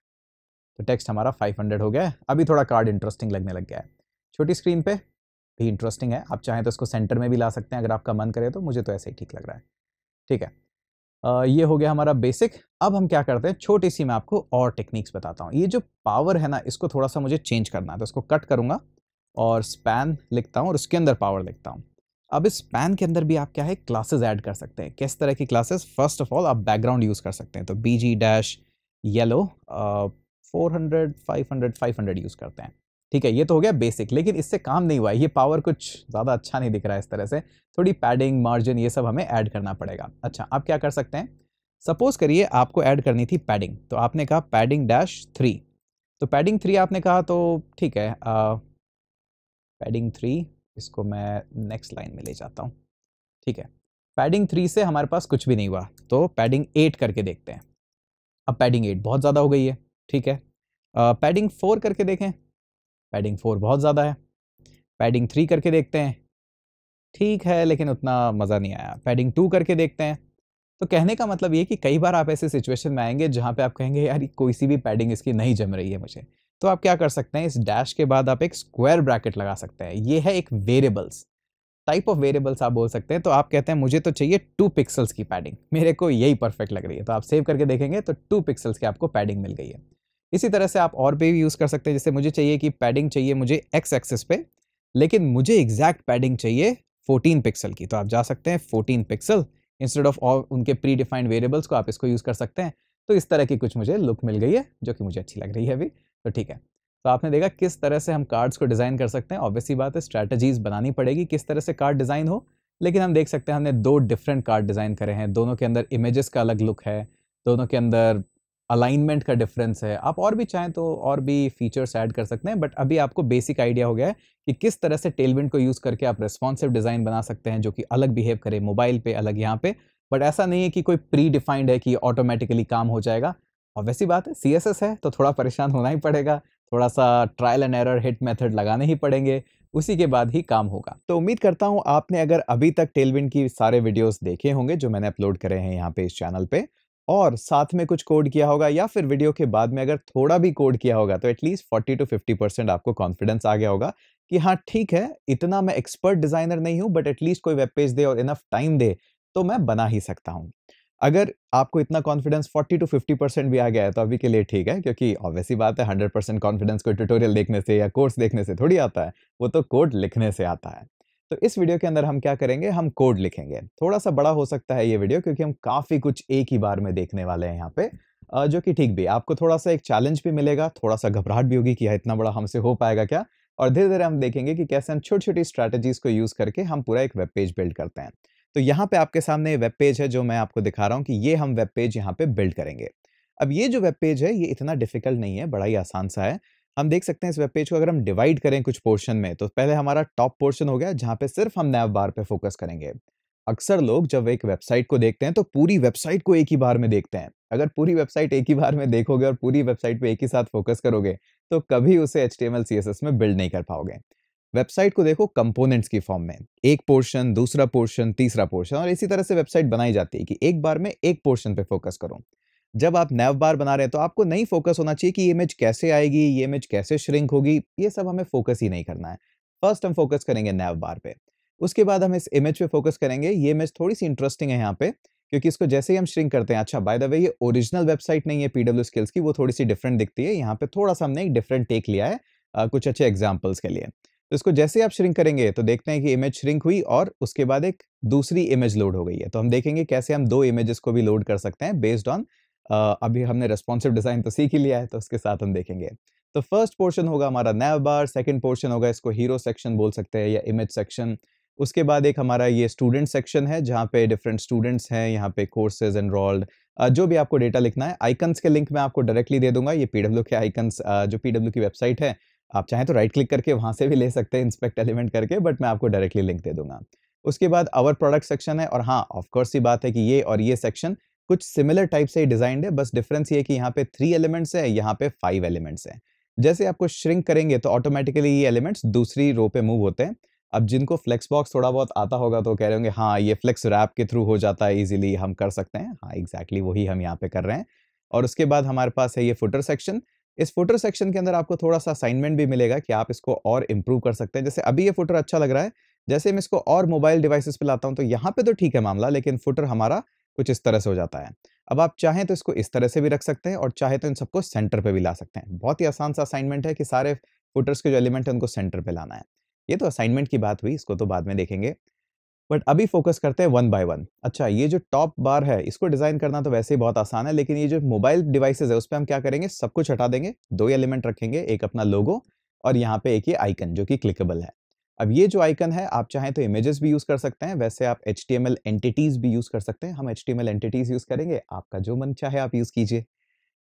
तो टेक्स्ट हमारा फाइव हंड्रेड हो गया है। अभी थोड़ा कार्ड इंटरेस्टिंग लगने लग गया है। छोटी स्क्रीन पे भी इंटरेस्टिंग है। आप चाहें तो इसको सेंटर में भी ला सकते हैं। अगर आपका मन करे तो मुझे तो ऐसे ही ठीक लग रहा है। ठीक है। आ, ये हो गया हमारा बेसिक अब हम क्या करते हैं? छोटी सी मैं आपको और टेक्निक्स बताता हूँ। ये जो पावर है ना इसको थोड़ा सा मुझे चेंज करना है। तो इसको कट करूँगा और स्पैन लिखता हूँ और उसके अंदर पावर लिखता हूँ। अब इस पैन के अंदर भी आप क्या है क्लासेस ऐड कर सकते हैं। किस तरह की क्लासेस फ़र्स्ट ऑफ़ ऑल आप बैकग्राउंड यूज़ कर सकते हैं। तो B G dash yellow four hundred five hundred five hundred use करते हैं। ठीक है, ये तो हो गया बेसिक लेकिन इससे काम नहीं हुआ ये पावर कुछ ज़्यादा अच्छा नहीं दिख रहा है इस तरह से। थोड़ी पैडिंग मार्जिन ये सब हमें ऐड करना पड़ेगा। अच्छा आप क्या कर सकते हैं? सपोज़ करिए आपको ऐड करनी थी पैडिंग तो आपने कहा पैडिंग डैश थ्री तो पैडिंग थ्री आपने कहा तो ठीक है पैडिंग थ्री इसको मैं नेक्स्ट लाइन में ले जाता हूँ। ठीक है? पैडिंग थ्री से हमारे पास कुछ भी नहीं हुआ तो पैडिंग एट करके देखते हैं। अब पैडिंग एट बहुत ज़्यादा हो गई है, ठीक है? पैडिंग फोर करके देखें। पैडिंग फोर बहुत ज़्यादा है। पैडिंग थ्री करके देखते हैं। ठीक है, लेकिन उतना मज़ा नहीं आया। पैडिंग टू करके देखते हैं। तो कहने का मतलब ये कि कई बार आप ऐसे सिचुएशन में आएँगे जहाँ पे आप कहेंगे, यार कोई सी भी पैडिंग इसकी नहीं जम रही है मुझे। तो आप क्या कर सकते हैं, इस डैश के बाद आप एक स्क्वायर ब्रैकेट लगा सकते हैं। ये है एक वेरिएबल्स टाइप ऑफ़ वेरिएबल्स आप बोल सकते हैं। तो आप कहते हैं, मुझे तो चाहिए टू पिक्सल्स की पैडिंग मेरे को यही परफेक्ट लग रही है। तो आप सेव करके देखेंगे तो टू पिक्सल्स की आपको पैडिंग मिल गई है। इसी तरह से आप और भी यूज़ कर सकते हैं, जैसे मुझे चाहिए कि पैडिंग चाहिए मुझे एक्स एक्सेस पे, लेकिन मुझे एग्जैक्ट पैडिंग चाहिए 14 पिक्सल की। तो आप जा सकते हैं 14 पिक्सल इंस्टेड ऑफ़ और उनके प्री डिफाइंड वेरिएबल्स को आप इसको यूज़ कर सकते हैं। तो इस तरह की कुछ मुझे लुक मिल गई है, जो कि मुझे अच्छी लग रही है अभी। तो ठीक है। तो आपने देखा किस तरह से हम कार्ड्स को डिज़ाइन कर सकते हैं। ऑब्वियसली बात है स्ट्रैटेजीज बनानी पड़ेगी किस तरह से कार्ड डिज़ाइन हो, लेकिन हम देख सकते हैं हमने दो डिफरेंट कार्ड डिज़ाइन करे हैं। दोनों के अंदर इमेजेस का अलग लुक है, दोनों के अंदर अलाइनमेंट का डिफरेंस है। आप और भी चाहें तो और भी फीचर्स ऐड कर सकते हैं बट अभी आपको बेसिक आइडिया हो गया है कि किस तरह से टेलविंड को यूज़ करके आप रिस्पॉन्सिव डिज़ाइन बना सकते हैं, जो कि अलग बिहेव करे मोबाइल पे अलग यहाँ पे। बट ऐसा नहीं है कि कोई प्री डिफाइंड है कि ऑटोमेटिकली काम हो जाएगा। और वैसी बात है सीएसएस है तो थोड़ा परेशान होना ही पड़ेगा थोड़ा सा trial and error hit method लगाने ही पड़ेंगे, उसी के बाद ही काम होगा। तो उम्मीद करता हूँ आपने अगर अभी तक टेलविंड की सारे वीडियोस देखे होंगे, जो मैंने अपलोड करे हैं यहाँ पे इस चैनल पे, और साथ में कुछ कोड किया होगा, या फिर वीडियो के बाद में अगर थोड़ा भी कोड किया होगा तो एटलीस्ट 40 टू 50 परसेंट आपको कॉन्फिडेंस आ गया होगा कि हाँ ठीक है, इतना मैं एक्सपर्ट डिज़ाइनर नहीं हूँ बट एटलीस्ट कोई वेब पेज दे और इनफ टाइम दे तो मैं बना ही सकता हूँ। अगर आपको इतना कॉन्फिडेंस 40 टू 50 परसेंट भी आ गया है तो अभी के लिए ठीक है, क्योंकि ऑब्वियसली बात है 100 परसेंट कॉन्फिडेंस कोई ट्यूटोरियल देखने से या कोर्स देखने से थोड़ी आता है, वो तो कोड लिखने से आता है। तो इस वीडियो के अंदर हम क्या करेंगे, हम कोड लिखेंगे। थोड़ा सा बड़ा हो सकता है ये वीडियो क्योंकि हम काफ़ी कुछ एक ही बार में देखने वाले हैं यहाँ पे जो कि ठीक भी। आपको थोड़ा सा एक चैलेंज भी मिलेगा थोड़ा सा घबराहट भी होगी कि इतना बड़ा हमसे हो पाएगा क्या? और धीरे धीरे हम देखेंगे कि कैसे हम छोटी छोटी स्ट्रैटेजीज को यूज़ करके हम पूरा एक वेब पेज बिल्ड करते हैं। तो यहाँ पे आपके सामने वेब पेज है जो मैं आपको दिखा रहा हूँ कि ये हम वेब पेज यहाँ पे बिल्ड करेंगे। अब ये जो वेब पेज है, ये इतना डिफ़िकल्ट नहीं है, बड़ा ही आसान सा है। हम देख सकते हैं इस वेब पेज को अगर हम डिवाइड करें कुछ पोर्शन में तो पहले हमारा टॉप पोर्शन हो गया, जहाँ पे सिर्फ़ हम नैव बार पे फोकस करेंगे। अक्सर लोग जब एक वेबसाइट को देखते हैं तो पूरी वेबसाइट को एक ही बार में देखते हैं। अगर पूरी वेबसाइट एक ही बार में देखोगे और पूरी वेबसाइट पे एक ही साथ फोकस करोगे तो कभी उसे एच टी में बिल्ड नहीं कर पाओगे। वेबसाइट को देखो कंपोनेंट्स की फॉर्म में। एक पोर्शन, दूसरा पोर्शन, तीसरा पोर्शन और इसी तरह से वेबसाइट बनाई जाती है कि एक बार में एक पोर्शन पे फोकस करो। जब आप नैव बार बना रहे हैं तो आपको नहीं फोकस होना चाहिए कि ये इमेज कैसे आएगी, ये इमेज कैसे श्रिंक होगी, ये सब हमें फोकस ही नहीं करना है। फ़र्स्ट हम फोकस करेंगे नैव बार पे। उसके बाद हम इस इमेज पे फोकस करेंगे। ये इमेज थोड़ी सी इंटरेस्टिंग है यहाँ पे क्योंकि इसको जैसे ही हम श्रिंक करते हैं अच्छा बाय द वे ये ओरिजिनल वेबसाइट नहीं है पीडब्ल्यू स्किल्स की, वो थोड़ी सी डिफरेंट दिखती है। यहाँ पे थोड़ा सा हमने एक डिफरेंट टेक लिया है कुछ अच्छे एग्जाम्पल्स के लिए। तो इसको जैसे आप श्रिंक करेंगे तो देखते हैं कि इमेज श्रिंक हुई और उसके बाद एक दूसरी इमेज लोड हो गई है। तो हम देखेंगे कैसे हम दो इमेजेस को भी लोड कर सकते हैं बेस्ड ऑन अभी हमने रेस्पॉन्सिव डिज़ाइन तो सीख ही लिया है तो उसके साथ हम देखेंगे। तो फ़र्स्ट पोर्शन होगा हमारा नैव बार सेकेंड पोर्शन होगा इसको हीरो सेक्शन बोल सकते हैं या इमेज सेक्शन उसके बाद एक हमारा ये स्टूडेंट सेक्शन है, जहाँ पे डिफरेंट स्टूडेंट्स हैं, यहाँ पे कोर्सेज एनरोल्ड जो भी आपको डेटा लिखना है आइकन्स के लिंक मैं आपको डायरेक्टली दे दूँगा। ये पीडब्ल्यू के आइकन्स जो पीडब्ल्यू की वेबसाइट है आप चाहें तो राइट क्लिक करके वहाँ से भी ले सकते हैं इंस्पेक्ट एलिमेंट करके बट मैं आपको डायरेक्टली लिंक दे दूँगा। उसके बाद आवर प्रोडक्ट सेक्शन है, और हाँ ऑफकोर्स ये बात है कि ये और ये सेक्शन कुछ सिमिलर टाइप से ही डिजाइंड है, बस डिफरेंस ये कि यहाँ पे थ्री एलिमेंट्स है, यहाँ पे फाइव एलिमेंट्स है। जैसे आपको श्रिंक करेंगे तो ऑटोमेटिकली ये एलिमेंट्स दूसरी रो पे मूव होते हैं। अब जिनको फ्लेक्स बॉक्स थोड़ा बहुत आता होगा तो कह रहे होंगे हाँ ये फ्लेक्स रैप के थ्रू हो जाता है इजीली हम कर सकते हैं। हाँ एग्जैक्टली exactly वही हम यहाँ पे कर रहे हैं। और उसके बाद हमारे पास है ये फुटर सेक्शन इस फुटर सेक्शन के अंदर आपको थोड़ा सा असाइनमेंट भी मिलेगा कि आप इसको और इम्प्रूव कर सकते हैं। जैसे अभी ये फुटर अच्छा लग रहा है, जैसे मैं इसको और मोबाइल डिवाइसेस पे लाता हूँ तो यहाँ पे तो ठीक है मामला, लेकिन फुटर हमारा कुछ इस तरह से हो जाता है। अब आप चाहें तो इसको इस तरह से भी रख सकते हैं और चाहे तो इन सबको सेंटर पे भी ला सकते हैं। बहुत ही आसान सा असाइनमेंट है कि सारे फुटर्स के जो एलिमेंट है, उनको सेंटर पे लाना है। ये तो असाइनमेंट की बात हुई, इसको तो बाद में देखेंगे। बट अभी फोकस करते हैं वन बाय वन अच्छा ये जो टॉप बार है, इसको डिज़ाइन करना तो वैसे ही बहुत आसान है, लेकिन ये जो मोबाइल डिवाइसेज है, उस पर हम क्या करेंगे? सब कुछ हटा देंगे, दो एलिमेंट रखेंगे, एक अपना लोगो और यहाँ पे एक ये आइकन जो कि क्लिकेबल है। अब ये जो आइकन है, आप चाहें तो इमेजेस भी यूज़ कर सकते हैं, वैसे आप एच एंटिटीज भी यूज़ कर सकते हैं। हम एच एंटिटीज यूज़ करेंगे, आपका जो मन चाहे आप यूज़ कीजिए।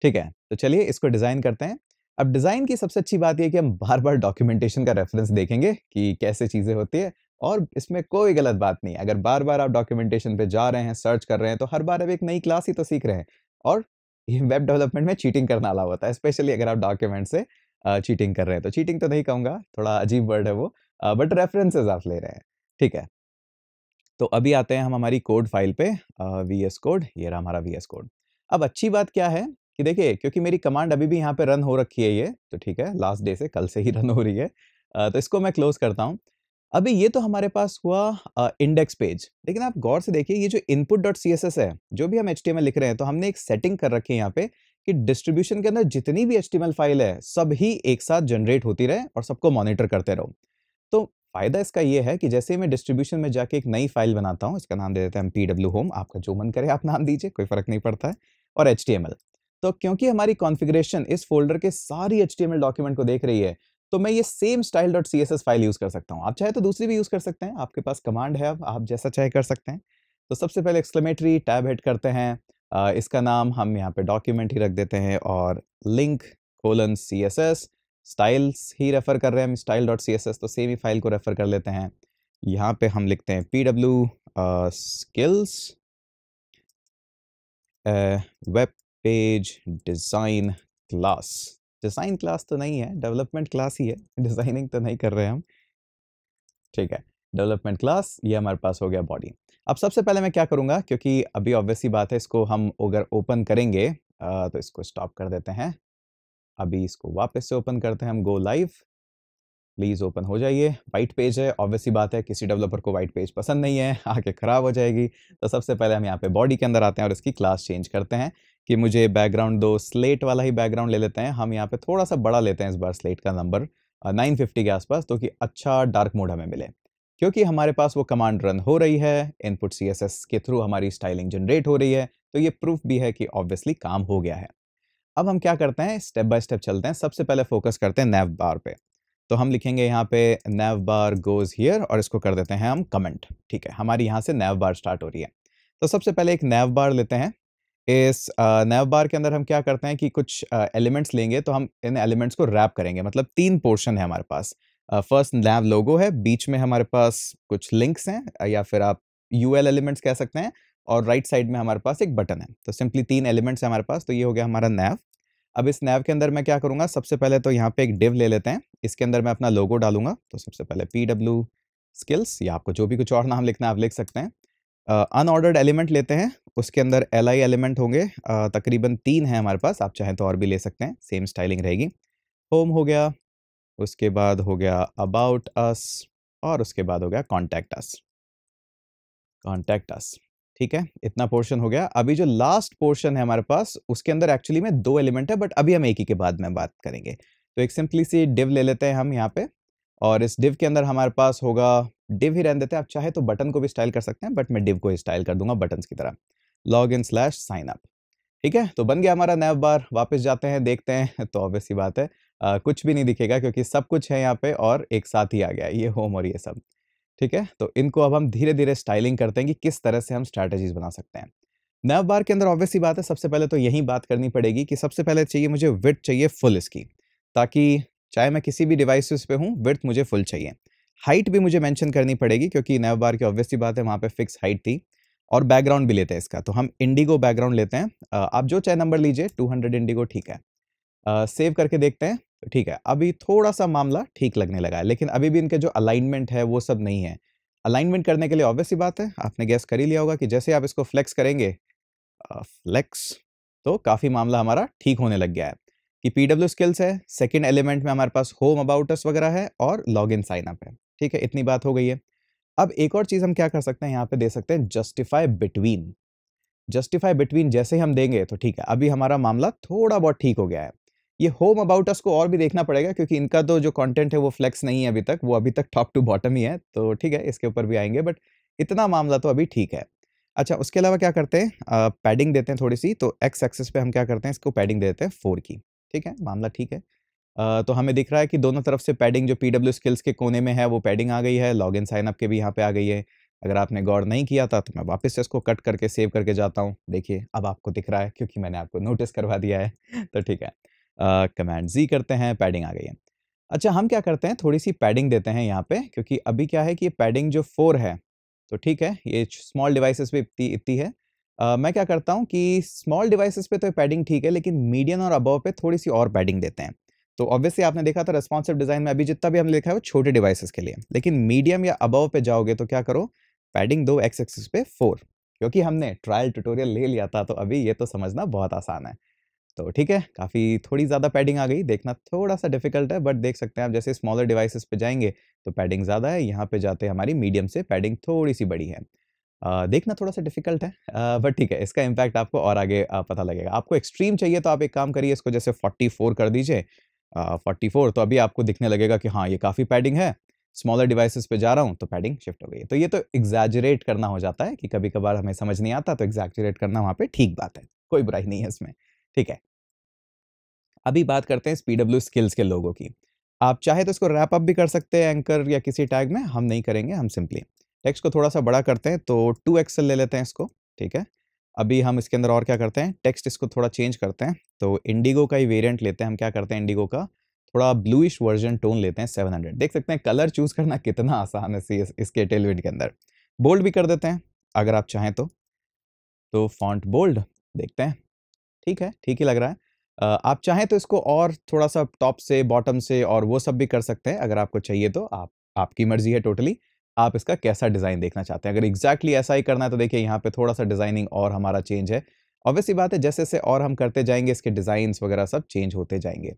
ठीक है तो चलिए इसको डिज़ाइन करते हैं। अब डिज़ाइन की सबसे अच्छी बात यह कि हम बार बार डॉक्यूमेंटेशन का रेफरेंस देखेंगे कि कैसे चीज़ें होती है। और इसमें कोई गलत बात नहीं अगर बार बार आप डॉक्यूमेंटेशन पे जा रहे हैं सर्च कर रहे हैं तो हर बार अब एक नई क्लास ही तो सीख रहे हैं। और वेब डेवलपमेंट में चीटिंग करना अलाउ होता है स्पेशली अगर आप डॉक्यूमेंट से चीटिंग कर रहे हैं तो चीटिंग तो नहीं कहूँगा, थोड़ा अजीब वर्ड है वो बट रेफरेंसेज आप ले रहे हैं, ठीक है? तो अभी आते हैं हम हमारी कोड फ़ाइल पे वी एस कोड ये रहा हमारा वी एस कोड अब अच्छी बात क्या है कि देखिए, क्योंकि मेरी कमांड अभी भी यहाँ पे रन हो रखी है ये तो ठीक है लास्ट डे से कल से ही रन हो रही है तो इसको मैं क्लोज करता हूँ। अभी ये तो हमारे पास हुआ इंडेक्स पेज लेकिन आप गौर से देखिए, ये जो input dot C S S है, जो भी हम एच टी एम एल लिख रहे हैं तो हमने एक सेटिंग कर रखी है यहाँ पे कि डिस्ट्रीब्यूशन के अंदर जितनी भी H T M L file है, सब ही एक साथ जनरेट होती रहे और सबको मॉनिटर करते रहो। तो फ़ायदा इसका ये है कि जैसे मैं डिस्ट्रीब्यूशन में जाके एक नई फ़ाइल बनाता हूँ, इसका नाम दे देते हैं पी डब्ल्यू होम आपका जो मन करे आप नाम दीजिए, कोई फ़र्क नहीं पड़ता है, और एच टी एम एल तो क्योंकि हमारी कॉन्फ़िगरेशन इस फ़ोल्डर के सारी H T M L document को देख रही है तो मैं ये same style dot C S S file use कर सकता हूँ। आप चाहे तो दूसरी भी यूज़ कर सकते हैं। आपके पास कमांड है अब आप जैसा चाहे कर सकते हैं। तो सबसे पहले एक्सक्लेमेटरी टैब हेड करते हैं। आ, इसका नाम हम यहाँ पे डॉक्यूमेंट ही रख देते हैं और link colon C S S styles ही रेफ़र कर रहे हैं हम। Style dot C S S तो सेम ही फ़ाइल को रेफ़र कर लेते हैं। यहाँ पे हम लिखते हैं P W skills web page design class design class तो नहीं है, डेवलपमेंट क्लास ही है, डिज़ाइनिंग तो नहीं कर रहे हम। ठीक है, डेवलपमेंट क्लास, ये हमारे पास हो गया बॉडी। अब सबसे पहले मैं क्या करूँगा, क्योंकि अभी ऑब्वियसली बात है, इसको हम अगर ओपन करेंगे तो इसको स्टॉप कर देते हैं। अभी इसको वापस से ओपन करते हैं हम गो लाइव प्लीज़ ओपन हो जाइए वाइट पेज है ऑब्वियसली बात है, किसी डेवलपर को वाइट पेज पसंद नहीं है, आके ख़राब हो जाएगी। तो सबसे पहले हम यहाँ पे बॉडी के अंदर आते हैं और इसकी क्लास चेंज करते हैं। कि मुझे बैकग्राउंड दो स्लेट वाला ही बैकग्राउंड ले लेते हैं। हम यहाँ पे थोड़ा सा बड़ा लेते हैं इस बार स्लेट का नंबर नाइन फिफ्टी के आसपास तो कि अच्छा डार्क मोड हमें मिले। क्योंकि हमारे पास वो कमांड रन हो रही है इनपुट सीएसएस के थ्रू हमारी स्टाइलिंग जनरेट हो रही है तो ये प्रूफ भी है कि ऑब्वियसली काम हो गया है। अब हम क्या करते हैं? स्टेप बाय स्टेप चलते हैं। सबसे पहले फोकस करते हैं नेव बार पे। तो हम लिखेंगे यहाँ पे नैव बार गोज हियर और इसको कर देते हैं हम कमेंट ठीक है, हमारी यहाँ से नैव बार स्टार्ट हो रही है। तो सबसे पहले एक नैव बार लेते हैं। इस नेव बार के अंदर हम क्या करते हैं कि कुछ एलिमेंट्स लेंगे तो हम इन एलिमेंट्स को रैप करेंगे। मतलब तीन पोर्शन है हमारे पास। फ़र्स्ट नैव लोगो है, बीच में हमारे पास कुछ लिंक्स हैं या फिर आप यूएल एलिमेंट्स कह सकते हैं, और राइट right साइड में हमारे पास एक बटन है। तो सिंपली तीन एलिमेंट्स है हमारे पास तो ये हो गया हमारा नैव। अब इस नैव के अंदर मैं क्या करूँगा, सबसे पहले तो यहाँ पे एक डिव ले लेते हैं। इसके अंदर मैं अपना लोगो डालूँगा तो सबसे पहले पी डब्ल्यू स्किल्स या आपको जो भी कुछ और नाम लिखना है आप लिख सकते हैं। अनऑर्डर्ड एलिमेंट लेते हैं उसके अंदर एल आई एलिमेंट होंगे। uh, तकरीबन तीन है हमारे पास आप चाहें तो और भी ले सकते हैं सेम स्टाइलिंग रहेगी। होम हो गया उसके बाद हो गया अबाउट अस और उसके बाद हो गया कॉन्टैक्ट अस कॉन्टैक्ट अस ठीक है? इतना पोर्शन हो गया। अभी जो लास्ट पोर्शन है हमारे पास उसके अंदर एक्चुअली में दो एलिमेंट है बट अभी हम एक ही के बाद में बात करेंगे। तो एक सिंपली सी डिव ले लेते हैं हम यहाँ पे। और इस डिव के अंदर हमारे पास होगा डिव ही रहने देते हैं। आप चाहे तो बटन को भी स्टाइल कर सकते हैं बट मैं डिव को स्टाइल कर दूँगा बटन की तरह। Log in slash sign up ठीक है? तो बन गया हमारा नैव बार वापस जाते हैं देखते हैं तो ऑब्वियस सी बात है। आ, कुछ भी नहीं दिखेगा क्योंकि सब कुछ है यहाँ पे और एक साथ ही आ गया ये होम और ये सब। ठीक है? तो इनको अब हम धीरे धीरे स्टाइलिंग करते हैं कि किस तरह से हम स्ट्रैटेजीज बना सकते हैं। नैव बार के अंदर ऑब्वियस सी बात है सबसे पहले तो यही बात करनी पड़ेगी कि सबसे पहले चाहिए मुझे विट चाहिए फुल इसकी ताकि चाहे मैं किसी भी डिवाइस पे हूँ विथ मुझे फुल चाहिए। हाइट भी मुझे मेंशन करनी पड़ेगी क्योंकि नैव बार की ऑब्वियसली बात है, वहाँ पे फिक्स हाइट थी और बैकग्राउंड भी लेते हैं इसका। तो हम इंडिगो बैकग्राउंड लेते हैं। आप जो चाहे नंबर लीजिए 200 इंडिगो ठीक है। सेव करके देखते हैं, ठीक है। अभी थोड़ा सा मामला ठीक लगने लगा है, लेकिन अभी भी इनके जो अलाइनमेंट है, वो सब नहीं है। अलाइनमेंट करने के लिए ऑब्वियस बात है, आपने गैस कर ही लिया होगा कि जैसे आप इसको फ्लेक्स करेंगे फ्लेक्स तो काफ़ी मामला हमारा ठीक होने लग गया है। कि पी डब्ल्यू स्किल्स है सेकेंड एलिमेंट में हमारे पास होम अबाउटस वगैरह है और लॉग इन साइन अप है। ठीक है, इतनी बात हो गई है। अब एक और चीज़ हम क्या कर सकते हैं, यहाँ पे दे सकते हैं जस्टिफाई बिटवीन जस्टिफाई बिटवीन जैसे हम देंगे तो ठीक है, अभी हमारा मामला थोड़ा बहुत ठीक हो गया है। ये होम अबाउट अस को और भी देखना पड़ेगा क्योंकि इनका तो जो कंटेंट है वो फ्लेक्स नहीं है अभी तक, वो अभी तक टॉप टू बॉटम ही है तो ठीक है, इसके ऊपर भी आएँगे बट इतना मामला तो अभी ठीक है। अच्छा उसके अलावा क्या करते हैं पैडिंग देते हैं थोड़ी सी तो एक्स एक्सेस पे हम क्या करते हैं, इसको पैडिंग दे देते हैं फोर की। ठीक है, मामला ठीक है। तो हमें दिख रहा है कि दोनों तरफ़ से पैडिंग जो पी स्किल्स के कोने में है, वो पैडिंग आ गई है लॉग इन साइनअप के भी यहाँ पे आ गई है। अगर आपने गौर नहीं किया था तो मैं वापस से इसको कट करके सेव करके जाता हूँ। देखिए, अब आपको दिख रहा है, क्योंकि मैंने आपको नोटिस करवा दिया है तो ठीक है। कमांड जी करते हैं, पैडिंग आ गई है। अच्छा हम क्या करते हैं? थोड़ी सी पैडिंग देते हैं यहाँ पे, क्योंकि अभी क्या है कि पैडिंग जो फोर है तो ठीक है, ये स्मॉल डिवाइसेस पे इतनी इतनी है मैं क्या करता हूँ कि स्मॉल डिवाइसेस पे तो पैडिंग ठीक है, लेकिन मीडियम और अबव पे थोड़ी सी और पैडिंग देते हैं। तो ऑब्वियसली आपने देखा था रेस्पॉन्सिव डिज़ाइन में अभी जितना भी हमने लिखा है वो छोटे डिवाइसेस के लिए। लेकिन मीडियम या अबव पे जाओगे तो क्या करो? पैडिंग दो एक्स एक्सिस पे फोर क्योंकि हमने ट्रायल ट्यूटोरियल ले लिया था तो अभी ये तो समझना बहुत आसान है। तो ठीक है, काफ़ी थोड़ी ज़्यादा पैडिंग आ गई, देखना थोड़ा सा डिफ़िकल्ट है बट देख सकते हैं आप जैसे स्मॉलर डिवाइसेस पे जाएँगे तो पैडिंग ज़्यादा है, यहाँ पे जाते हमारी मीडियम से पैडिंग थोड़ी सी बड़ी है। देखना थोड़ा सा डिफ़िकल्ट है। बट ठीक है, इसका इम्पैक्ट आपको और आगे पता लगेगा। आपको एक्सट्रीम चाहिए तो आप एक काम करिए, इसको जैसे 44 कर दीजिए। फोर्टी फोर तो अभी आपको दिखने लगेगा कि हाँ ये काफ़ी पैडिंग है। स्मॉलर डिवाइसेस पे जा रहा हूँ तो पैडिंग शिफ्ट हो गई तो ये तो एग्जैजरेट करना हो जाता है कि कभी कभार हमें समझ नहीं आता तो एग्जैजरेट करना वहाँ पे ठीक बात है। कोई बुराई नहीं है इसमें। ठीक है। अभी बात करते हैं पी स्किल्स के लोगों की। आप चाहे तो इसको रैप अप भी कर सकते हैं एंकर या किसी टैग में, हम नहीं करेंगे, हम सिंपली टेक्स्ट को थोड़ा सा बड़ा करते हैं तो टू एक्सएल ले लेते हैं इसको, ठीक है? अभी हम इसके अंदर और क्या करते हैं? टेक्स्ट इसको थोड़ा चेंज करते हैं तो इंडिगो का ही वेरिएंट लेते हैं, हम क्या करते हैं इंडिगो का? थोड़ा ब्लूइश वर्जन टोन लेते हैं 700 देख सकते हैं कलर चूज़ करना कितना आसान है इसके टेलविड के अंदर। बोल्ड भी कर देते हैं, अगर आप चाहें तो। तो फॉन्ट बोल्ड, देखते हैं। ठीक है, ठीक ही लग रहा है। आप चाहें तो इसको और थोड़ा सा टॉप से, बॉटम से और वो सब भी कर सकते हैं, अगर आपको चाहिए तो आप, आपकी मर्ज़ी है टोटली। आप इसका कैसा डिज़ाइन देखना चाहते हैं? अगर एग्जैक्टली ऐसा ही करना है तो देखिए यहाँ पे थोड़ा सा डिज़ाइनिंग और हमारा चेंज है। ऑब्वियसली बात है, जैसे जैसे और हम करते जाएँगे, इसके डिज़ाइन वगैरह सब चेंज होते जाएँगे।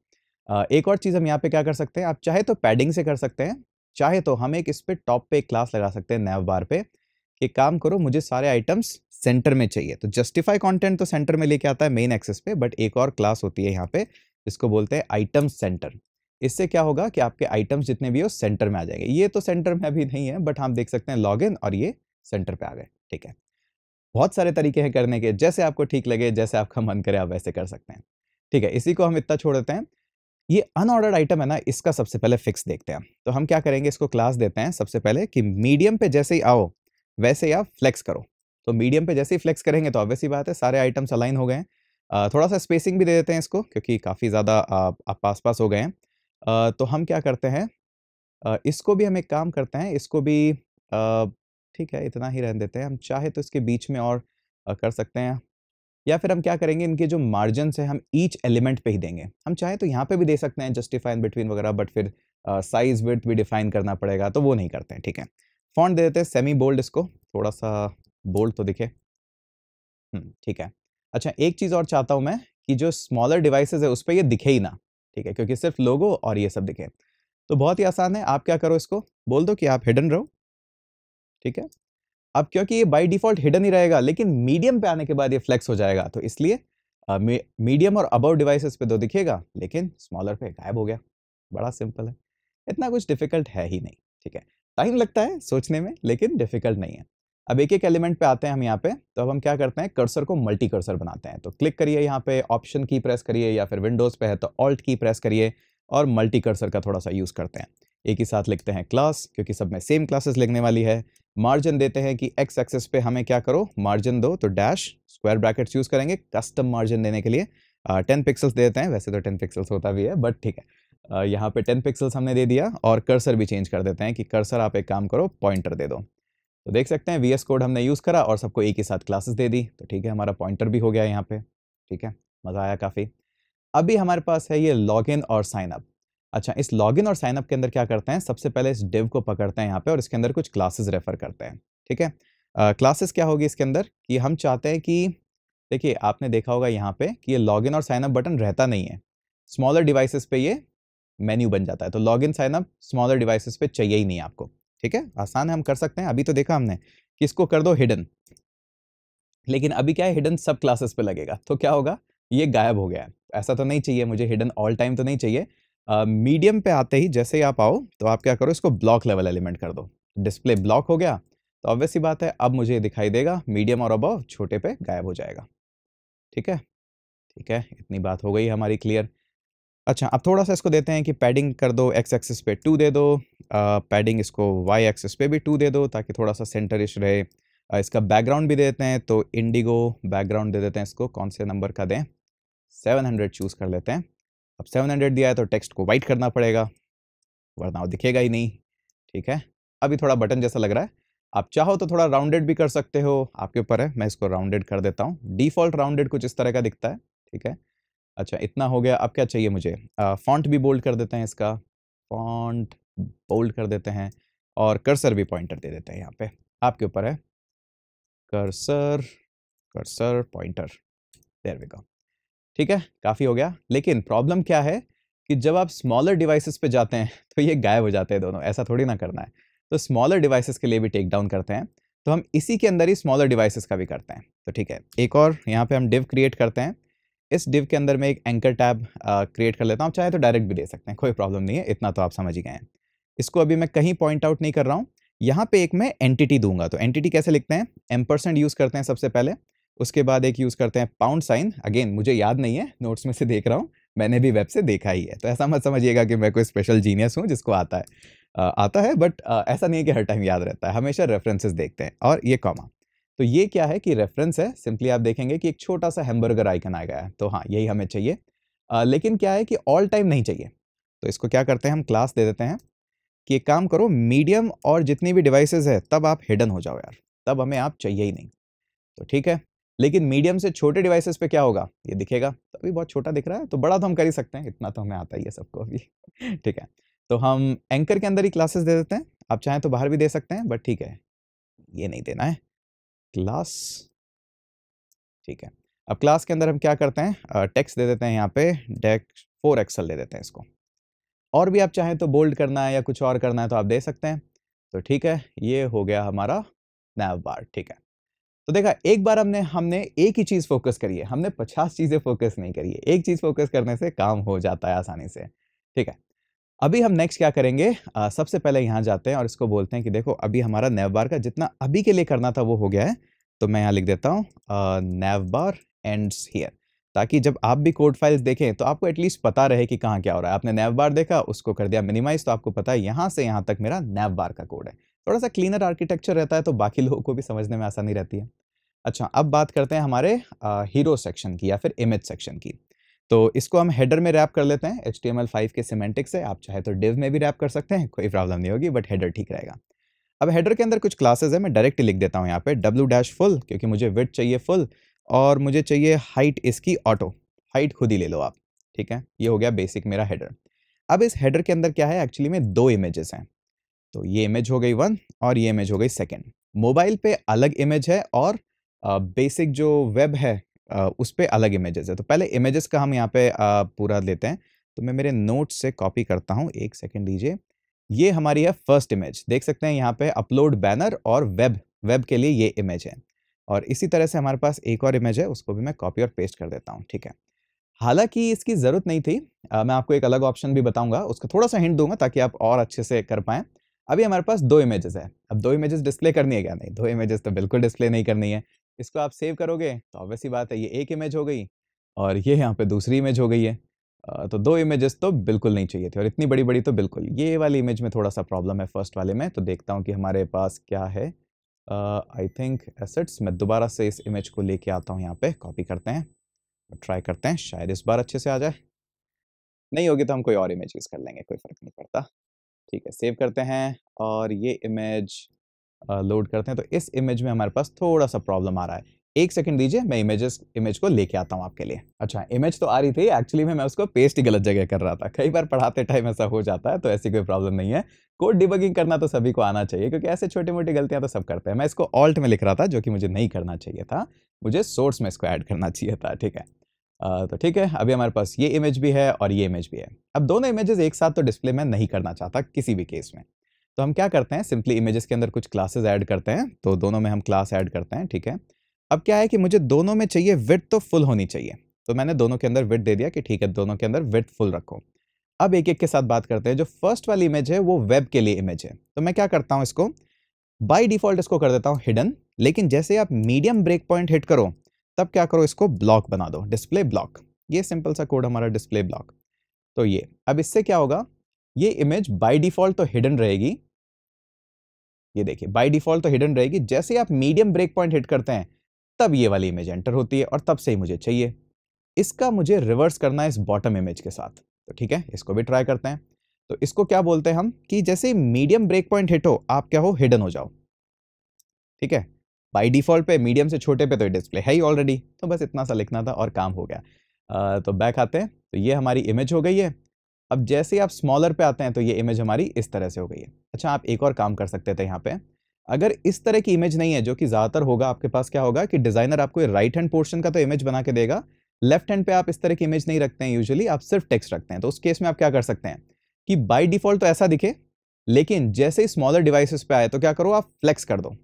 एक और चीज़ हम यहाँ पे क्या कर सकते हैं, आप चाहे तो पैडिंग से कर सकते हैं, चाहे तो हम एक इस पर टॉप पे क्लास लगा सकते हैं नैव बार पे, कि काम करो, मुझे सारे आइटम्स सेंटर में चाहिए। तो जस्टिफाई कंटेंट तो सेंटर में लेके आता है मेन एक्सेस पे बट एक और क्लास होती है यहाँ पे, जिसको बोलते हैं आइटम सेंटर इससे क्या होगा कि आपके आइटम्स जितने भी हो सेंटर में आ जाएँगे। ये तो सेंटर में अभी नहीं है, बट हम देख सकते हैं लॉग और ये सेंटर पे आ गए, ठीक है। बहुत सारे तरीके हैं करने के, जैसे आपको ठीक लगे, जैसे आपका मन करे, आप वैसे कर सकते हैं, ठीक है। इसी को हम इतना छोड़ देते हैं। ये अनऑर्डर्ड आइटम है ना, इसका सबसे पहले फिक्स देखते हैं तो हम क्या करेंगे, इसको क्लास देते हैं सबसे पहले कि मीडियम पे जैसे ही आओ, वैसे ही आप फ्लेक्स करो। तो मीडियम पे जैसे ही फ्लेक्स करेंगे तो ऑब्वियस ही बात है, सारे आइटम्स अलाइन हो गए थोड़ा सा स्पेसिंग भी दे देते हैं इसको, क्योंकि काफ़ी ज़्यादा आप पास पास हो गए हैं। तो हम क्या करते हैं इसको भी हम एक काम करते हैं, इसको भी ठीक है, इतना ही रहने देते हैं, हम चाहे तो इसके बीच में और कर सकते हैं। या फिर हम क्या करेंगे, इनके जो मार्जिन है हम ईच एलिमेंट पे ही देंगे। हम चाहे तो यहाँ पे भी दे सकते हैं जस्टिफाइन बिटवीन वगैरह बट फिर साइज़ विथ भी डिफाइन करना पड़ेगा तो वो नहीं करते हैं, ठीक है। फॉन्ट दे देते हैं सेमी बोल्ड इसको थोड़ा सा बोल्ड तो दिखे। ठीक है। अच्छा एक चीज़ और चाहता हूँ मैं, कि जो स्मॉलर डिवाइसेस है, उस पर ये दिखे ही ना। ठीक है, क्योंकि सिर्फ़ लोगो और ये सब दिखे। तो बहुत ही आसान है, आप क्या करो इसको, बोल दो कि आप हिडन रहो। ठीक है? अब क्योंकि ये बाई डिफ़ॉल्ट हिडन ही रहेगा, लेकिन मीडियम पे आने के बाद ये फ्लेक्स हो जाएगा तो इसलिए मीडियम और अबव डिवाइसेस पे तो दिखेगा, लेकिन स्मॉलर पे गायब हो गया। बड़ा सिंपल है। इतना कुछ डिफ़िकल्ट है ही नहीं, ठीक है? टाइम लगता है सोचने में, लेकिन डिफ़िकल्ट नहीं है। अब एक एक एलिमेंट पे आते हैं हम यहाँ पे तो अब हम क्या करते हैं? कर्सर को मल्टी कर्सर बनाते हैं। तो क्लिक करिए यहाँ पे ऑप्शन की प्रेस करिए या फिर विंडोज़ पे है तो ऑल्ट की प्रेस करिए और मल्टी कर्सर का थोड़ा सा यूज़ करते हैं। एक ही साथ लिखते हैं क्लास क्योंकि सब में सेम क्लासेस लिखने वाली है। मार्जिन देते हैं कि एक्स एक्सेस पे हमें क्या करो? मार्जिन दो तो डैश स्क्वायर ब्रैकेट्स यूज़ करेंगे कस्टम मार्जिन देने के लिए। टेन पिक्सल्स देते हैं, वैसे तो टेन पिक्सल्स होता भी है बट ठीक है। यहाँ पे टेन पिक्सल्स हमने दे दिया और कर्सर भी चेंज कर देते हैं कि कर्सर आप एक काम करो पॉइंटर दे दो। तो देख सकते हैं वीएस कोड हमने यूज़ करा और सबको एक ही साथ क्लासेस दे दी। तो ठीक है, हमारा पॉइंटर भी हो गया यहाँ पे। ठीक है, मज़ा आया काफ़ी। अभी हमारे पास है ये लॉगिन और साइनअप अच्छा इस लॉगिन और साइनअप के अंदर क्या करते हैं? सबसे पहले इस डिव को पकड़ते हैं यहाँ पे और इसके अंदर कुछ क्लासेस रेफर करते हैं। ठीक है? क्लासेस क्या होगी इसके अंदर? कि हम चाहते हैं कि, देखिए, आपने देखा होगा यहाँ पे कि ये लॉगिन और साइनअप बटन रहता नहीं है। स्मॉलर डिवाइसेस पे ये मेन्यू बन जाता है। तो log login sign up smaller devices पे चाहिए ही नहीं आपको। ठीक है? आसान है हम कर सकते हैं। अभी तो देखा हमने कि इसको कर दो हिडन लेकिन अभी क्या है हिडन सब क्लासेस पे लगेगा। तो क्या होगा? ये गायब हो गया है। ऐसा तो नहीं चाहिए मुझे हिडन ऑल टाइम तो नहीं चाहिए। मीडियम uh, पे आते ही जैसे ही आप आओ तो आप क्या करो इसको ब्लॉक लेवल एलिमेंट कर दो। डिस्प्ले ब्लॉक हो गया तो ऑब्वियस ही बात है अब मुझे दिखाई देगा मीडियम और अबव छोटे पे गायब हो जाएगा। ठीक है? ठीक है? इतनी बात हो गई हमारी क्लियर अच्छा अब थोड़ा सा इसको देते हैं कि पैडिंग कर दो एक्स एक्सिस पे टू दे दो पैडिंग इसको वाई एक्सिस पे भी टू दे दो ताकि थोड़ा सा सेंटरिश रहे। आ, इसका बैकग्राउंड भी देते हैं तो इंडिगो बैकग्राउंड दे देते हैं इसको कौन से नंबर का दें? 700 चूज़ कर लेते हैं। अब 700 दिया है तो टेक्स्ट को वाइट करना पड़ेगा वरना वो दिखेगा ही नहीं ठीक है? अभी थोड़ा बटन जैसा लग रहा है। आप चाहो तो थोड़ा राउंडेड भी कर सकते हो आपके ऊपर है मैं इसको राउंडेड कर देता हूँ। डिफ़ॉल्ट राउंडेड कुछ इस तरह का दिखता है ठीक है? अच्छा इतना हो गया, अब क्या चाहिए मुझे? फॉन्ट भी बोल्ड कर देते हैं इसका। फॉन्ट बोल्ड कर देते हैं और कर्सर भी पॉइंटर दे देते हैं यहाँ पे। आपके ऊपर है। Cursor cursor pointer there we go ठीक है? काफ़ी हो गया। लेकिन प्रॉब्लम क्या है कि जब आप स्मॉलर डिवाइसेस पे जाते हैं तो ये गायब हो जाते हैं दोनों। ऐसा थोड़ी ना करना है। तो स्मॉलर डिवाइसेस के लिए भी टेक डाउन करते हैं। तो हम इसी के अंदर ही स्मॉलर डिवाइसेस का भी करते हैं। तो ठीक है। एक और, यहाँ पे हम डिव क्रिएट करते हैं। इस डिव के अंदर मैं एक एंकर टैब क्रिएट कर लेता हूँ। चाहे तो डायरेक्ट भी दे सकते हैं, कोई प्रॉब्लम नहीं है, इतना तो आप समझ ही गए हैं। इसको अभी मैं कहीं पॉइंट आउट नहीं कर रहा हूँ। यहाँ पे एक मैं एंटिटी दूँगा तो एंटिटी कैसे लिखते हैं? एम परसेंट यूज़ करते हैं सबसे पहले, उसके बाद एक यूज़ करते हैं पाउंड साइन अगेन मुझे याद नहीं है नोट्स में से देख रहा हूँ, मैंने भी वेब से देखा ही है। तो ऐसा मत समझिएगा कि मैं कोई स्पेशल जीनियस हूँ जिसको आता है आता है बट ऐसा नहीं है कि हर टाइम याद रहता है, हमेशा रेफरेंसेस देखते हैं। और ये कॉमा तो ये क्या है कि रेफरेंस है सिंपली आप देखेंगे कि एक छोटा सा हैमबर्गर आइकन आ गया है। तो हाँ यही हमें चाहिए। आ, लेकिन क्या है कि ऑल टाइम नहीं चाहिए। तो इसको क्या करते हैं हम क्लास दे देते हैं कि एक काम करो मीडियम और जितनी भी डिवाइसेस है तब आप हिडन हो जाओ यार। तब हमें आप चाहिए ही नहीं। तो ठीक है लेकिन मीडियम से छोटे डिवाइसेस पे क्या होगा? ये दिखेगा। तो अभी बहुत छोटा दिख रहा है तो बड़ा तो हम कर ही सकते हैं इतना तो हमें आता ही है सबको अभी। ठीक है तो हम एंकर के अंदर ही क्लासेस दे देते हैं। आप चाहें तो बाहर भी दे सकते हैं बट ठीक है ये नहीं देना है। क्लास। ठीक है। अब क्लास के अंदर हम क्या करते हैं? टेक्स्ट दे देते हैं यहाँ पे, डेक फोर एक्सल दे देते हैं इसको। और भी आप चाहें तो बोल्ड करना है या कुछ और करना है तो आप दे सकते हैं। तो ठीक है, ये हो गया हमारा नैव बार, ठीक है। तो देखा, एक बार हमने हमने एक ही चीज़ फोकस करी है, हमने पचास चीज़ें फोकस नहीं करी है। एक चीज़ फोकस करने से काम हो जाता है आसानी से, ठीक है। अभी हम नेक्स्ट क्या करेंगे? आ, सबसे पहले यहाँ जाते हैं और इसको बोलते हैं कि देखो अभी हमारा नैव बार का जितना अभी के लिए करना था वो हो गया है। तो मैं यहाँ लिख देता हूँ नैव बार एंड्स हियर ताकि जब आप भी कोड फाइल्स देखें तो आपको एटलीस्ट पता रहे कि कहाँ क्या हो रहा है। आपने नैव बार देखा उसको कर दिया मिनिमाइज तो आपको पता है यहाँ से यहाँ तक मेरा नैव बार का कोड है। थोड़ा सा क्लीनर आर्किटेक्चर रहता है तो बाकी लोगों को भी समझने में आसानी रहती है। अच्छा अब बात करते हैं हमारे हीरो सेक्शन की या फिर इमेज सेक्शन की। तो इसको हम हेडर में रैप कर लेते हैं। H T M L five के सीमेंटिक से। आप चाहे तो डिव में भी रैप कर सकते हैं, कोई प्रॉब्लम नहीं होगी बट हेडर ठीक रहेगा। अब हेडर के अंदर कुछ क्लासेज है, मैं डायरेक्ट लिख देता हूँ यहाँ पे। डब्ल्यू डैश फुल क्योंकि मुझे विथ चाहिए फुल और मुझे चाहिए हाइट इसकी ऑटो हाइट खुद ही ले लो आप, ठीक है? ये हो गया बेसिक मेरा हेडर अब इस हेडर के अंदर क्या है? एक्चुअली में दो इमेजेस हैं। तो ये इमेज हो गई वन और ये इमेज हो गई सेकेंड मोबाइल पे अलग इमेज है और बेसिक जो वेब है उस पर अलग इमेजेस है। तो पहले इमेजेस का हम यहाँ पे पूरा लेते हैं। तो मैं मेरे नोट से कॉपी करता हूँ। एक सेकेंड दीजिए। ये हमारी है फ़र्स्ट इमेज देख सकते हैं यहाँ पे अपलोड बैनर और वेब वेब के लिए ये इमेज है। और इसी तरह से हमारे पास एक और इमेज है उसको भी मैं कॉपी और पेस्ट कर देता हूँ। ठीक है। हालाँकि इसकी ज़रूरत नहीं थी। आ, मैं आपको एक अलग ऑप्शन भी बताऊँगा। उसका थोड़ा सा हिंट दूँगा ताकि आप और अच्छे से कर पाएँ। अभी हमारे पास दो इमेजेस है। अब दो इमेजेस डिस्प्ले करनी है क्या? नहीं दो इमेजेस तो बिल्कुल डिस्प्ले नहीं करनी है। इसको आप सेव करोगे तो ऑब्वियसली बात है, ये एक इमेज हो गई और ये यहाँ पे दूसरी इमेज हो गई है। तो दो इमेजेस तो बिल्कुल नहीं चाहिए थे और इतनी बड़ी बड़ी तो बिल्कुल, ये वाली इमेज में थोड़ा सा प्रॉब्लम है फ़र्स्ट वाले में तो देखता हूँ कि हमारे पास क्या है। आई थिंक एसेट्स मैं दोबारा से इस इमेज को लेके आता हूँ यहाँ पे कॉपी करते हैं ट्राई करते हैं, शायद इस बार अच्छे से आ जाए। नहीं होगी तो हम कोई और इमेज यूज़ कर लेंगे, कोई फ़र्क नहीं पड़ता। ठीक है सेव करते हैं और ये इमेज लोड करते हैं तो इस इमेज में हमारे पास थोड़ा सा प्रॉब्लम आ रहा है। एक सेकंड दीजिए, मैं इमेजेस इमेज को लेके आता हूँ आपके लिए। अच्छा इमेज तो आ रही थी एक्चुअली में मैं उसको पेस्ट ही गलत जगह कर रहा था। कई बार पढ़ाते टाइम ऐसा हो जाता है तो ऐसी कोई प्रॉब्लम नहीं है। कोड डिबगिंग करना तो सभी को आना चाहिए, क्योंकि ऐसे छोटी मोटी गलतियाँ तो सब करते हैं। मैं इसको ऑल्ट में लिख रहा था, जो कि मुझे नहीं करना चाहिए था। मुझे सोर्स में इसको ऐड करना चाहिए था, ठीक है? तो ठीक है, अभी हमारे पास ये इमेज भी है और ये इमेज भी है। अब दोनों इमेजेस एक साथ तो डिस्प्ले में नहीं करना चाहता किसी भी केस में। तो हम क्या करते हैं, सिंपली इमेजेस के अंदर कुछ क्लासेस ऐड करते हैं तो दोनों में हम क्लास ऐड करते हैं, ठीक है? अब क्या है कि मुझे दोनों में चाहिए विथ तो फुल होनी चाहिए तो मैंने दोनों के अंदर विथ दे दिया कि ठीक है, दोनों के अंदर विथ फुल रखो। अब एक एक के साथ बात करते हैं, जो फ़र्स्ट वाली इमेज है, वो वेब के लिए इमेज है। तो मैं क्या करता हूँ इसको? बाई डिफ़ॉल्ट इसको कर देता हूँ हिडन लेकिन जैसे आप मीडियम ब्रेक पॉइंट हिट करो, तब क्या करो इसको ब्लॉक बना दो डिस्प्ले ब्लॉक ये सिंपल सा कोड हमारा डिस्प्ले ब्लॉक तो ये, अब इससे क्या होगा? ये इमेज बाई डिफ़ॉल्ट तो हिडन रहेगी। ये देखिए बाई डिफ़ॉल्ट तो हिडन रहेगी। जैसे आप मीडियम ब्रेक पॉइंट हिट करते हैं तब ये वाली इमेज एंटर होती है और तब से ही मुझे चाहिए। इसका मुझे रिवर्स करना है इस बॉटम इमेज के साथ। तो ठीक है इसको भी ट्राई करते हैं। तो इसको क्या बोलते हैं हम कि जैसे मीडियम ब्रेक पॉइंट हिट हो आप क्या हो हिडन हो जाओ। ठीक है बाई डिफ़ॉल्ट पे मीडियम से छोटे पे तो डिस्प्ले है ही ऑलरेडी तो बस इतना सा लिखना था और काम हो गया। आ, तो बैक आते हैं। तो ये हमारी इमेज हो गई है। अब जैसे आप स्मॉलर पे आते हैं तो ये इमेज हमारी इस तरह से हो गई है। अच्छा आप एक और काम कर सकते थे यहाँ पे। अगर इस तरह की इमेज नहीं है, जो कि ज़्यादातर होगा, आपके पास क्या होगा कि डिज़ाइनर आपको राइट हैंड पोर्शन का तो इमेज बना के देगा। लेफ़्ट हैंड पे आप इस तरह की इमेज नहीं रखते हैं यूजुअली आप सिर्फ़ टेक्स्ट रखते हैं। तो उस केस में आप क्या कर सकते हैं कि बाई डिफ़ॉल्ट तो ऐसा दिखे, लेकिन जैसे ही स्मॉलर डिवाइसेस पे आए तो क्या करो, आप फ्लेक्स कर दो।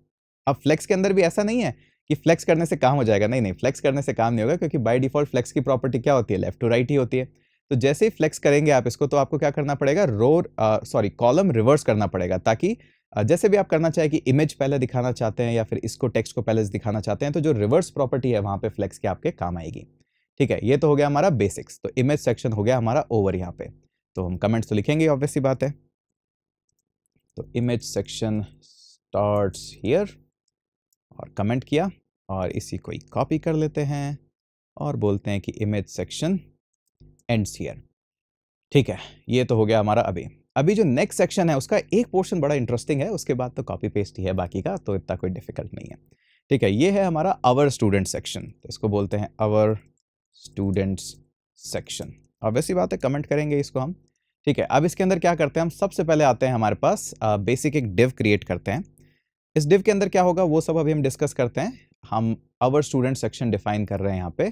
अब फ्लेक्स के अंदर भी ऐसा नहीं है कि फ्लेक्स करने से काम हो जाएगा। नहीं नहीं फ्लेक्स करने से काम नहीं होगा, क्योंकि बाई डिफ़ॉल्ट फ्लेक्स की प्रॉपर्टी क्या होती है? लेफ़्ट टू राइट ही होती है। तो जैसे ही फ्लेक्स करेंगे आप इसको तो आपको क्या करना पड़ेगा? रो सॉरी कॉलम रिवर्स करना पड़ेगा ताकि जैसे भी आप करना चाहें कि इमेज पहले दिखाना चाहते हैं या फिर इसको टेक्स्ट को पहले दिखाना चाहते हैं तो जो रिवर्स प्रॉपर्टी है वहाँ पे फ्लेक्स के आपके काम आएगी। ठीक है, ये तो हो गया हमारा बेसिक्स तो इमेज सेक्शन हो गया हमारा ओवर यहाँ पे। तो हम कमेंट्स तो लिखेंगे ऑब्वियसली बात है। तो इमेज सेक्शन स्टार्ट्स हियर और कमेंट किया और इसी को कॉपी कर लेते हैं और बोलते हैं कि इमेज सेक्शन एंड्स हियर ठीक है, ये तो हो गया हमारा अभी। अभी जो नेक्स्ट सेक्शन है, उसका एक पोर्शन बड़ा इंटरेस्टिंग है, उसके बाद तो कॉपी पेस्ट ही है बाकी का तो इतना कोई डिफ़िकल्ट नहीं है। ठीक है, ये है हमारा अवर स्टूडेंट सेक्शन इसको बोलते हैं अवर स्टूडेंट्स सेक्शन वैसी बात है कमेंट करेंगे इसको हम। ठीक है, अब इसके अंदर क्या करते हैं हम? सबसे पहले आते हैं हमारे पास बेसिक एक डिव क्रिएट करते हैं। इस डिव के अंदर क्या होगा? वो सब अभी हम डिस्कस करते हैं। हम अवर स्टूडेंट सेक्शन डिफाइन कर रहे हैं यहाँ पे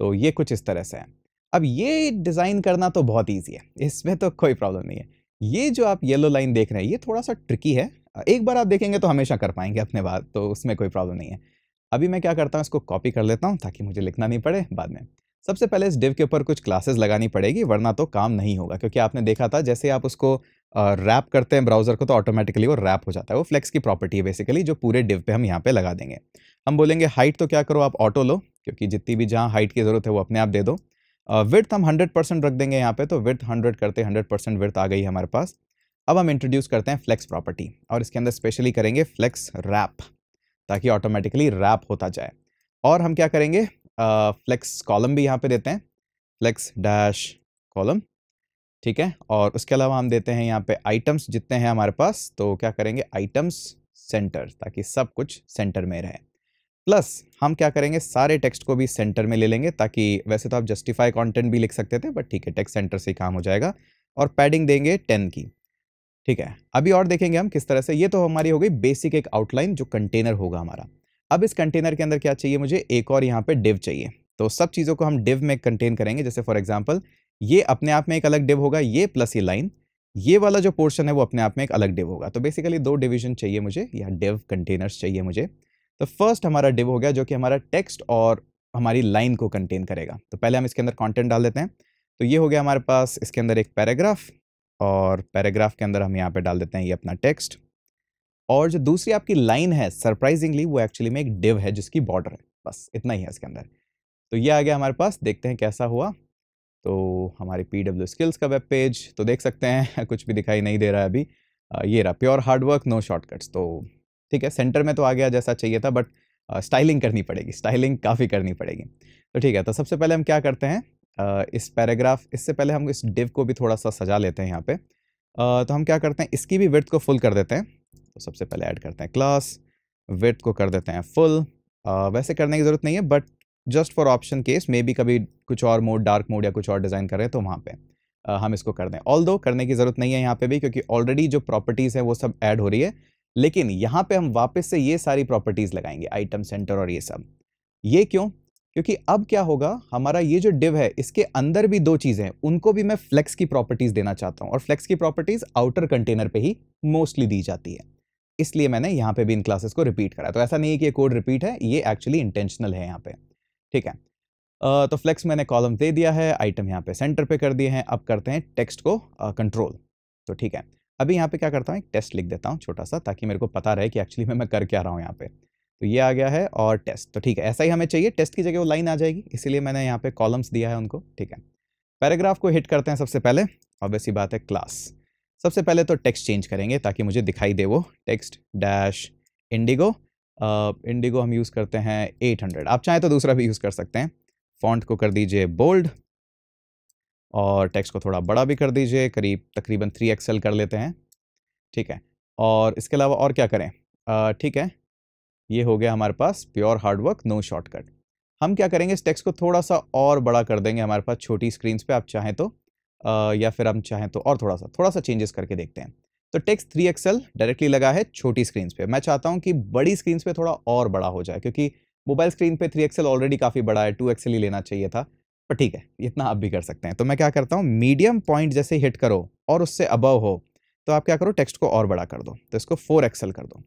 तो ये कुछ इस तरह से है। अब ये डिज़ाइन करना तो बहुत ईजी है, इसमें तो कोई प्रॉब्लम नहीं है। ये जो आप येलो लाइन देख रहे हैं, ये थोड़ा सा ट्रिकी है। एक बार आप देखेंगे तो हमेशा कर पाएँगे अपने बाद तो उसमें कोई प्रॉब्लम नहीं है। अभी मैं क्या करता हूँ, इसको कॉपी कर लेता हूँ ताकि मुझे लिखना नहीं पड़े बाद में। सबसे पहले इस डिव के ऊपर कुछ क्लासेस लगानी पड़ेगी, वरना तो काम नहीं होगा, क्योंकि आपने देखा था, जैसे आप उसको रैप करते हैं ब्राउज़र को तो ऑटोमेटिकली वो रैप हो जाता है। वो फ्लेक्स की प्रॉपर्टी है बेसिकली, जो पूरे डिव पे हम यहाँ पे लगा देंगे। हम बोलेंगे, हाइट तो क्या करो आप, ऑटो लो, क्योंकि जितनी भी जहाँ हाइट की ज़रूरत है, वो अपने आप दे दो। विर्थ हम हंड्रेड परसेंट रख देंगे यहाँ पे तो विर्थ हंड्रेड करते हंड्रेड परसेंट विर्थ आ गई हमारे पास। अब हम इंट्रोड्यूस करते हैं फ्लेक्स प्रॉपर्टी और इसके अंदर स्पेशली करेंगे फ्लेक्स रैप ताकि ऑटोमेटिकली रैप होता जाए। और हम क्या करेंगे? फ्लेक्स कॉलम भी यहाँ पे देते हैं। फ्लेक्स डैश कॉलम ठीक है? और उसके अलावा हम देते हैं यहाँ पे आइटम्स जितने हैं हमारे पास तो क्या करेंगे? आइटम्स सेंटर ताकि सब कुछ सेंटर में रहे। प्लस हम क्या करेंगे, सारे टेक्स्ट को भी सेंटर में ले लेंगे ताकि वैसे तो आप जस्टिफाई कंटेंट भी लिख सकते थे, बट ठीक है, टेक्स्ट सेंटर से ही काम हो जाएगा और पैडिंग देंगे टेन की। ठीक है, अभी और देखेंगे हम किस तरह से, ये तो हमारी हो गई बेसिक एक आउटलाइन जो कंटेनर होगा हमारा। अब इस कंटेनर के अंदर क्या चाहिए मुझे, एक और यहाँ पे डिव चाहिए। तो सब चीज़ों को हम डिव में कंटेन करेंगे, जैसे फॉर एग्ज़ाम्पल ये अपने आप में एक अलग डिव होगा, ये प्लस ये लाइन, ये वाला जो पोर्शन है वो अपने आप में एक अलग डिव होगा। तो बेसिकली दो डिविजन चाहिए मुझे, या डिव कंटेनर्स चाहिए मुझे। तो फ़र्स्ट हमारा डिव हो गया जो कि हमारा टेक्स्ट और हमारी लाइन को कंटेन करेगा। तो पहले हम इसके अंदर कंटेंट डाल देते हैं। तो ये हो गया हमारे पास, इसके अंदर एक पैराग्राफ और पैराग्राफ के अंदर हम यहाँ पे डाल देते हैं ये अपना टेक्स्ट और जो दूसरी आपकी लाइन है सरप्राइजिंगली वो एक्चुअली में एक डिव है जिसकी बॉर्डर है। बस, इतना ही है इसके अंदर। तो ये आ गया हमारे पास, देखते हैं कैसा हुआ। तो हमारी पी डब्ल्यू स्किल्स का वेब पेज तो देख सकते हैं, कुछ भी दिखाई नहीं दे रहा है अभी। ये रहा प्योर हार्डवर्क नो शॉर्टकट्स तो ठीक है सेंटर में तो आ गया जैसा चाहिए था बट स्टाइलिंग करनी पड़ेगी स्टाइलिंग काफ़ी करनी पड़ेगी। तो ठीक है तो सबसे पहले हम क्या करते हैं इस पैराग्राफ इससे पहले हम इस डिव को भी थोड़ा सा सजा लेते हैं यहाँ पे। तो हम क्या करते हैं, इसकी भी विर्थ को फुल कर देते हैं। तो सबसे पहले ऐड करते हैं क्लास विर्थ को कर देते हैं फुल वैसे करने की ज़रूरत नहीं है but just for option case maybe कभी कुछ और मोड डार्क मोड या कुछ और डिज़ाइन करें तो वहाँ पे हम इसको कर दें। ऑल दो करने की ज़रूरत नहीं है यहाँ पे भी, क्योंकि ऑलरेडी जो प्रॉपर्टीज़ है, वो सब ऐड हो रही है। लेकिन यहाँ पे हम वापस से ये सारी प्रॉपर्टीज़ लगाएँगे आइटम सेंटर और ये सब। ये क्यों? क्योंकि अब क्या होगा, हमारा ये जो डिव है, इसके अंदर भी दो चीज़ें हैं। उनको भी मैं फ्लेक्स की प्रॉपर्टीज़ देना चाहता हूँ और फ्लेक्स की प्रॉपर्टीज़ आउटर कंटेनर पे ही मोस्टली दी जाती है। इसलिए मैंने यहाँ पे भी इन क्लासेस को रिपीट करा। तो ऐसा नहीं है कि ये कोड रिपीट है, ये एक्चुअली इंटेंशनल है यहाँ पे। ठीक है? तो फ्लेक्स मैंने कॉलम दे दिया है आइटम यहाँ पे सेंटर पे कर दिए हैं। अब करते हैं टेक्स्ट को कंट्रोल तो ठीक है? अभी यहाँ पे क्या करता हूँ, एक टेस्ट लिख देता हूँ छोटा सा ताकि मेरे को पता रहे कि एक्चुअली में, मैं कर क्या रहा हूँ यहाँ पे। तो ये आ गया है और टेस्ट। तो ठीक है, ऐसा ही हमें चाहिए, टेस्ट की जगह वो लाइन आ जाएगी, इसीलिए मैंने यहाँ पे कॉलम्स दिया है उनको, ठीक है। पैराग्राफ को हिट करते हैं सबसे पहले ऑब्वियसली बात है क्लास। सबसे पहले तो टेक्स्ट चेंज करेंगे ताकि मुझे दिखाई दे वो, टेक्स्ट डैश इंडिगो। इंडिगो हम यूज़ करते हैं 800 आप चाहें तो दूसरा भी यूज़ कर सकते हैं। फॉन्ट को कर दीजिए बोल्ड। और टेक्स्ट को थोड़ा बड़ा भी कर दीजिए करीब तकरीबन थ्री एक्सएल कर लेते हैं ठीक है? और इसके अलावा और क्या करें? ठीक है ये हो गया हमारे पास pure hard work no shortcut हम क्या करेंगे इस टेक्स्ट को थोड़ा सा और बड़ा कर देंगे हमारे पास छोटी स्क्रीन पे आप चाहें तो आ, या फिर हम चाहें तो और थोड़ा सा थोड़ा सा चेंजेस करके देखते हैं। तो टेक्स्ट थ्री एक्सएल डायरेक्टली लगा है छोटी स्क्रीन पे। मैं चाहता हूँ कि बड़ी स्क्रीन पे थोड़ा और बड़ा हो जाए क्योंकि मोबाइल स्क्रीन पे थ्री एक्सएल ऑलरेडी काफ़ी बड़ा है टू एक्सएल ही लेना चाहिए था। पर ठीक है, इतना आप भी कर सकते हैं। तो मैं क्या करता हूँ, मीडियम पॉइंट जैसे हिट करो और उससे अबव हो तो आप क्या करो, टेक्स्ट को और बड़ा कर दो तो इसको फोर एक्सल कर दो।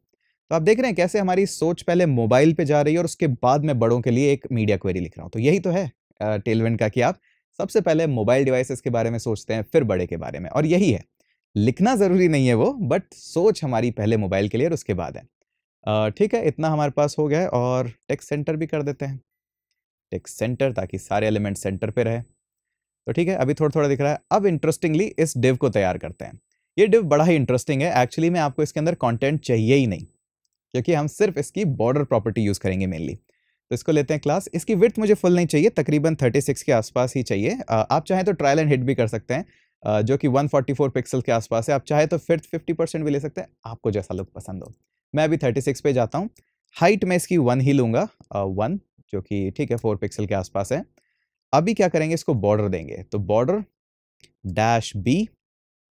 तो आप देख रहे हैं कैसे हमारी सोच पहले मोबाइल पे जा रही है और उसके बाद में बड़ों के लिए एक मीडिया क्वेरी लिख रहा हूँ। तो यही तो है टेलवेंट का कि आप सबसे पहले मोबाइल डिवाइसेस के बारे में सोचते हैं, फिर बड़े के बारे में, और यही है। लिखना ज़रूरी नहीं है वो, बट सोच हमारी पहले मोबाइल के लिए और उसके बाद है। ठीक है, इतना हमारे पास हो गया है और टेक्स्ट सेंटर भी कर देते हैं। टेक्स्ट सेंटर ताकि सारे एलिमेंट सेंटर पे रहे। तो ठीक है, अभी थोड़ा थोड़ा दिख रहा है। अब इंटरेस्टिंगली इस डिव को तैयार करते हैं। ये डिव बड़ा ही इंटरेस्टिंग है। एक्चुअली में आपको इसके अंदर कॉन्टेंट चाहिए ही नहीं, क्योंकि हम सिर्फ़ इसकी बॉर्डर प्रॉपर्टी यूज़ करेंगे मेनली तो इसको लेते हैं क्लास इसकी विर्थ मुझे फुल नहीं चाहिए, तकरीबन 36 के आसपास ही चाहिए। आप चाहें तो ट्रायल एंड हिट भी कर सकते हैं। जो कि 144 पिक्सल के आसपास है। आप चाहे तो फिर 50 परसेंट भी ले सकते हैं। आपको जैसा लुक पसंद हो। मैं अभी 36 पे जाता हूँ। हाइट में इसकी वन ही लूँगा। वन जो कि ठीक है फोर पिक्सल के आसपास है। अभी क्या करेंगे, इसको बॉर्डर देंगे। तो बॉर्डर डैश बी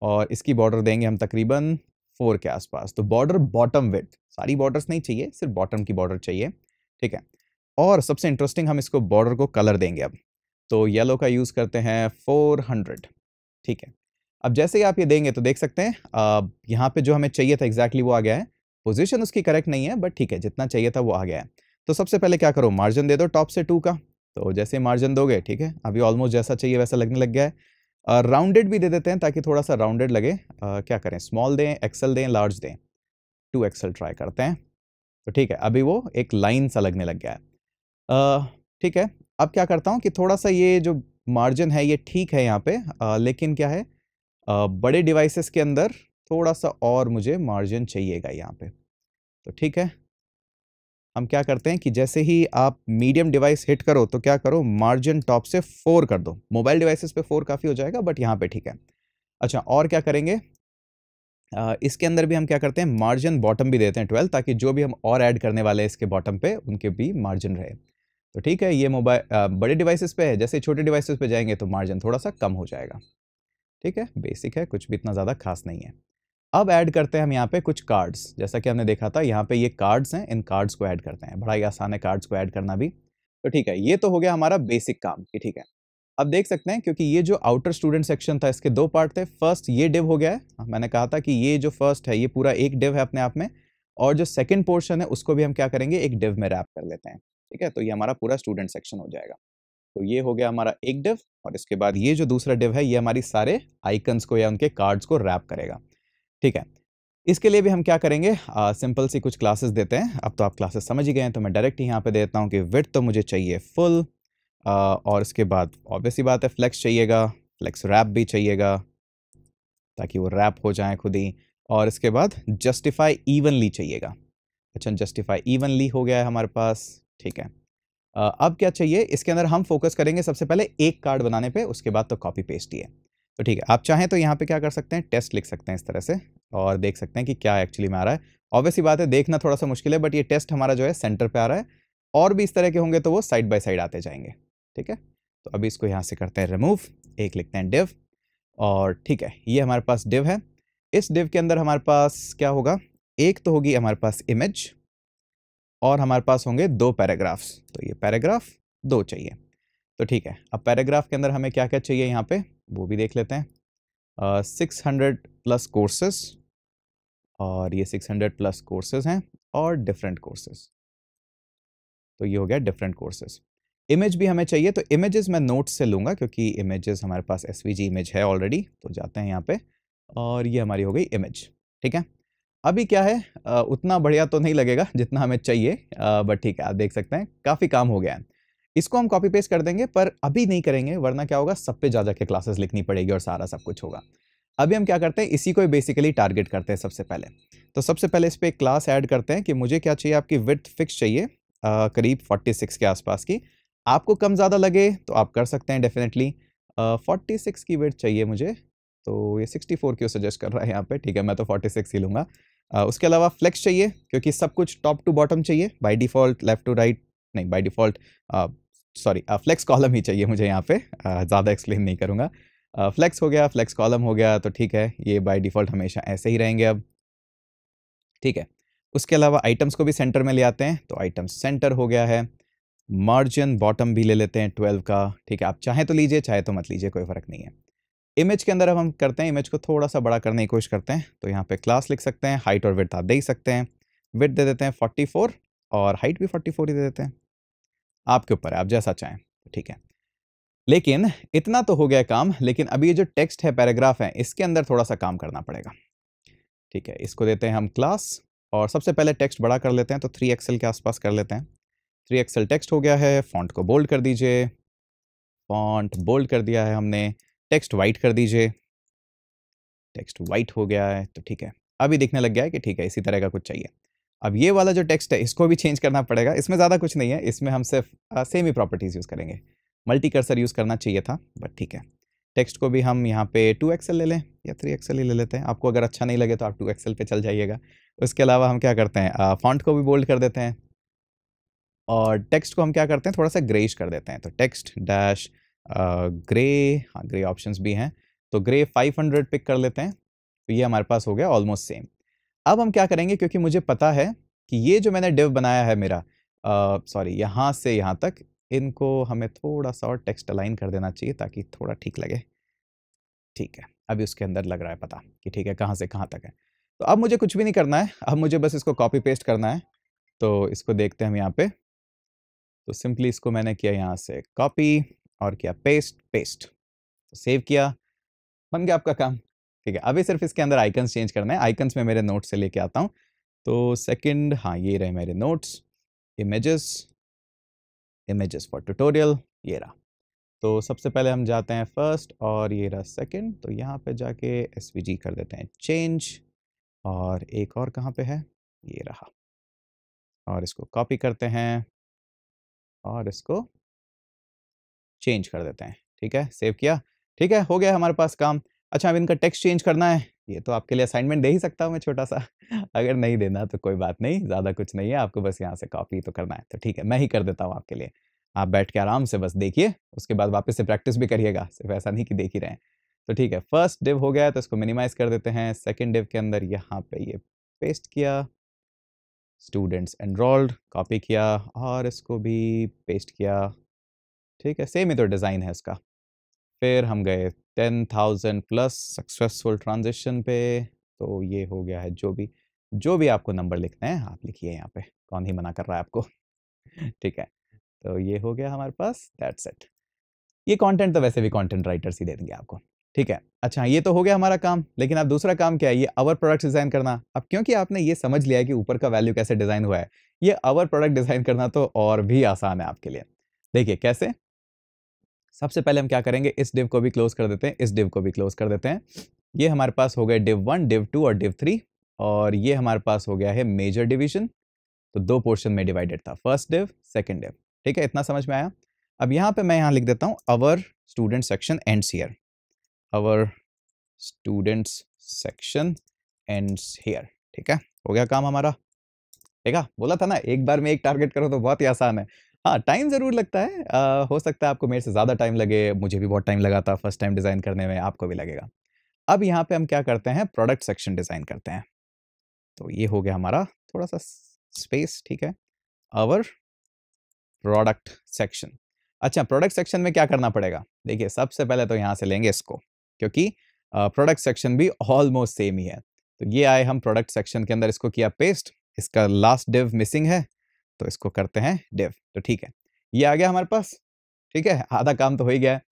और इसकी बॉर्डर देंगे हम तकरीबन फोर के आसपास। तो बॉर्डर बॉटम विथ सारी बॉर्डर्स नहीं चाहिए, सिर्फ़ बॉटम की बॉर्डर चाहिए, ठीक है? और सबसे इंटरेस्टिंग हम इसको बॉर्डर को कलर देंगे अब। तो येलो का यूज़ करते हैं 400 ठीक है? अब जैसे ही आप ये देंगे तो देख सकते हैं यहाँ पे जो हमें चाहिए था एग्जैक्टली exactly वो आ गया है। पोजीशन उसकी करेक्ट नहीं है बट ठीक है, जितना चाहिए था वो आ गया है। तो सबसे पहले क्या करो? मार्जिन दे दो टॉप से टू का। तो जैसे मार्जिन दोगे ठीक है? अभी ऑलमोस्ट जैसा चाहिए वैसा लगने लग गया है। राउंडेड भी दे देते हैं ताकि थोड़ा सा राउंडेड लगे। आ, क्या करें? स्मॉल दें एक्सल दें लार्ज दें। टू एक्सल ट्राई करते हैं। तो ठीक है अभी वो एक लाइन सा लगने लग गया है। ठीक है अब क्या करता हूँ कि थोड़ा सा ये जो मार्जिन है ये ठीक है यहाँ पे। आ, लेकिन क्या है? आ, बड़े डिवाइसेस के अंदर थोड़ा सा और मुझे मार्जिन चाहिएगा यहाँ पे। तो ठीक है हम क्या करते हैं कि जैसे ही आप मीडियम डिवाइस हिट करो तो क्या करो? मार्जिन टॉप से फोर कर दो। मोबाइल डिवाइसेस पे फोर काफ़ी हो जाएगा बट यहाँ पे ठीक है। अच्छा और क्या करेंगे? आ, इसके अंदर भी हम क्या करते हैं? मार्जिन बॉटम भी देते हैं ट्वेल्व ताकि जो भी हम और ऐड करने वाले हैं इसके बॉटम पे उनके भी मार्जिन रहे। तो ठीक है ये मोबाइल बड़े डिवाइसेस पे है। जैसे छोटे डिवाइसेस पे जाएँगे तो मार्जिन थोड़ा सा कम हो जाएगा। ठीक है? बेसिक है कुछ भी इतना ज़्यादा खास नहीं है। अब ऐड करते हैं हम यहाँ पे कुछ कार्ड्स जैसा कि हमने देखा था यहाँ पे ये कार्ड्स हैं इन कार्ड्स को ऐड करते हैं। बड़ा ही आसान है कार्ड्स को ऐड करना भी। तो ठीक है ये तो हो गया हमारा बेसिक काम कि ठीक है। अब देख सकते हैं क्योंकि ये जो आउटर स्टूडेंट सेक्शन था इसके दो पार्ट थे। फ़र्स्ट ये डिव हो गया है। हाँ, मैंने कहा था कि ये जो फ़र्स्ट है ये पूरा एक डिव है अपने आप में। और जो सेकेंड पोर्शन है उसको भी हम क्या करेंगे एक डिव में रैप कर लेते हैं। ठीक है तो ये हमारा पूरा स्टूडेंट सेक्शन हो जाएगा। तो ये हो गया हमारा एक डिव और इसके बाद ये जो दूसरा डिव है ये हमारी सारे आइकन्स को या उनके कार्ड्स को रैप करेगा। ठीक है। इसके लिए भी हम क्या करेंगे? सिंपल सी कुछ क्लासेस देते हैं। अब तो आप क्लासेस समझ ही गए हैं तो मैं डायरेक्ट ही यहाँ पे देता हूँ कि विथ तो मुझे चाहिए फुल और इसके बाद ऑब्वियसली बात है फ्लेक्स चाहिएगा फ्लेक्स रैप भी चाहिएगा, ताकि वो रैप हो जाए खुद ही, और इसके बाद जस्टिफाई इवनली चाहिएगा। अच्छा जस्टिफाई इवनली हो गया है हमारे पास, ठीक है। अब क्या चाहिए? इसके अंदर हम फोकस करेंगे सबसे पहले एक कार्ड बनाने पे, उसके बाद तो कॉपी पेस्ट ही है। तो ठीक है, आप चाहें तो यहाँ पे क्या कर सकते हैं? टेस्ट लिख सकते हैं इस तरह से। और देख सकते हैं कि क्या एक्चुअली में आ रहा है। ऑब्वियसली बात है, देखना थोड़ा सा मुश्किल है बट ये टेस्ट हमारा जो है सेंटर पे आ रहा है। और भी इस तरह के होंगे तो वो साइड बाय साइड आते जाएँगे, ठीक है? तो अभी इसको यहाँ से करते हैं रिमूव एक लिखते हैं डिव और ठीक है, ये हमारे पास डिव है। इस डिव के अंदर हमारे पास क्या होगा? एक तो होगी हमारे पास इमेज और हमारे पास होंगे दो पैराग्राफ्स तो ये पैराग्राफ दो चाहिए। तो ठीक है, अब पैराग्राफ के अंदर हमें क्या क्या चाहिए यहाँ पे? वो भी देख लेते हैं। सिक्स हंड्रेड प्लस कोर्सेस और ये सिक्स हंड्रेड प्लस कोर्सेज हैं और डिफरेंट कोर्सेज तो ये हो गया डिफरेंट कोर्सेज इमेज भी हमें चाहिए तो इमेजेस मैं नोट्स से लूँगा क्योंकि इमेजेस हमारे पास एसवीजी इमेज है ऑलरेडी तो जाते हैं यहाँ पे और ये हमारी हो गई इमेज ठीक है? अभी क्या है आ, उतना बढ़िया तो नहीं लगेगा जितना हमें चाहिए बट ठीक है आप देख सकते हैं काफ़ी काम हो गया है। इसको हम कॉपी पेस्ट कर देंगे पर अभी नहीं करेंगे वरना क्या होगा सब पे जा जाके क्लासेस लिखनी पड़ेगी और सारा सब कुछ होगा। अभी हम क्या करते हैं इसी को बेसिकली टारगेट करते हैं सबसे पहले। तो सबसे पहले इस पर एक क्लास ऐड करते हैं कि मुझे क्या चाहिए आपकी विथ फिक्स चाहिए आ, करीब 46 के आसपास की। आपको कम ज़्यादा लगे तो आप कर सकते हैं डेफिनेटली फोर्टी सिक्स की वेट चाहिए मुझे तो ये सिक्सटी फोर क्यों सजेस्ट कर रहा है यहाँ पे? ठीक है मैं तो फोर्टी सिक्स ही लूँगा। उसके अलावा फ्लेक्स चाहिए क्योंकि सब कुछ टॉप टू बॉटम चाहिए by default left to right नहीं by default sorry flex column ही चाहिए मुझे यहाँ पे ज़्यादा एक्सप्लेन नहीं करूँगा। फ्लेक्स हो गया फ्लेक्स कॉलम हो गया तो ठीक है, ये बाय डिफ़ॉल्ट हमेशा ऐसे ही रहेंगे अब। ठीक है, उसके अलावा आइटम्स को भी सेंटर में ले आते हैं तो आइटम्स सेंटर हो गया है मार्जिन बॉटम भी ले लेते हैं ट्वेल्व का, ठीक है, आप चाहें तो लीजिए, चाहे तो मत लीजिए, कोई फ़र्क नहीं है। इमेज के अंदर अब हम करते हैं इमेज को थोड़ा सा बड़ा करने की कोशिश करते हैं तो यहाँ पे क्लास लिख सकते हैं हाइट और विथ आप दे ही सकते हैं विथ दे देते हैं फोर्टी फोर और हाइट भी फोर्टी फोर ही दे देते हैं, आपके ऊपर है, आप जैसा चाहें, ठीक है। लेकिन इतना तो हो गया काम, लेकिन अभी ये जो टेक्स्ट है, पैराग्राफ है, इसके अंदर थोड़ा सा काम करना पड़ेगा। ठीक है, इसको देते हैं हम क्लास, और सबसे पहले टेक्स्ट बड़ा कर लेते हैं तो थ्री एक्सएल के आसपास कर लेते हैं। थ्री एक्सएल टेक्स्ट हो गया है, फॉन्ट को बोल्ड कर दीजिए। फॉन्ट बोल्ड कर दिया है हमने, टेक्स्ट वाइट कर दीजिए। टेक्स्ट वाइट हो गया है तो ठीक है। अभी दिखने लग गया है कि ठीक है, इसी तरह का कुछ चाहिए। अब ये वाला जो टेक्स्ट है, इसको भी चेंज करना पड़ेगा, इसमें ज़्यादा कुछ नहीं है, इसमें हम सिर्फ़ सेम ही प्रॉपर्टीज़ यूज़ करेंगे। मल्टी कर्सर यूज़ करना चाहिए था बट ठीक है। टेक्स्ट को भी हम यहाँ पे टू एक्सएल ले लें या थ्री एक्सएल ही ले लेते हैं। आपको अगर अच्छा नहीं लगे तो आप टू एक्सएल पे चल जाइएगा। उसके अलावा हम क्या करते हैं फॉन्ट को भी बोल्ड कर देते हैं। और टेक्स्ट को हम क्या करते हैं, थोड़ा सा ग्रेश कर देते हैं। तो टेक्स्ट डैश ग्रे हाँ ग्रे ऑप्शंस भी हैं। तो ग्रे 500 पिक कर लेते हैं। तो ये हमारे पास हो गया ऑलमोस्ट सेम अब हम क्या करेंगे, क्योंकि मुझे पता है कि ये जो मैंने डिव बनाया है मेरा सॉरी यहाँ से यहाँ तक इनको हमें थोड़ा सा और टेक्स्ट अलाइन कर देना चाहिए ताकि थोड़ा ठीक लगे। ठीक है, अभी उसके अंदर लग रहा है पता कि ठीक है, कहाँ से कहाँ तक है। तो अब मुझे कुछ भी नहीं करना है, अब मुझे बस इसको कॉपी पेस्ट करना है। तो इसको देखते हैं हम यहाँ पे। तो सिंपली इसको मैंने किया यहाँ से कॉपी और किया पेस्ट पेस्ट। तो सेव किया, बन गया आपका काम। ठीक है, अभी सिर्फ़ इसके अंदर आइकन्स चेंज करना है। आइकन्स में मेरे नोट्स से लेके आता हूँ। तो सेकंड हाँ ये रहे मेरे notes, images. Images for tutorial ये रहा। तो सबसे पहले हम जाते हैं फ़र्स्ट और ये रहा सेकंड तो यहाँ पे जाके एस कर देते हैं चेंज और एक और कहाँ पे है? ये रहा। और इसको कॉपी करते हैं और इसको चेंज कर देते हैं। ठीक है? सेव किया? ठीक है? हो गया हमारे पास काम। अच्छा अब इनका टेक्स्ट चेंज करना है। ये तो आपके लिए असाइनमेंट दे ही सकता हूँ मैं छोटा सा। अगर नहीं देना तो कोई बात नहीं, ज़्यादा कुछ नहीं है, आपको बस यहाँ से कॉपी तो करना है। तो ठीक है, मैं ही कर देता हूँ आपके लिए। आप बैठ के आराम से बस देखिए, उसके बाद वापस से प्रैक्टिस भी करिएगा, सिर्फ़ ऐसा नहीं कि देख ही रहे तो ठीक है, फ़र्स्ट डिव हो गया तो इसको मिनिमाइज कर देते हैं। सेकेंड डिव के अंदर यहाँ पे ये पेस्ट किया। स्टूडेंट्स एनरोल्ड, कॉपी किया और इसको भी पेस्ट किया। ठीक है, सेम ही तो डिज़ाइन है इसका। फिर हम गए ten thousand plus successful transaction पे। तो ये हो गया है जो भी जो भी आपको नंबर लिखना है, आप लिखिए यहाँ पे, कौन ही मना कर रहा है आपको। ठीक है तो ये हो गया हमारे पास दैट्स इट ये कंटेंट तो वैसे भी कंटेंट राइटर्स ही दे देंगे आपको। ठीक है अच्छा ये तो हो गया हमारा काम, लेकिन अब दूसरा काम क्या है? ये अवर प्रोडक्ट डिज़ाइन करना। अब क्योंकि आपने ये समझ लिया है कि ऊपर का वैल्यू कैसे डिज़ाइन हुआ है, ये अवर प्रोडक्ट डिज़ाइन करना तो और भी आसान है आपके लिए। देखिए कैसे? सबसे पहले हम क्या करेंगे, इस डिव को भी क्लोज कर देते हैं, इस डिव को भी क्लोज कर देते हैं। ये हमारे पास हो गए डिव वन डिव टू और डिव थ्री और ये हमारे पास हो गया है मेजर डिवीज़न तो दो पोर्शन में डिवाइडेड था फ़र्स्ट डिव सेकेंड डिव ठीक है, इतना समझ में आया? अब यहाँ पे मैं यहाँ लिख देता हूँ our student section ends here our students section ends here ठीक है, हो गया काम हमारा। ठीक है बोला था ना, एक बार में एक टारगेट करो तो बहुत ही आसान है। हाँ टाइम ज़रूर लगता है। आ, हो सकता है आपको मेरे से ज़्यादा टाइम लगे मुझे भी बहुत टाइम लगा था फ़र्स्ट टाइम डिज़ाइन करने में आपको भी लगेगा। अब यहाँ पे हम क्या करते हैं प्रोडक्ट सेक्शन डिज़ाइन करते हैं। तो ये हो गया हमारा थोड़ा सा स्पेस ठीक है? आवर प्रोडक्ट सेक्शन अच्छा प्रोडक्ट सेक्शन में क्या करना पड़ेगा? देखिए सबसे पहले तो यहाँ से लेंगे इसको क्योंकि प्रोडक्ट सेक्शन भी ऑलमोस्ट सेम ही है। तो ये आए हम प्रोडक्ट सेक्शन के अंदर इसको किया पेस्ट इसका लास्ट डिव मिसिंग है। तो इसको करते हैं डिव तो ठीक है। ये आ गया हमारे पास, ठीक है, आधा काम तो हो ही गया। है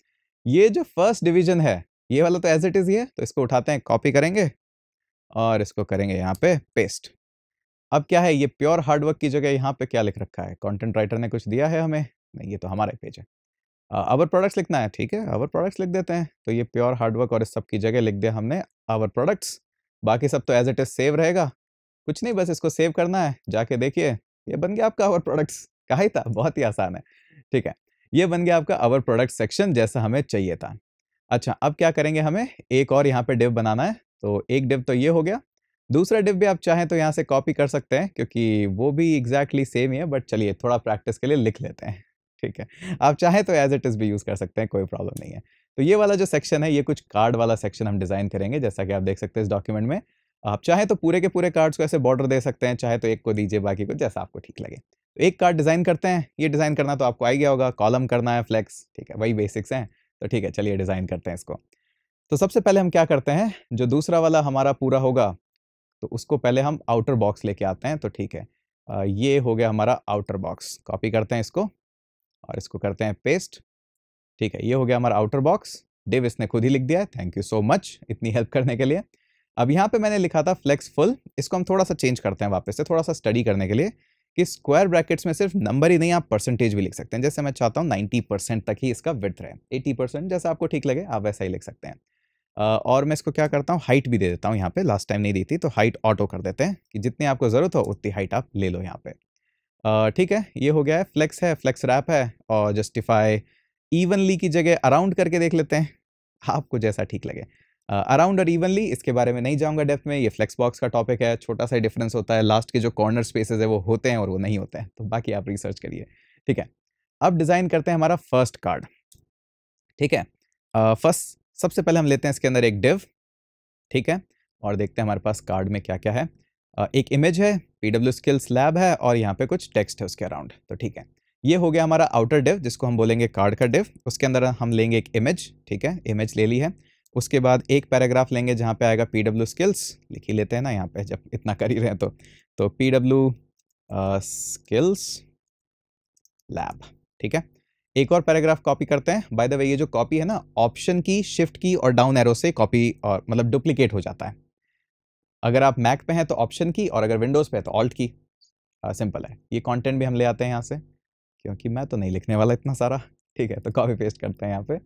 ये जो फ़र्स्ट डिवीज़न है, ये वाला तो एज इट इज़ है तो इसको उठाते हैं कॉपी करेंगे और इसको करेंगे यहाँ पे पेस्ट अब क्या है, ये प्योर हार्डवर्क की जगह यहाँ पे क्या लिख रखा है? कंटेंट राइटर ने कुछ दिया है हमें? नहीं, ये तो हमारा पेज है। अवर प्रोडक्ट्स लिखना है, ठीक है अवर प्रोडक्ट्स लिख देते हैं तो ये प्योर हार्डवर्क और इस सब की जगह लिख दिया हमने अवर प्रोडक्ट्स बाकी सब तो एज इट इज़ सेव रहेगा। कुछ नहीं, बस इसको सेव करना है, जाके देखिए। ये बन गया आपका अवर प्रोडक्ट्स कहा ही था, बहुत ही आसान है। ठीक है, ये बन गया आपका अवर प्रोडक्ट सेक्शन जैसा हमें चाहिए था। अच्छा अब क्या करेंगे हमें? एक और यहाँ पे डिव बनाना है तो एक डिव तो ये हो गया। दूसरा डिव भी आप चाहें तो यहाँ से कॉपी कर सकते हैं, क्योंकि वो भी एग्जैक्टली exactly सेम ही है बट चलिए थोड़ा प्रैक्टिस के लिए लिख लेते हैं। ठीक है, आप चाहें तो एज इट इज़ भी यूज़ कर सकते हैं, कोई प्रॉब्लम नहीं है। तो ये वाला जो सेक्शन है, ये कुछ कार्ड वाला सेक्शन हम डिज़ाइन करेंगे, जैसा कि आप देख सकते हैं इस डॉक्यूमेंट में। आप चाहें तो पूरे के पूरे कार्ड्स को ऐसे बॉर्डर दे सकते हैं, चाहे तो एक को दीजिए, बाकी को जैसा आपको ठीक लगे। तो एक कार्ड डिज़ाइन करते हैं, ये डिज़ाइन करना तो आपको आ गया होगा कॉलम करना है फ्लैक्स ठीक है, वही बेसिक्स हैं तो ठीक है, चलिए डिज़ाइन करते हैं इसको। तो सबसे पहले हम क्या करते हैं, जो दूसरा वाला हमारा पूरा होगा तो उसको पहले हम आउटर बॉक्स लेके आते हैं तो ठीक है ये हो गया हमारा आउटर बॉक्स कॉपी करते हैं इसको, और इसको करते हैं पेस्ट ठीक है, ये हो गया हमारा आउटर बॉक्स डिव इसने खुद ही लिख दिया है थैंक यू सो मच इतनी हेल्प करने के लिए। अब यहाँ पे मैंने लिखा था फ्लेक्स फुल इसको हम थोड़ा सा चेंज करते हैं वापस से, थोड़ा सा स्टडी करने के लिए कि स्क्वायर ब्रैकेट्स में सिर्फ़ नंबर ही नहीं, आप परसेंटेज भी लिख सकते हैं। जैसे मैं चाहता हूँ नाइन्टी परसेंट तक ही इसका विथ रहे। एटी परसेंट जैसा आपको ठीक लगे, आप वैसा ही लिख सकते हैं। और मैं इसको क्या करता हूँ हाइट भी दे देता हूँ यहाँ पे लास्ट टाइम नहीं दी थी तो हाइट ऑटो कर देते हैं कि जितनी आपको ज़रूरत हो, उतनी हाइट आप ले लो यहाँ पे। ठीक है, ये हो गया है फ्लेक्स है फ्लेक्स रैप है, और जस्टिफाई इवनली की जगह अराउंड करके देख लेते हैं, आपको जैसा ठीक लगे। अराउंड और इवनली इसके बारे में नहीं जाऊँगा डेप्थ में ये फ्लेक्स बॉक्स का टॉपिक है छोटा सा डिफरेंस होता है लास्ट के जो कॉर्नर स्पेसेस है वो होते हैं और वो नहीं होते हैं तो बाकी आप रिसर्च करिए ठीक है? अब डिज़ाइन करते हैं हमारा फ़र्स्ट कार्ड ठीक है? फ़र्स्ट सबसे पहले हम लेते हैं इसके अंदर एक डिव ठीक है? और देखते हैं हमारे पास कार्ड में क्या क्या है। uh, एक इमेज है पी डब्ल्यू स्किल्स लैब है और यहाँ पे कुछ टेक्स्ट है उसके अराउंड तो ठीक है? ये हो गया हमारा आउटर डिव जिसको हम बोलेंगे कार्ड का डिव उसके अंदर हम लेंगे एक इमेज ठीक है? इमेज ले ली है। उसके बाद एक पैराग्राफ लेंगे जहाँ पे आएगा पी डब्ल्यू स्किल्स लिख ही लेते हैं ना यहाँ पे जब इतना कर ही रहे हैं तो। तो पी डब्ल्यू स्किल्स लैब ठीक है? एक और पैराग्राफ कॉपी करते हैं। बाय द वे ये जो कॉपी है ना, ऑप्शन की, शिफ्ट की और डाउन एरो से कॉपी और मतलब डुप्लीकेट हो जाता है। अगर आप मैक पे हैं तो ऑप्शन की और अगर विंडोज़ पे है तो ऑल्ट की। सिंपल है। ये कंटेंट भी हम ले आते हैं यहाँ से, क्योंकि मैं तो नहीं लिखने वाला इतना सारा, ठीक है? तो कॉपी पेस्ट करते हैं यहाँ पे।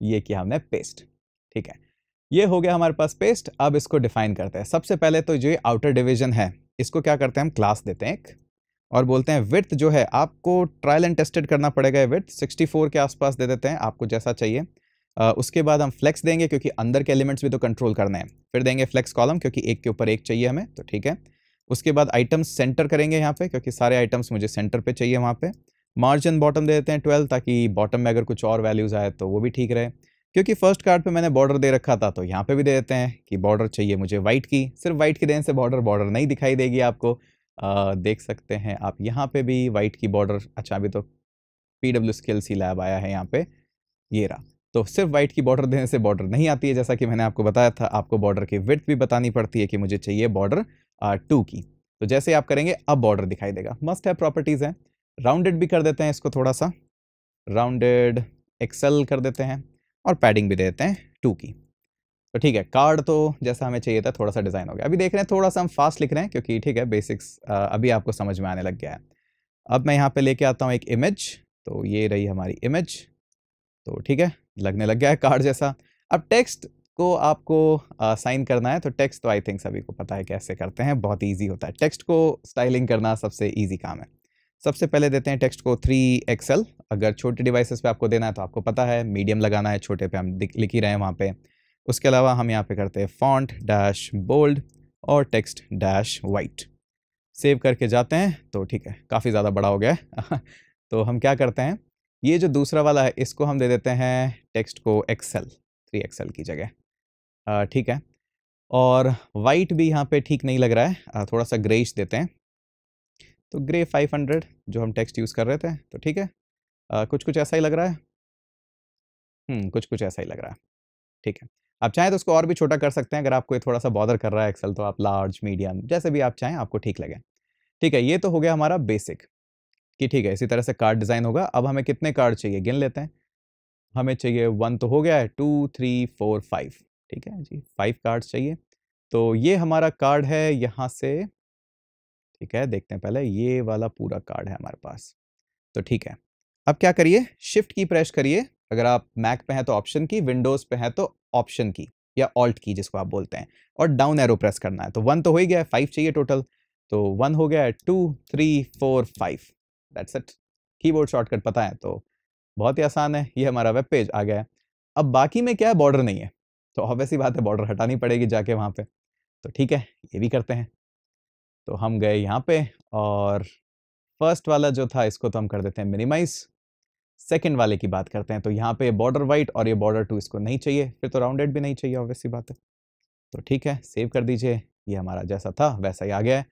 ये किया हमने पेस्ट ठीक है। ये हो गया हमारे पास पेस्ट अब इसको डिफाइन करते हैं। सबसे पहले तो जो आउटर डिवीज़न है इसको क्या करते हैं हम क्लास देते हैं एक और बोलते हैं विथ जो है आपको ट्रायल एंड टेस्टेड करना पड़ेगा विथ 64 के आसपास दे देते हैं आपको जैसा चाहिए। आ, उसके बाद हम फ्लेक्स देंगे क्योंकि अंदर के एलिमेंट्स भी तो कंट्रोल करने हैं। फिर देंगे फ्लेक्स कॉलम क्योंकि एक के ऊपर एक चाहिए हमें तो ठीक है। उसके बाद आइटम्स सेंटर करेंगे यहाँ पे क्योंकि सारे आइटम्स मुझे सेंटर पे चाहिए वहाँ पे। मार्जिन बॉटम दे देते हैं ट्वेल्व ताकि बॉटम में अगर कुछ और वैल्यूज़ आए तो वो भी ठीक रहे। क्योंकि फ़र्स्ट कार्ड पे मैंने बॉर्डर दे रखा था तो यहाँ पे भी दे देते हैं कि बॉर्डर चाहिए मुझे वाइट की। सिर्फ़ वाइट की देने से बॉर्डर बॉर्डर नहीं दिखाई देगी आपको। आ, देख सकते हैं आप यहाँ पे भी वाइट की बॉर्डर अच्छा अभी तो P W skill C lab आया है यहाँ पे ये रहा। तो सिर्फ़ वाइट की बॉर्डर देने से बॉर्डर नहीं आती है जैसा कि मैंने आपको बताया था आपको बॉर्डर की विथ भी बतानी पड़ती है कि मुझे चाहिए बॉर्डर टू की। तो जैसे आप करेंगे अब बॉर्डर दिखाई देगा। मस्ट है प्रॉपर्टीज़ हैं। राउंडेड भी कर देते हैं इसको थोड़ा सा। राउंडेड एक्सेल कर देते हैं। और पैडिंग भी दे देते हैं टू की। तो ठीक है कार्ड तो जैसा हमें चाहिए था, थोड़ा सा डिज़ाइन हो गया। अभी देख रहे हैं, थोड़ा सा हम फास्ट लिख रहे हैं, क्योंकि ठीक है बेसिक्स अभी आपको समझ में आने लग गया है। अब मैं यहाँ पे लेके आता हूँ एक इमेज तो ये रही हमारी इमेज तो ठीक है, लगने लग गया है कार्ड जैसा। अब टेक्स्ट को आपको साइन करना है तो टेक्स्ट तो आई थिंक सभी को पता है कैसे करते हैं, बहुत ईजी होता है। टेक्स्ट को स्टाइलिंग करना सबसे ईजी काम है। सबसे पहले देते हैं टेक्स्ट को थ्री एक्सएल अगर छोटे डिवाइसेस पे आपको देना है तो आपको पता है, मीडियम लगाना है, छोटे पे हम लिख ही रहे हैं वहाँ पे। उसके अलावा हम यहाँ पे करते हैं फॉन्ट डैश बोल्ड और टेक्स्ट डैश वाइट सेव करके जाते हैं तो ठीक है, काफ़ी ज़्यादा बड़ा हो गया है। तो हम क्या करते हैं, ये जो दूसरा वाला है, इसको हम दे देते हैं टेक्स्ट को एक्सेल, थ्री एक्सेल की जगह। ठीक है, और वाइट भी यहाँ पे ठीक नहीं लग रहा है। थोड़ा सा ग्रेइश देते हैं। तो ग्रे 500 जो हम टेक्स्ट यूज़ कर रहे थे तो ठीक है। आ, कुछ कुछ ऐसा ही लग रहा है? हम्म कुछ कुछ ऐसा ही लग रहा है। ठीक है। आप चाहें तो उसको और भी छोटा कर सकते हैं अगर आपको ये थोड़ा सा बॉदर कर रहा है एक्सेल तो आप लार्ज मीडियम जैसे भी आप चाहें आपको ठीक लगे। ठीक है ये तो हो गया हमारा बेसिक कि ठीक है इसी तरह से कार्ड डिज़ाइन होगा। अब हमें कितने कार्ड चाहिए? गिन लेते हैं। हमें चाहिए वन तो हो गया है टू थ्री फोर फाइव ठीक है जी फाइव कार्ड्स चाहिए। तो ये हमारा कार्ड है यहाँ से ठीक है, देखते हैं पहले, ये वाला पूरा कार्ड है हमारे पास। तो ठीक है, अब क्या करिए शिफ्ट की प्रेस करिए, अगर आप मैक पे हैं तो ऑप्शन की विंडोज़ पे हैं तो ऑप्शन की, या ऑल्ट की जिसको आप बोलते हैं, और डाउन एरो प्रेस करना है तो वन तो हो ही गया फाइव चाहिए टोटल तो वन हो गया two three four five that's it keyboard shortcut पता है तो बहुत ही आसान है, ये हमारा वेब पेज आ गया है। अब बाकी में क्या है बॉर्डर नहीं है तो ऑब्वियसली बात है बॉर्डर हटानी पड़ेगी जाके वहाँ पे तो ठीक है, ये भी करते हैं। तो हम गए यहाँ पे और फ़र्स्ट वाला जो था, इसको तो हम कर देते हैं मिनिमाइज सेकंड वाले की बात करते हैं तो यहाँ पे बॉर्डर वाइट और ये बॉर्डर टू इसको नहीं चाहिए, फिर तो राउंडेड भी नहीं चाहिए ऑब्वियसली बात है। तो ठीक है सेव कर दीजिए, ये हमारा जैसा था, वैसा ही आ गया है।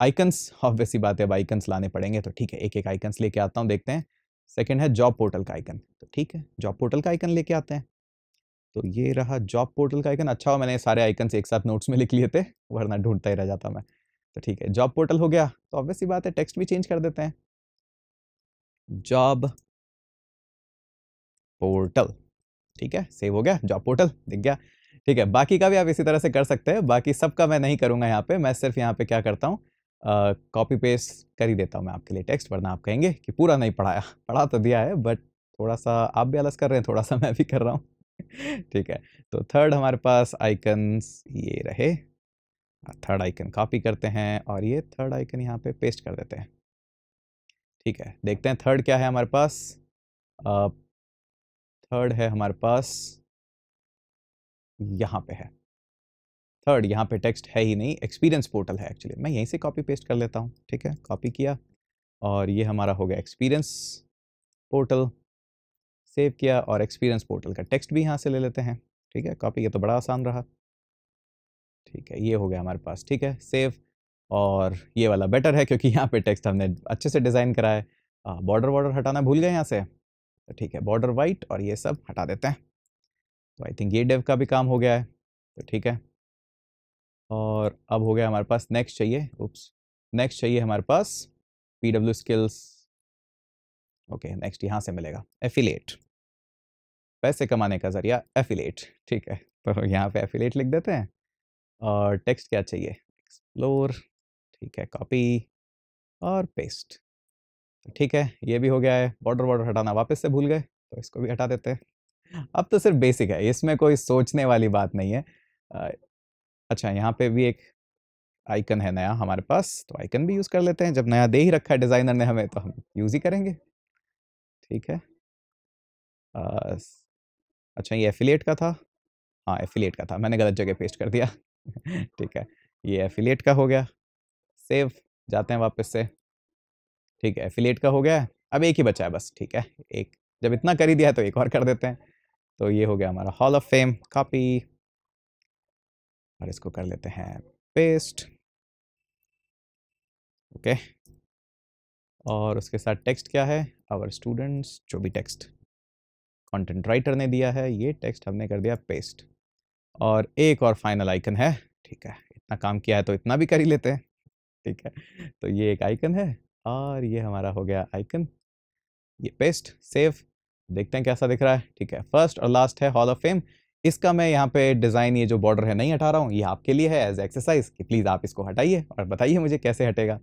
आइकन्स ऑब्वियसली बात है, अब आइकन्स लाने पड़ेंगे तो ठीक है एक एक आइकन्स लेके आता हूँ, देखते हैं। सेकेंड है जॉब पोर्टल का आइकन तो ठीक है जॉब पोर्टल का आइकन लेके आते हैं। तो ये रहा जॉब पोर्टल का आइकन अच्छा हो मैंने सारे आइकन्स एक साथ नोट्स में लिख लिए थे, वरना ढूंढता ही रह जाता मैं। तो ठीक है जॉब पोर्टल हो गया तो ऑब्वियस ऑब्वियसली बात है टेक्स्ट भी चेंज कर देते हैं। जॉब पोर्टल ठीक है सेव हो गया जॉब पोर्टल दिख गया। ठीक है, बाकी का भी आप इसी तरह से कर सकते हैं, बाकी सबका मैं नहीं करूँगा यहाँ पे, मैं सिर्फ़ यहाँ पे क्या करता हूँ कॉपी पेस्ट कर ही देता हूँ मैं आपके लिए टेक्स्ट वरना आप कहेंगे कि पूरा नहीं पढ़ाया, पढ़ा तो दिया है बट थोड़ा सा आप भी आलस कर रहे हैं, थोड़ा सा मैं भी कर रहा हूँ। ठीक है तो थर्ड हमारे पास आइकन्स ये रहे। थर्ड आइकन कॉपी करते हैं और ये थर्ड आइकन यहाँ पे पेस्ट कर देते हैं। ठीक है, देखते हैं थर्ड क्या है हमारे पास। थर्ड है हमारे पास, यहाँ पे है। थर्ड यहाँ पे टेक्स्ट है ही नहीं एक्सपीरियंस पोर्टल है एक्चुअली मैं यहीं से कॉपी पेस्ट कर लेता हूँ, ठीक है कॉपी किया और ये हमारा हो गया एक्सपीरियंस पोर्टल सेव किया और एक्सपीरियंस पोर्टल का टेक्स्ट भी यहाँ से ले लेते हैं, ठीक है कॉपी ये तो बड़ा आसान रहा। ठीक है, ये हो गया हमारे पास, ठीक है, सेव और ये वाला बेटर है क्योंकि यहाँ पे टेक्स्ट हमने अच्छे से डिज़ाइन करा है। बॉर्डर वॉर्डर हटाना भूल गए यहाँ से। तो ठीक है, बॉर्डर वाइट और ये सब हटा देते हैं। तो आई थिंक ये डेव का भी काम हो गया है तो ठीक है। और अब हो गया हमारे पास नेक्स्ट चाहिए, उप्स, नेक्स्ट चाहिए हमारे पास P W skills. Okay, next यहाँ से मिलेगा एफिलेट पैसे कमाने का ज़रिया एफिलेट ठीक है तो यहाँ पे एफिलेट लिख देते हैं। और टेक्स्ट क्या चाहिए? एक्सप्लोर, ठीक है, कॉपी और पेस्ट। ठीक है, ये भी हो गया है, बॉर्डर बॉर्डर हटाना वापस से भूल गए तो इसको भी हटा देते हैं। अब तो सिर्फ़ बेसिक है, इसमें कोई सोचने वाली बात नहीं है। अच्छा यहाँ पे भी एक आइकन है नया हमारे पास तो आइकन भी यूज़ कर लेते हैं, जब नया दे ही रखा है डिज़ाइनर ने हमें तो हम यूज़ ही करेंगे। ठीक है। अच्छा ये एफिलिएट का था? हाँ एफिलिएट का था, मैंने गलत जगह पेस्ट कर दिया। ठीक है, ये एफिलेट का हो गया। सेव जाते हैं वापस से। ठीक है एफिलेट का हो गया, अब एक ही बचा है बस, ठीक है, एक, जब इतना कर ही दिया तो एक और कर देते हैं। तो ये हो गया हमारा हॉल ऑफ़ फेम कॉपी और इसको कर लेते हैं पेस्ट ओके और उसके साथ टेक्स्ट क्या है? आवर स्टूडेंट्स जो भी टेक्स्ट कंटेंट राइटर ने दिया है, ये टेक्स्ट हमने कर दिया पेस्ट और एक और फाइनल आइकन है। ठीक है, इतना काम किया है तो इतना भी कर ही लेते हैं। ठीक है तो ये एक आइकन है और ये हमारा हो गया आइकन ये पेस्ट सेव देखते हैं कैसा दिख रहा है। ठीक है फ़र्स्ट और लास्ट है हॉल ऑफ़ फेम इसका मैं यहाँ पे डिज़ाइन ये जो बॉर्डर है नहीं हटा रहा हूँ, ये आपके लिए है एज एक्सरसाइज कि प्लीज़ आप इसको हटाइए और बताइए मुझे कैसे हटेगा।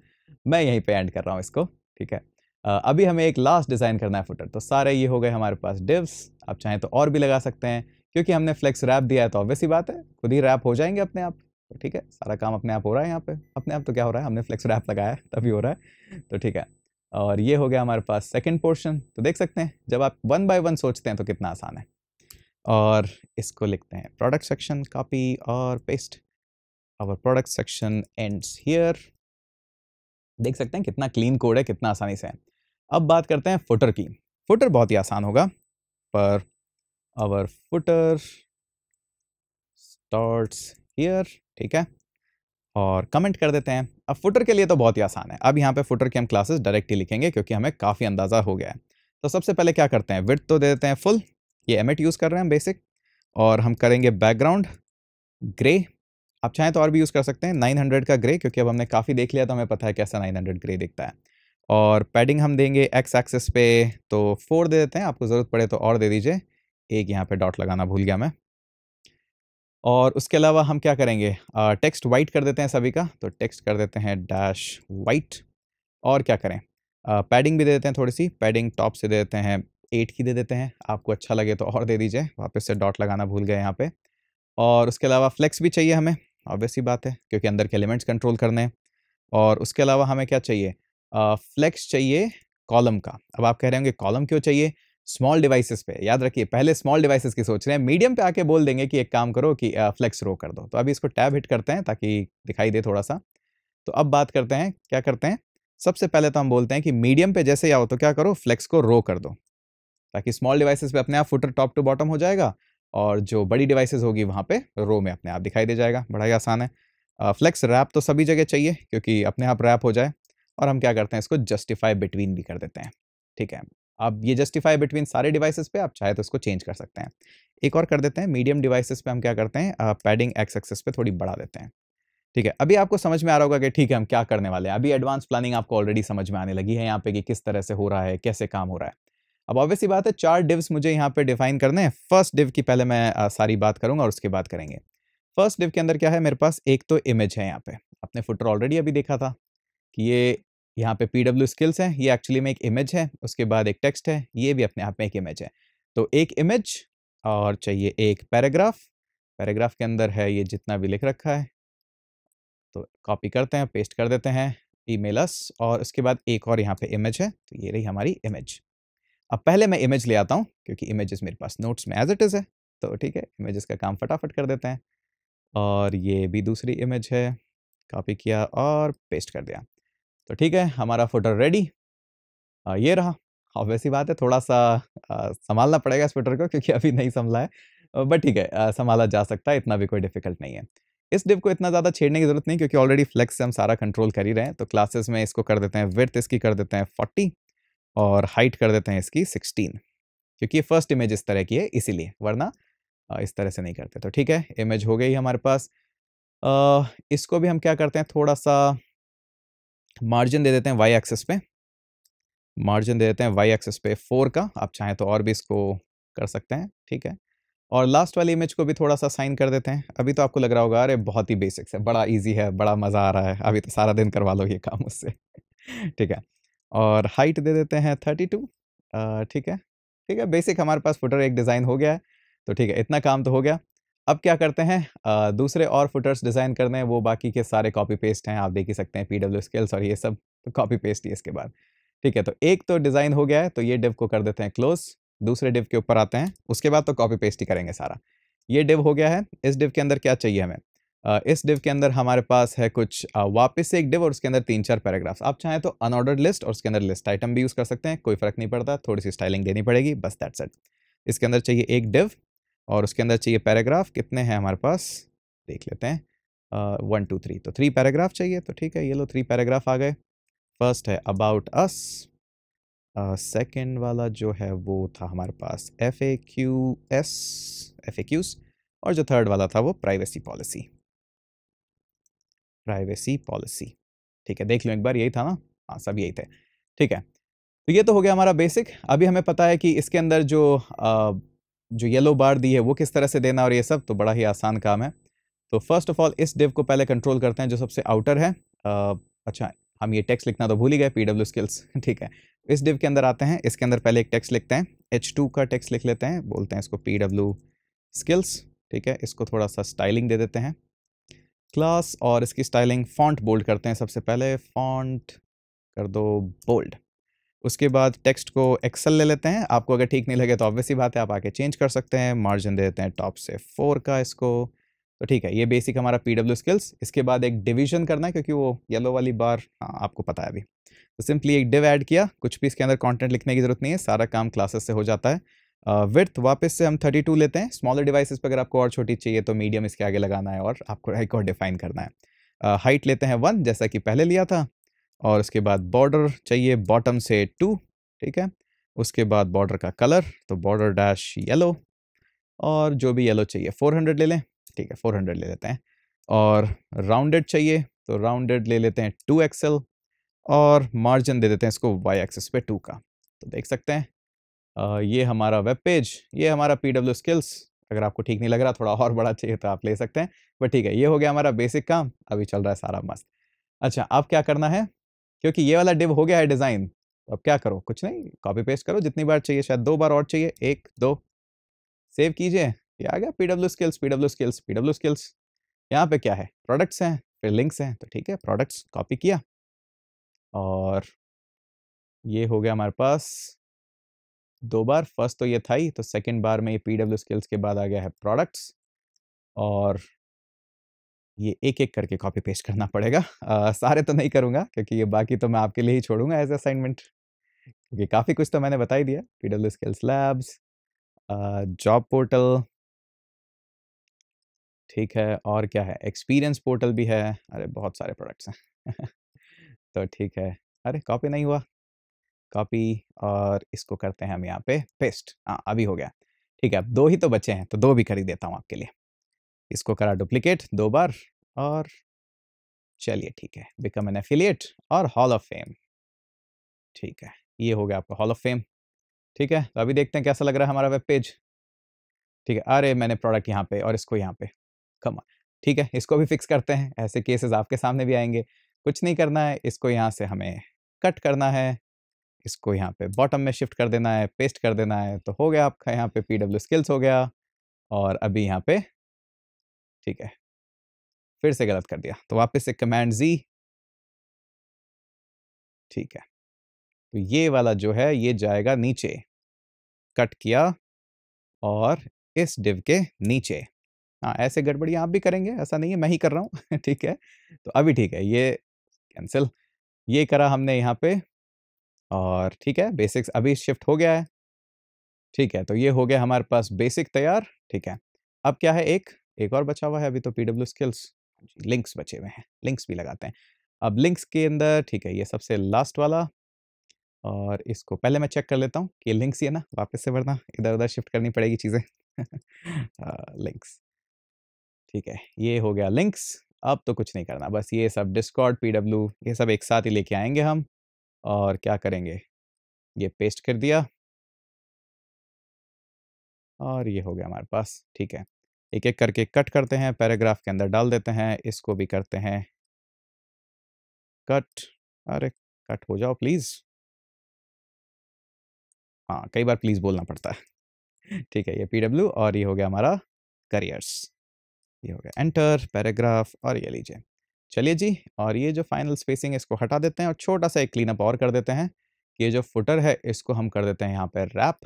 मैं यहीं पे एंड कर रहा हूँ इसको। ठीक है अभी हमें एक लास्ट डिज़ाइन करना है फुटर तो सारे ये हो गए हमारे पास डिव्स आप चाहें तो और भी लगा सकते हैं। क्योंकि हमने फ्लेक्स रैप दिया है तो ऑब्वियस ही बात है, खुद ही रैप हो जाएँगे अपने आप। तो ठीक है, सारा काम अपने आप हो रहा है यहाँ पे। अपने आप तो क्या हो रहा है? हमने फ्लेक्स रैप लगाया है, तभी हो रहा है। तो ठीक है, और ये हो गया हमारे पास सेकंड पोर्शन तो देख सकते हैं, जब आप वन बाय वन सोचते हैं तो कितना आसान है। और इसको लिखते हैं प्रोडक्ट सेक्शन कॉपी और पेस्ट और प्रोडक्ट सेक्शन एंड्स हियर देख सकते हैं कितना क्लीन कोड है, कितना आसानी से है। अब बात करते हैं फुटर की। फुटर बहुत ही आसान होगा, per hour footer starts here ठीक है? और कमेंट कर देते हैं। अब फुटर के लिए तो बहुत ही आसान है। अब यहाँ पे फुटर की हम क्लासेस डायरेक्ट ही लिखेंगे क्योंकि हमें काफ़ी अंदाज़ा हो गया है। तो सबसे पहले क्या करते हैं? विथ तो दे देते हैं फुल ये एमिट यूज़ कर रहे हैं हम बेसिक और हम करेंगे बैकग्राउंड ग्रे आप चाहें तो और भी यूज़ कर सकते हैं। 900 का ग्रे क्योंकि अब हमने काफ़ी देख लिया तो हमें पता है कैसा 900 ग्रे दिखता है। और पैडिंग हम देंगे एक्स एक्सेस पे तो फोर दे देते हैं। आपको ज़रूरत पड़े तो और दे दीजिए। एक यहाँ पे डॉट लगाना भूल गया मैं। और उसके अलावा हम क्या करेंगे? टेक्स्ट वाइट कर देते हैं सभी का तो टेक्स्ट कर देते हैं डैश वाइट और क्या करें? पैडिंग भी दे देते हैं थोड़ी सी पैडिंग टॉप से दे देते हैं, एट की दे देते हैं। आपको अच्छा लगे तो और दे दीजिए, वापस से डॉट लगाना भूल गए यहाँ पे। और उसके अलावा फ्लेक्स भी चाहिए हमें ऑब्वियस ही बात है, क्योंकि अंदर के एलिमेंट्स कंट्रोल करने हैं। और उसके अलावा हमें क्या चाहिए? फ्लेक्स चाहिए कॉलम का। अब आप कह रहे होंगे, कॉलम क्यों चाहिए? स्मॉल डिवाइसेस पे। याद रखिए, पहले स्मॉल डिवाइसेस की सोच रहे हैं। मीडियम पे आके बोल देंगे कि एक काम करो कि फ्लेक्स रो कर दो। तो अभी इसको टैब हिट करते हैं ताकि दिखाई दे थोड़ा सा। तो अब बात करते हैं, क्या करते हैं? सबसे पहले तो हम बोलते हैं कि मीडियम पे जैसे आओ तो क्या करो? फ्लेक्स को रो कर दो। ताकि स्मॉल डिवाइसेस पे अपने आप फुटर टॉप टू बॉटम हो जाएगा और जो बड़ी डिवाइसेस होगी वहाँ पे रो में अपने आप दिखाई दे जाएगा। बड़ा ही आसान है। फ्लेक्स रैप तो सभी जगह चाहिए क्योंकि अपने आप रैप हो जाए। और हम क्या करते हैं, इसको जस्टिफाई बिटवीन भी कर देते हैं। ठीक है? अब ये जस्टिफाई बिटवीन सारे डिवाइसेस पे आप चाहे तो इसको चेंज कर सकते हैं। एक और कर देते हैं मीडियम डिवाइसेस पे हम क्या करते हैं पैडिंग एक्स एक्सेस पे थोड़ी बढ़ा देते हैं। ठीक है, अभी आपको समझ में आ रहा होगा कि ठीक है, हम क्या करने वाले हैं। अभी एडवांस प्लानिंग आपको ऑलरेडी समझ में आने लगी है यहाँ पे कि किस तरह से हो रहा है, कैसे काम हो रहा है। अब ऑब्वियसली बात है, चार डिव्स मुझे यहाँ पे डिफाइन करने हैं। फ़र्स्ट डिव की पहले मैं सारी बात करूँगा और उसके बाद करेंगे। फ़र्स्ट डिव के अंदर क्या है, मेरे पास एक तो इमेज है यहाँ पे। अपने फुटर ऑलरेडी अभी देखा था कि ये यहाँ पे पी डब्ल्यू स्किल्स है, ये एक्चुअली में एक इमेज है, उसके बाद एक टेक्स्ट है, ये भी अपने आप में एक इमेज है। तो एक इमेज और चाहिए एक पैराग्राफ पैराग्राफ के अंदर है ये जितना भी लिख रखा है। तो कॉपी करते हैं पेस्ट कर देते हैं ईमेलस और उसके बाद एक और यहाँ पे इमेज है तो ये रही हमारी इमेज अब पहले मैं इमेज ले आता हूँ, क्योंकि इमेजेस मेरे पास नोट्स में एज इट इज़ है तो ठीक है इमेजेस का काम फटाफट कर देते हैं। और ये भी दूसरी इमेज है कॉपी किया और पेस्ट कर दिया। तो ठीक है, हमारा फ़ोटो रेडी ये रहा। ऑब्वियसली बात है थोड़ा सा संभालना पड़ेगा इस फ़ोटो को क्योंकि अभी नहीं संभला है। बट ठीक है संभाला जा सकता है, इतना भी कोई डिफ़िकल्ट नहीं है। इस डिव को इतना ज़्यादा छेड़ने की ज़रूरत नहीं क्योंकि ऑलरेडी फ्लेक्स से हम सारा कंट्रोल कर ही रहे हैं तो क्लासेस में इसको कर देते हैं विर्थ इसकी कर देते हैं फोर्टी और हाइट कर देते हैं इसकी सिक्सटीन क्योंकि ये फ़र्स्ट इमेज इस तरह की है, इसीलिए, वरना इस तरह से नहीं करते। तो ठीक है इमेज हो गई हमारे पास। इसको भी हम क्या करते हैं थोड़ा सा मार्जिन दे देते हैं वाई एक्सेस पे। मार्जिन दे देते हैं वाई एक्सेस पे फोर का। आप चाहें तो और भी इसको कर सकते हैं, ठीक है? और लास्ट वाली इमेज को भी थोड़ा सा साइन कर देते हैं। अभी तो आपको लग रहा होगा, अरे, बहुत ही बेसिक्स है, बड़ा इजी है, बड़ा मज़ा आ रहा है, अभी तो सारा दिन करवा लो ये काम उससे। ठीक है? और हाइट दे देते हैं थर्टी टू ठीक है? ठीक है बेसिक हमारे पास फुटर एक डिज़ाइन हो गया है तो ठीक है, इतना काम तो हो गया। अब क्या करते हैं? आ, दूसरे और फुटर्स डिज़ाइन करने हैं वो बाकी के सारे कॉपी पेस्ट हैं आप देख ही सकते हैं पी डब्ल्यू स्किल्स और ये सब तो कॉपी पेस्ट ही इसके बाद। ठीक है तो एक तो डिज़ाइन हो गया है तो ये डिव को कर देते हैं क्लोज दूसरे डिव के ऊपर आते हैं उसके बाद तो कॉपी पेस्ट ही करेंगे सारा। ये डिव हो गया है इस डिव के अंदर क्या चाहिए हमें? इस डिव के अंदर हमारे पास है कुछ वापस से एक डिव और उसके अंदर तीन चार पैराग्राफ्स। आप चाहें तो अनऑर्डर्ड लिस्ट और उसके अंदर लिस्ट आइटम भी यूज़ कर सकते हैं कोई फ़र्क नहीं पड़ता थोड़ी सी स्टाइलिंग देनी पड़ेगी बस दैट सेट इसके अंदर चाहिए एक डिव और उसके अंदर चाहिए पैराग्राफ, कितने हैं हमारे पास? देख लेते हैं। वन, टू, थ्री तो थ्री पैराग्राफ चाहिए तो ठीक है, ये लो थ्री पैराग्राफ आ गए। फ़र्स्ट है अबाउट अस। सेकेंड वाला जो है वो था हमारे पास F A Q S, F A Qs, और जो थर्ड वाला था वो प्राइवेसी पॉलिसी। Privacy policy. ठीक है, देख लो एक बार, यही था ना? हाँ सब यही थे। ठीक है तो ये तो हो गया हमारा बेसिक। अभी हमें पता है कि इसके अंदर जो जो येलो बार दी है वो किस तरह से देना और ये सब तो बड़ा ही आसान काम है। तो फ़र्स्ट ऑफ़ ऑल इस डिव को पहले कंट्रोल करते हैं जो सबसे आउटर है। आ, अच्छा हम ये टेक्स्ट लिखना तो भूल ही गए पी डब्ल्यू स्किल्स ठीक है। इस डिव के अंदर आते हैं इसके अंदर पहले एक टेक्स्ट लिखते हैं एच टू का टेक्स्ट लिख लेते हैं बोलते हैं इसको पी डब्ल्यू स्किल्स ठीक है इसको थोड़ा सा स्टाइलिंग दे देते हैं। क्लास और इसकी स्टाइलिंग फॉन्ट बोल्ड करते हैं सबसे पहले फॉन्ट कर दो बोल्ड उसके बाद टेक्स्ट को एक्सेल ले लेते हैं। आपको अगर ठीक नहीं लगे तो ऑब्वियसली बात है आप आके चेंज कर सकते हैं। मार्जिन दे देते हैं टॉप से फोर का इसको। तो ठीक है ये बेसिक हमारा पी डब्ल्यू स्किल्स इसके बाद एक डिवीज़न करना है क्योंकि वो येलो वाली बार हाँ आपको पता है अभी। तो सिंपली एक डिव ऐड किया। कुछ भी इसके अंदर कंटेंट लिखने की ज़रूरत नहीं है। सारा काम क्लासेस से हो जाता है। विर्थ वापस से हम 32 लेते हैं। स्मॉलर डिवाइसेस पर अगर आपको और छोटी चाहिए तो मीडियम इसके आगे लगाना है और आपको एक और डिफाइन करना है। हाइट uh, लेते हैं वन जैसा कि पहले लिया था। और उसके बाद बॉर्डर चाहिए बॉटम से टू ठीक है? उसके बाद बॉर्डर का कलर तो बॉर्डर डैश येलो और जो भी येलो चाहिए 400 ले लें ठीक है 400 ले लेते हैं। और राउंडेड चाहिए तो राउंडेड ले लेते हैं टू एक्सएल और मार्जिन दे देते हैं इसको वाई एक्सेस पे टू का। तो देख सकते हैं आ, ये हमारा वेब पेज ये हमारा पी डब्ल्यू स्किल्स अगर आपको ठीक नहीं लग रहा थोड़ा और बड़ा चाहिए तो आप ले सकते हैं। बट ठीक है ये हो गया हमारा बेसिक काम अभी चल रहा है सारा मस्त। अच्छा अब क्या करना है? क्योंकि ये वाला डिव हो गया है डिज़ाइन। तो अब क्या करो? कुछ नहीं कॉपी पेस्ट करो, जितनी बार चाहिए, शायद दो बार और चाहिए, एक, दो। सेव कीजिए। ये आ गया P W skills P W skills P W skills यहाँ पे क्या है? प्रोडक्ट्स हैं, फिर लिंक्स हैं तो ठीक है प्रोडक्ट्स कॉपी किया। और ये हो गया हमारे पास दो बार। फ़र्स्ट तो ये था ही तो सेकंड बार में ये पी डब्ल्यू स्किल्स के बाद आ गया है प्रोडक्ट्स और ये एक एक करके कॉपी पेस्ट करना पड़ेगा। आ, सारे तो नहीं करूँगा क्योंकि ये बाकी तो मैं आपके लिए ही छोड़ूँगा एज असाइनमेंट क्योंकि काफ़ी कुछ तो मैंने बता ही दिया। P W skills labs job portal ठीक है और क्या है? एक्सपीरियंस पोर्टल भी है। अरे बहुत सारे प्रोडक्ट्स हैं। तो ठीक है। अरे कॉपी नहीं हुआ। कॉपी और इसको करते हैं हम यहाँ पे पेस्ट हाँ अभी हो गया। ठीक है अब दो ही तो बचे हैं तो दो भी खरीद देता हूँ आपके लिए। इसको करा डुप्लीकेट दो बार और चलिए ठीक है बिकम एन एफिलिएट और हॉल ऑफ़ फेम ठीक है, ये हो गया आपका हॉल ऑफ़ फेम ठीक है तो अभी देखते हैं कैसा लग रहा है हमारा वेब पेज ठीक है, अरे मैंने प्रोडक्ट यहाँ पे और इसको यहाँ पे। कमा ठीक है, इसको भी फिक्स करते हैं, ऐसे केसेस आपके सामने भी आएँगे। कुछ नहीं करना है, इसको यहाँ से हमें कट करना है, इसको यहाँ पे बॉटम में शिफ्ट कर देना है पेस्ट कर देना है तो हो गया आपका यहाँ पे पी डब्ल्यू स्किल्स हो गया और अभी यहाँ पे ठीक है। फिर से गलत कर दिया तो वापस से कमांड जी। ठीक है तो ये वाला जो है, ये जाएगा नीचे। कट किया और इस डिव के नीचे। हाँ ऐसे गड़बड़ी आप भी करेंगे, ऐसा नहीं है, मैं ही कर रहा हूँ, ठीक है तो अभी ठीक है, ये कैंसिल, ये करा हमने यहाँ पे और ठीक है, बेसिक्स अभी शिफ्ट हो गया है। ठीक है तो ये हो गया हमारे पास बेसिक तैयार, ठीक है, अब क्या है एक एक और बचा हुआ है अभी तो पी डब्ल्यू स्किल्स लिंक्स बचे हुए हैं लिंक्स भी लगाते हैं। अब लिंक्स के अंदर, ठीक है, ये सबसे लास्ट वाला और इसको पहले मैं चेक कर लेता हूँ कि लिंक्स ही है ना, वापस से वरना इधर उधर शिफ्ट करनी पड़ेगी चीज़ें। लिंक्स ठीक है, ये हो गया लिंक्स अब तो कुछ नहीं करना, बस ये सब डिस्कॉर्ड पी ये सब एक साथ ही लेके आएँगे हम और क्या करेंगे? ये पेस्ट कर दिया। और ये हो गया हमारे पास, ठीक है। एक एक करके कट करते हैं, पैराग्राफ के अंदर डाल देते हैं, इसको भी करते हैं। कट, अरे! कट हो जाओ, प्लीज़। हाँ कई बार प्लीज़ बोलना पड़ता है। ठीक है, ये पी डब्ल्यू और ये हो गया हमारा करियर्स। ये हो गया, एंटर, पैराग्राफ और ये लीजिए। चलिए जी, और ये जो फाइनल स्पेसिंग इसको हटा देते हैं और छोटा सा एक क्लीन अप और कर देते हैं। ये जो फुटर है, इसको हम कर देते हैं यहाँ पर रैप।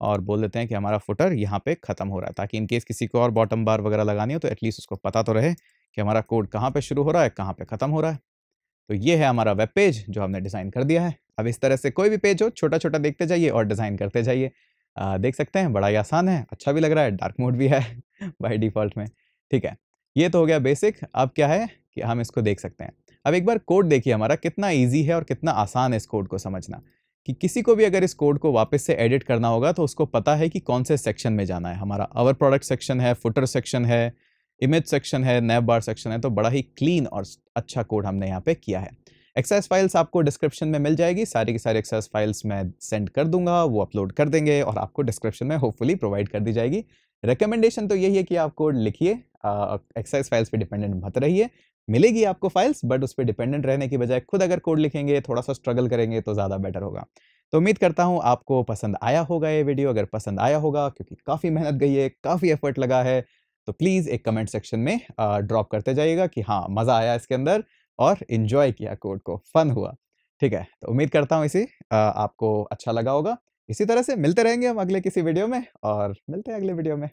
और बोल देते हैं कि हमारा फुटर यहाँ पे ख़त्म हो रहा है, ताकि इनकेस किसी को और बॉटम बार वगैरह लगानी हो तो एटलीस्ट उसको पता तो रहे कि हमारा कोड कहाँ पे शुरू हो रहा है, कहाँ पे ख़त्म हो रहा है। तो ये है हमारा वेब पेज जो हमने डिज़ाइन कर दिया है। अब इस तरह से कोई भी पेज हो छोटा छोटा देखते जाइए और डिज़ाइन करते जाइए। देख सकते हैं, बड़ा ही आसान है अच्छा भी लग रहा है डार्क मोड भी है बाई डिफ़ॉल्ट में। ठीक है, ये तो हो गया बेसिक अब क्या है कि हम इसको देख सकते हैं। अब एक बार कोड देखिए हमारा, कितना ईजी है और कितना आसान है इस कोड को समझना। कि किसी को भी अगर इस कोड को वापस से एडिट करना होगा तो उसको पता है कि कौन से सेक्शन में जाना है। हमारा अवर प्रोडक्ट सेक्शन है, फुटर सेक्शन है, इमेज सेक्शन है नैब बार सेक्शन है तो बड़ा ही क्लीन और अच्छा कोड हमने यहाँ पे किया है। एक्सरसाइज फाइल्स आपको डिस्क्रिप्शन में मिल जाएगी, सारी की सारी एक्सरसाइज फाइल्स मैं सेंड कर दूँगा, वो अपलोड कर देंगे और आपको डिस्क्रिप्शन में होपफुली प्रोवाइड कर दी जाएगी। रिकमेंडेशन तो यही है कि आप कोड लिखिए एक्सरसाइज फाइल्स पे डिपेंडेंट मत रहिए। मिलेगी आपको फाइल्स बट उस पर डिपेंडेंट रहने की बजाय खुद अगर कोड लिखेंगे, थोड़ा सा स्ट्रगल करेंगे तो ज़्यादा बेटर होगा। तो उम्मीद करता हूँ आपको पसंद आया होगा ये वीडियो अगर पसंद आया होगा, क्योंकि काफ़ी मेहनत गई है, काफ़ी एफर्ट लगा है तो प्लीज़ एक कमेंट सेक्शन में ड्रॉप करते जाइएगा कि हाँ मज़ा आया इसके अंदर, और इन्जॉय किया कोड को फन हुआ। ठीक है तो उम्मीद करता हूँ इसी आपको अच्छा लगा होगा। इसी तरह से मिलते रहेंगे हम अगले किसी वीडियो में, और मिलते हैं अगले वीडियो में।